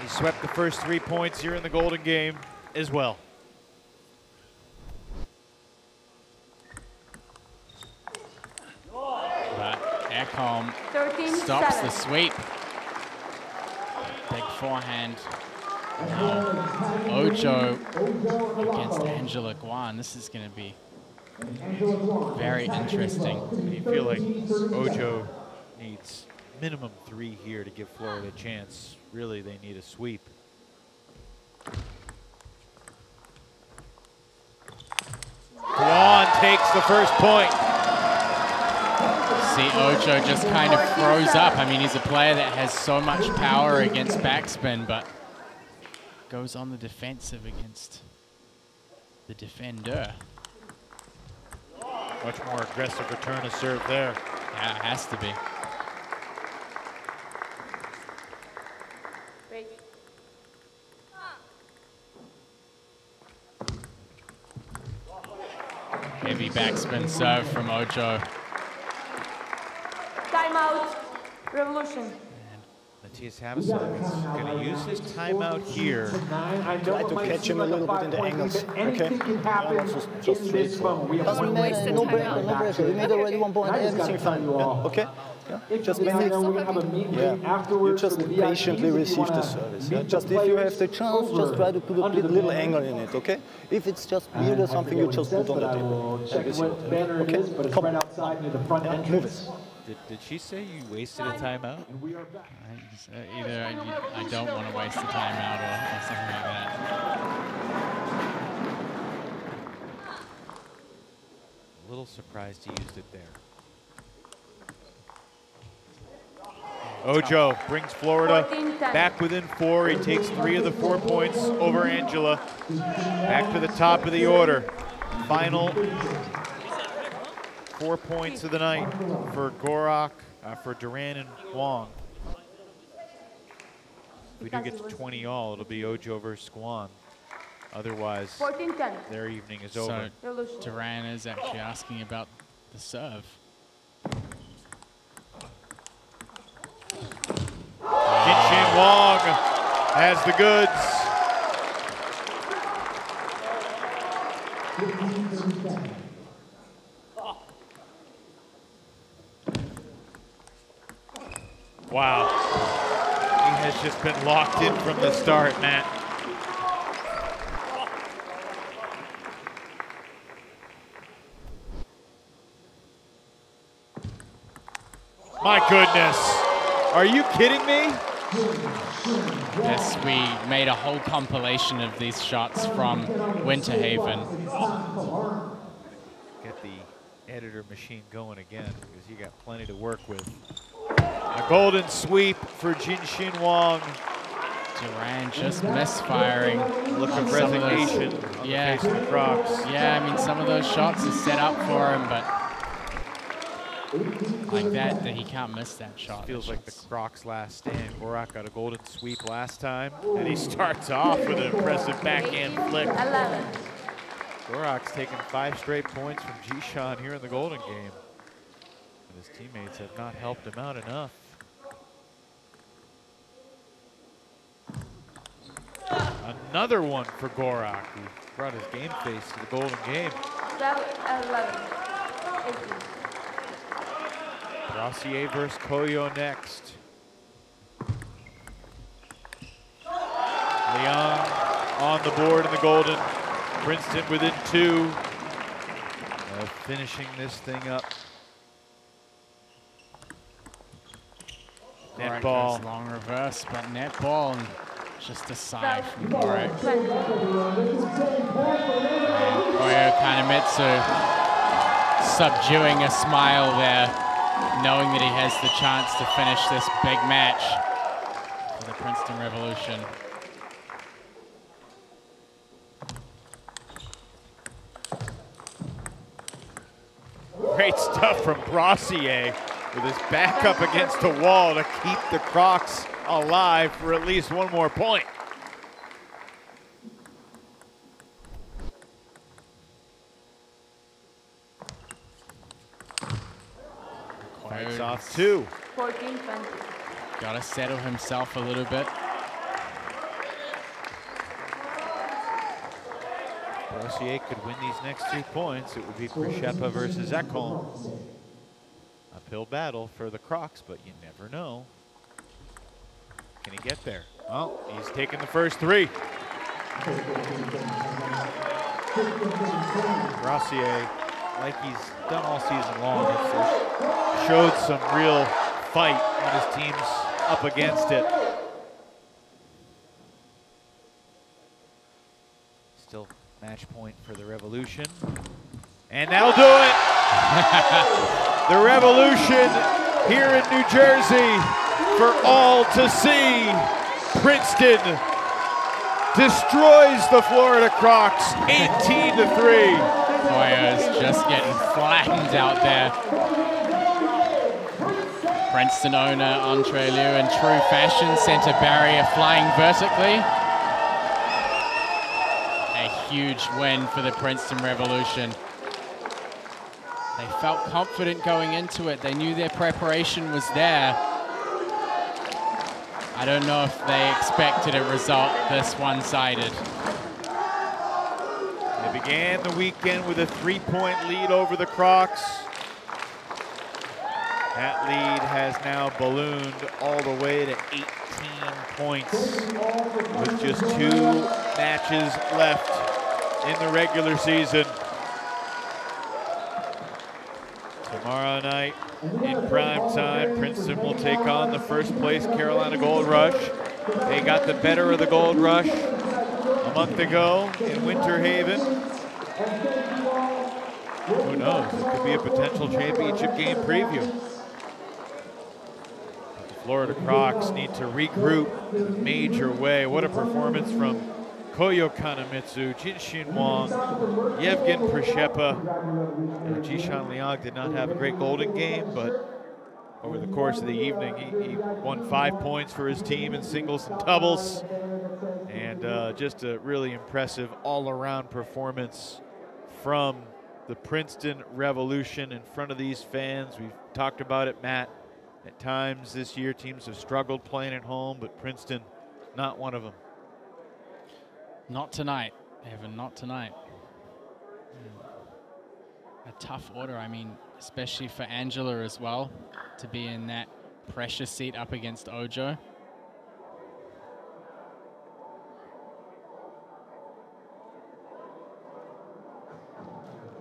[SPEAKER 7] He swept the first three points here in the Golden Game as well.
[SPEAKER 8] But Ekholm stops
[SPEAKER 9] seven.
[SPEAKER 8] the sweep. Big forehand. Now, Ojo against Angela Guan. This is going to be very interesting.
[SPEAKER 7] You feel like Ojo needs minimum three here to give Florida a chance. Really, they need a sweep. Guan takes the first point.
[SPEAKER 8] See, Ojo just kind of froze up. I mean, he's a player that has so much power against backspin, but goes on the defensive against the defender.
[SPEAKER 7] Much more aggressive return of serve there.
[SPEAKER 8] Yeah, it has to be.
[SPEAKER 9] Break.
[SPEAKER 8] Heavy backspin serve from Ojo.
[SPEAKER 9] Timeout. Revolution.
[SPEAKER 7] Matthias Havison is going to use his timeout here.
[SPEAKER 14] Try to catch him a little bit in the angles. Okay. Just, just straight. Doesn't matter. No pressure. No pressure. We made already one point. Everything fine. Yeah. Okay. Yeah. Just manage. Yeah. You just patiently receive the service. Yeah. Just if you have the chance, just try to put a bit- little angle in it. Okay. If it's just weird or something, you just put on the table.
[SPEAKER 2] Check what banner
[SPEAKER 14] Okay.
[SPEAKER 2] is, but it's
[SPEAKER 14] Come.
[SPEAKER 2] right outside near the front
[SPEAKER 14] Yeah, move
[SPEAKER 2] entrance.
[SPEAKER 7] Did, did she say you wasted a timeout?
[SPEAKER 8] Uh, Either I, I don't want to waste the timeout or, or something like that.
[SPEAKER 7] A little surprised he used it there. Ojo brings Florida back within four. He takes three of the four points over Angela. Back to the top of the order. Final four points of the night for Gorak, uh, for Duran and Wang. If we do get to 20 all, it'll be Ojo versus Guan. Otherwise,
[SPEAKER 9] 14-10.
[SPEAKER 7] their evening is over.
[SPEAKER 9] Revolution.
[SPEAKER 8] Duran is actually asking about the serve.
[SPEAKER 7] Jinxin Wang has the goods. Wow. He has just been locked in from the start, Matt. My goodness. Are you kidding me?
[SPEAKER 8] Yes, we made a whole compilation of these shots from Winter Haven.
[SPEAKER 7] Get the editor machine going again because you got plenty to work with. A golden sweep for Jinxin Wang.
[SPEAKER 8] Duran just misfiring.
[SPEAKER 7] Look of
[SPEAKER 8] those-
[SPEAKER 7] resignation on the
[SPEAKER 8] yeah.
[SPEAKER 7] face of the Crocs.
[SPEAKER 8] Yeah, I mean, some of those shots are set up for him, but like that, that he can't miss that shot.
[SPEAKER 7] Feels like the Crocs last stand. Gorak got a golden sweep last time, and he starts off with an impressive backhand flick.
[SPEAKER 9] 11.
[SPEAKER 7] Gorak's taken five straight points from Jishan here in the Golden Game. And his teammates have not helped him out enough. Another one for Gorak, who brought his game face to the Golden Game.
[SPEAKER 9] 12, 11. 18.
[SPEAKER 7] Brossier versus Koyo next. Leon on the board in the Golden. Princeton within two. Uh, finishing this thing up. Net
[SPEAKER 8] Gorak
[SPEAKER 7] ball.
[SPEAKER 8] long reverse, but net ball and just a sigh. from Gorak. Koyo Kanamitsu subduing a smile there, knowing that he has the chance to finish this big match for the Princeton Revolution.
[SPEAKER 7] Great stuff from Brossier. With his back up against the wall to keep the Crocs alive for at least one more point. Fights off two.
[SPEAKER 9] 14 20.
[SPEAKER 8] Got to settle himself a little bit.
[SPEAKER 7] Brossier could win these next two points. It would be Pryshchepa versus Ekholm. Uphill battle for the Crocs, but you never know. Can he get there? Oh, he's taking the first three. Brossier, like he's done all season long, showed some real fight when his team's up against it. Still match point for the Revolution. And that'll do it. <laughs> the Revolution here in New Jersey for all to see. Princeton destroys the Florida Crocs 18 to 3.
[SPEAKER 8] Uh, is just getting flattened out there. Princeton owner Andre Liu in true fashion center barrier flying vertically. A huge win for the Princeton Revolution. They felt confident going into it. They knew their preparation was there. I don't know if they expected a result this one-sided.
[SPEAKER 7] They began the weekend with a three-point lead over the Crocs. That lead has now ballooned all the way to 18 points with just two matches left in the regular season. Tomorrow night in prime time, Princeton will take on the first place Carolina Gold Rush. They got the better of the Gold Rush a month ago in Winter Haven. Who knows? It could be a potential championship game preview. Florida Crocs need to regroup in a major way. What a performance from Koyo Kanamitsu, Jinxin Wang, Yevgen Pryshchepa. And Jishan Liang did not have a great golden game, but over the course of the evening, he, he won five points for his team in singles and doubles. And uh, just a really impressive all-around performance from the Princeton Revolution in front of these fans. We've talked about it, Matt. At times this year, teams have struggled playing at home, but Princeton, not one of them.
[SPEAKER 8] Not tonight, Evan, not tonight. Hmm. A tough order, I mean, especially for Angela as well, to be in that pressure seat up against Ojo.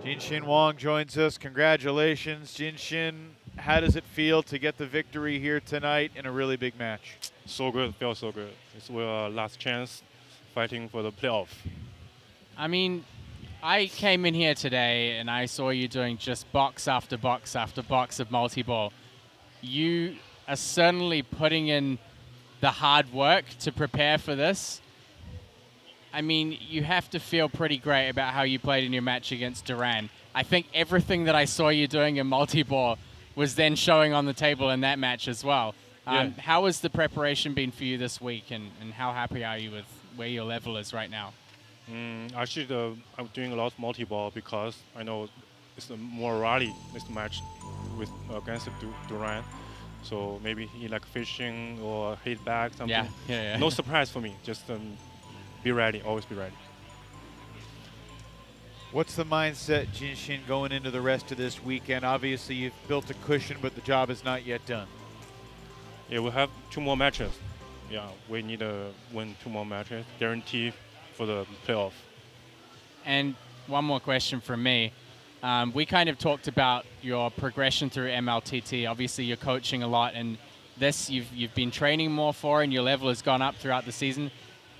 [SPEAKER 7] Jinxin Wang joins us. Congratulations, Jinxin. How does it feel to get the victory here tonight in a really big match?
[SPEAKER 18] So good, feels so good. It's our last chance fighting for the playoff.
[SPEAKER 8] I mean, I came in here today and I saw you doing just box after box after box of multi-ball. You are certainly putting in the hard work to prepare for this. I mean, you have to feel pretty great about how you played in your match against Duran. I think everything that I saw you doing in multi-ball was then showing on the table in that match as well. Um,
[SPEAKER 18] Yeah.
[SPEAKER 8] How has the preparation been for you this week, and, and how happy are you with where your level is right now?
[SPEAKER 18] Mm, actually, the, I'm doing a lot of multi-ball because I know it's a more rally next match with against Du- Duran. So maybe he like fishing or hit back something.
[SPEAKER 8] Yeah, yeah, yeah.
[SPEAKER 18] No surprise for me. Just um, be ready. Always be ready.
[SPEAKER 7] What's the mindset, Jinxin, going into the rest of this weekend? Obviously, you've built a cushion, but the job is not yet done.
[SPEAKER 18] Yeah, we have two more matches. Yeah, we need to win two more matches, guarantee for the playoff.
[SPEAKER 8] And one more question from me. Um, we kind of talked about your progression through MLTT. Obviously, you're coaching a lot, and this you've you've been training more for, and your level has gone up throughout the season.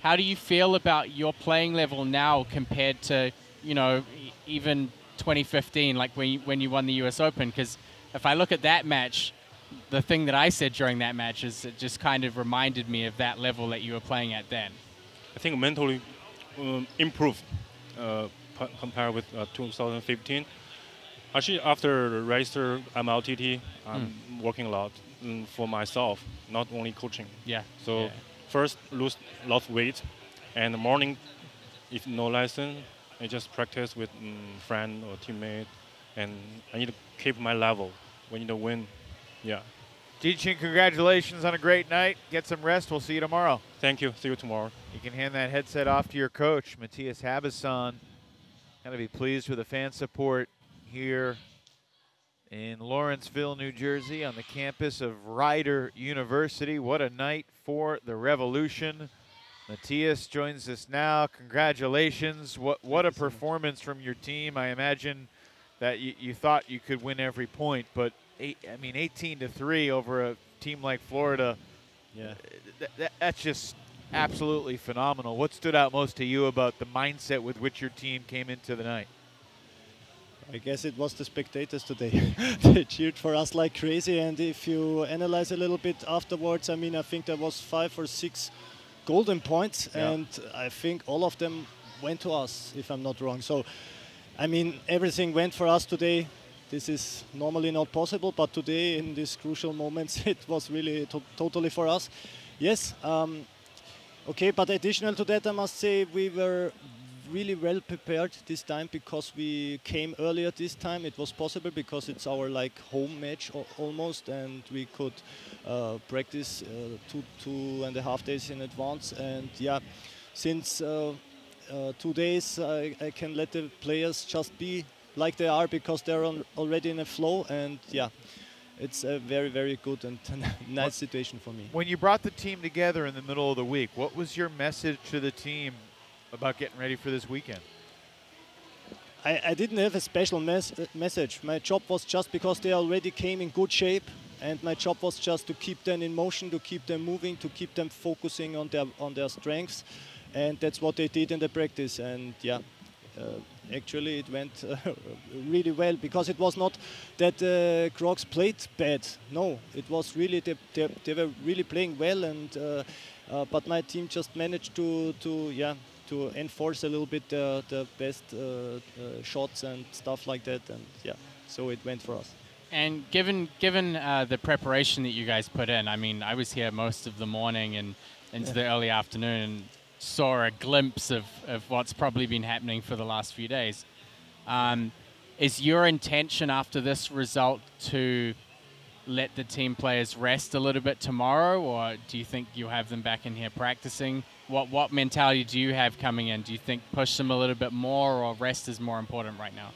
[SPEAKER 8] How do you feel about your playing level now compared to you know even 2015, like when you, when you won the U.S. Open? Because if I look at that match, the thing that I said during that match is it just kind of reminded me of that level that you were playing at then.
[SPEAKER 18] I think mentally um, improved uh, p- compared with uh, 2015. Actually, after register MLTT, I'm working a lot mm, for myself, not only coaching.
[SPEAKER 8] Yeah,
[SPEAKER 18] So
[SPEAKER 8] yeah.
[SPEAKER 18] first lose lot of weight, and the morning, if no lesson, I just practice with mm, friend or teammate, and I need to keep my level. We need to win. Yeah.
[SPEAKER 7] Jinxin, congratulations on a great night. Get some rest. We'll see you tomorrow.
[SPEAKER 18] Thank you. See you tomorrow.
[SPEAKER 7] You can hand that headset off to your coach, Matthias Habasson. Got to be pleased with the fan support here in Lawrenceville, New Jersey, on the campus of Rider University. What a night for the Revolution. Matthias joins us now. Congratulations. What what a performance from your team. I imagine that you, you thought you could win every point, but eight, I mean 18 to 3 over a team like Florida.
[SPEAKER 14] Yeah.
[SPEAKER 7] Th- th- that's just absolutely phenomenal. What stood out most to you about the mindset with which your team came into the night?
[SPEAKER 14] I guess it was the spectators today. <laughs> they cheered for us like crazy. And if you analyze a little bit afterwards, I mean, I think there was five or six golden points,
[SPEAKER 7] Yeah.
[SPEAKER 14] and I think all of them went to us, if I'm not wrong. So, I mean, everything went for us today. This is normally not possible, but today, in these crucial moments, <laughs> it was really to- totally for us. Yes. Um, Okay, but additional to that, I must say we were really well prepared this time because we came earlier this time. It was possible because it's our like home match almost, and we could uh, practice uh, two two and a half days in advance. And yeah, since uh, uh, two days, I, I can let the players just be like they are because they're on, already in a flow. And yeah, it's a very very good and <laughs> nice situation for me.
[SPEAKER 7] When you brought the team together in the middle of the week, what was your message to the team about getting ready for this weekend?
[SPEAKER 14] I, I didn't have a special mes- message. My job was just because they already came in good shape, and my job was just to keep them in motion, to keep them moving, to keep them focusing on their on their strengths, and that's what they did in the practice. And yeah, uh, actually it went <laughs> uh, really well because it was not that uh, Crocs played bad. No, it was really they, they, they were really playing well, and uh, uh, but my team just managed to to yeah to enforce a little bit the, the best uh, uh, shots and stuff like that, and yeah, so it went for us.
[SPEAKER 8] And given given uh, the preparation that you guys put in, I mean, I was here most of the morning and into the early afternoon and saw a glimpse of, of what's probably been happening for the last few days. Um, is your intention after this result to let the team players rest a little bit tomorrow, or do you think you'll have them back in here practicing? What what mentality do you have coming in? Do you think push them a little bit more, or rest is more important right now?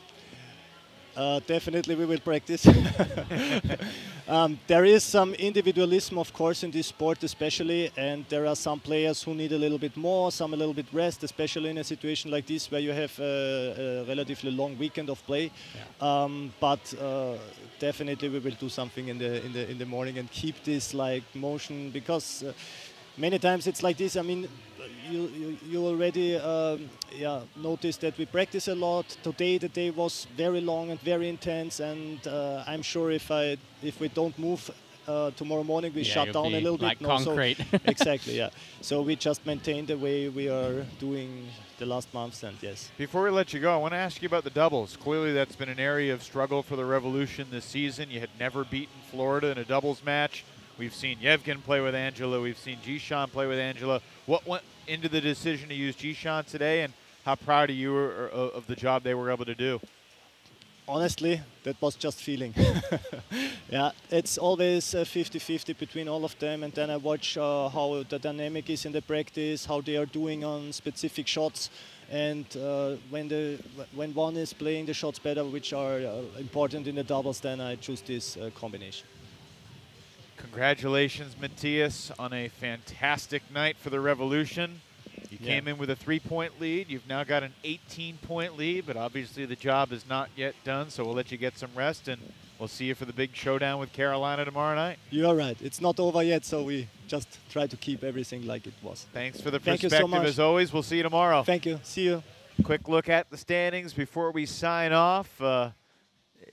[SPEAKER 14] Uh, definitely, we will practice. <laughs> um, there is some individualism, of course, in this sport, especially, and there are some players who need a little bit more, some a little bit rest, especially in a situation like this where you have a, a relatively long weekend of play. Um, but uh, definitely, we will do something in the in the in the morning and keep this like motion because. Uh, many times it's like this. I mean, you you, you already um, yeah noticed that we practice a lot. Today the day was very long and very intense, and uh, I'm sure if I if we don't move. Uh, tomorrow morning we
[SPEAKER 8] Yeah,
[SPEAKER 14] shut
[SPEAKER 8] you'll
[SPEAKER 14] down a little
[SPEAKER 8] like
[SPEAKER 14] bit. No, so-
[SPEAKER 8] concrete. <laughs> <laughs>
[SPEAKER 14] exactly, yeah. So we just maintain the way we are doing the last months, and yes.
[SPEAKER 7] Before we let you go, I want to ask you about the doubles. Clearly, that's been an area of struggle for the Revolution this season. You had never beaten Florida in a doubles match. We've seen Yevgen play with Angela. We've seen Jishan play with Angela. What went into the decision to use Jishan today, and how proud are you of the job they were able to do?
[SPEAKER 14] Honestly, that was just feeling. <laughs> yeah, it's always 50-50 between all of them, and then I watch uh, how the dynamic is in the practice, how they are doing on specific shots, and uh, when the when one is playing the shots better, which are uh, important in the doubles, then I choose this uh, combination.
[SPEAKER 7] Congratulations, Matthias, on a fantastic night for the Revolution. You
[SPEAKER 14] Yeah.
[SPEAKER 7] came in with a three-point lead. You've now got an 18-point lead, but obviously the job is not yet done, so we'll let you get some rest, and we'll see you for the big showdown with Carolina tomorrow night.
[SPEAKER 14] You are right. It's not over yet, so we just try to keep everything like it was.
[SPEAKER 7] Thanks for the
[SPEAKER 14] Thank you
[SPEAKER 7] perspective
[SPEAKER 14] so much.
[SPEAKER 7] as always. We'll see you tomorrow.
[SPEAKER 14] Thank you. See you.
[SPEAKER 7] Quick look at the standings before we sign off. Uh,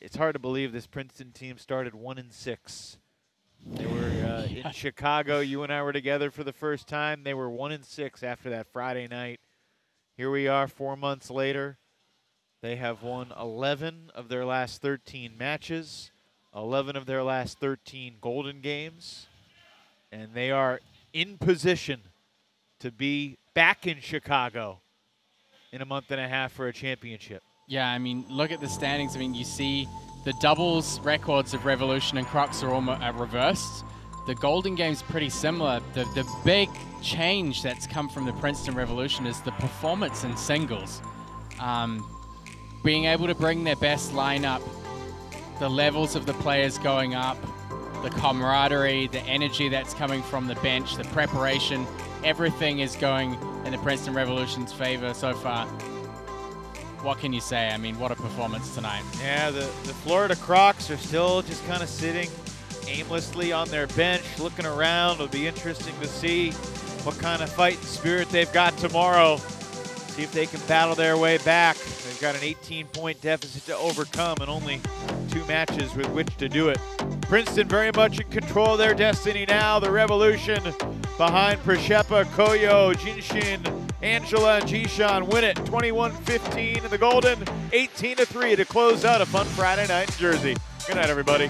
[SPEAKER 7] it's hard to believe this Princeton team started one and six. They were uh, <laughs> in Chicago. You and I were together for the first time. They were one and six after that Friday night. Here we are, four months later. They have won 11 of their last 13 matches, 11 of their last 13 Golden Games, and they are in position to be back in Chicago in a month and a half for a championship.
[SPEAKER 8] Yeah, I mean, look at the standings. I mean, you see the doubles records of Revolution and Crocs are almost are reversed. The Golden Game's pretty similar. The, the big change that's come from the Princeton Revolution is the performance in singles. Um, being able to bring their best lineup, the levels of the players going up, the camaraderie, the energy that's coming from the bench, the preparation, everything is going in the Princeton Revolution's favor so far. What can you say? I mean, what a performance tonight.
[SPEAKER 7] Yeah, the, the Florida Crocs are still just kind of sitting aimlessly on their bench, looking around. It'll be interesting to see what kind of fight and spirit they've got tomorrow. See if they can battle their way back. They've got an 18-point deficit to overcome and only two matches with which to do it. Princeton very much in control of their destiny now. The Revolution behind Pryshchepa, Koyo, Jinxin, Angela, and Jishan win it 21-15 in the Golden, 18-3 to close out a fun Friday night in Jersey. Good night, everybody.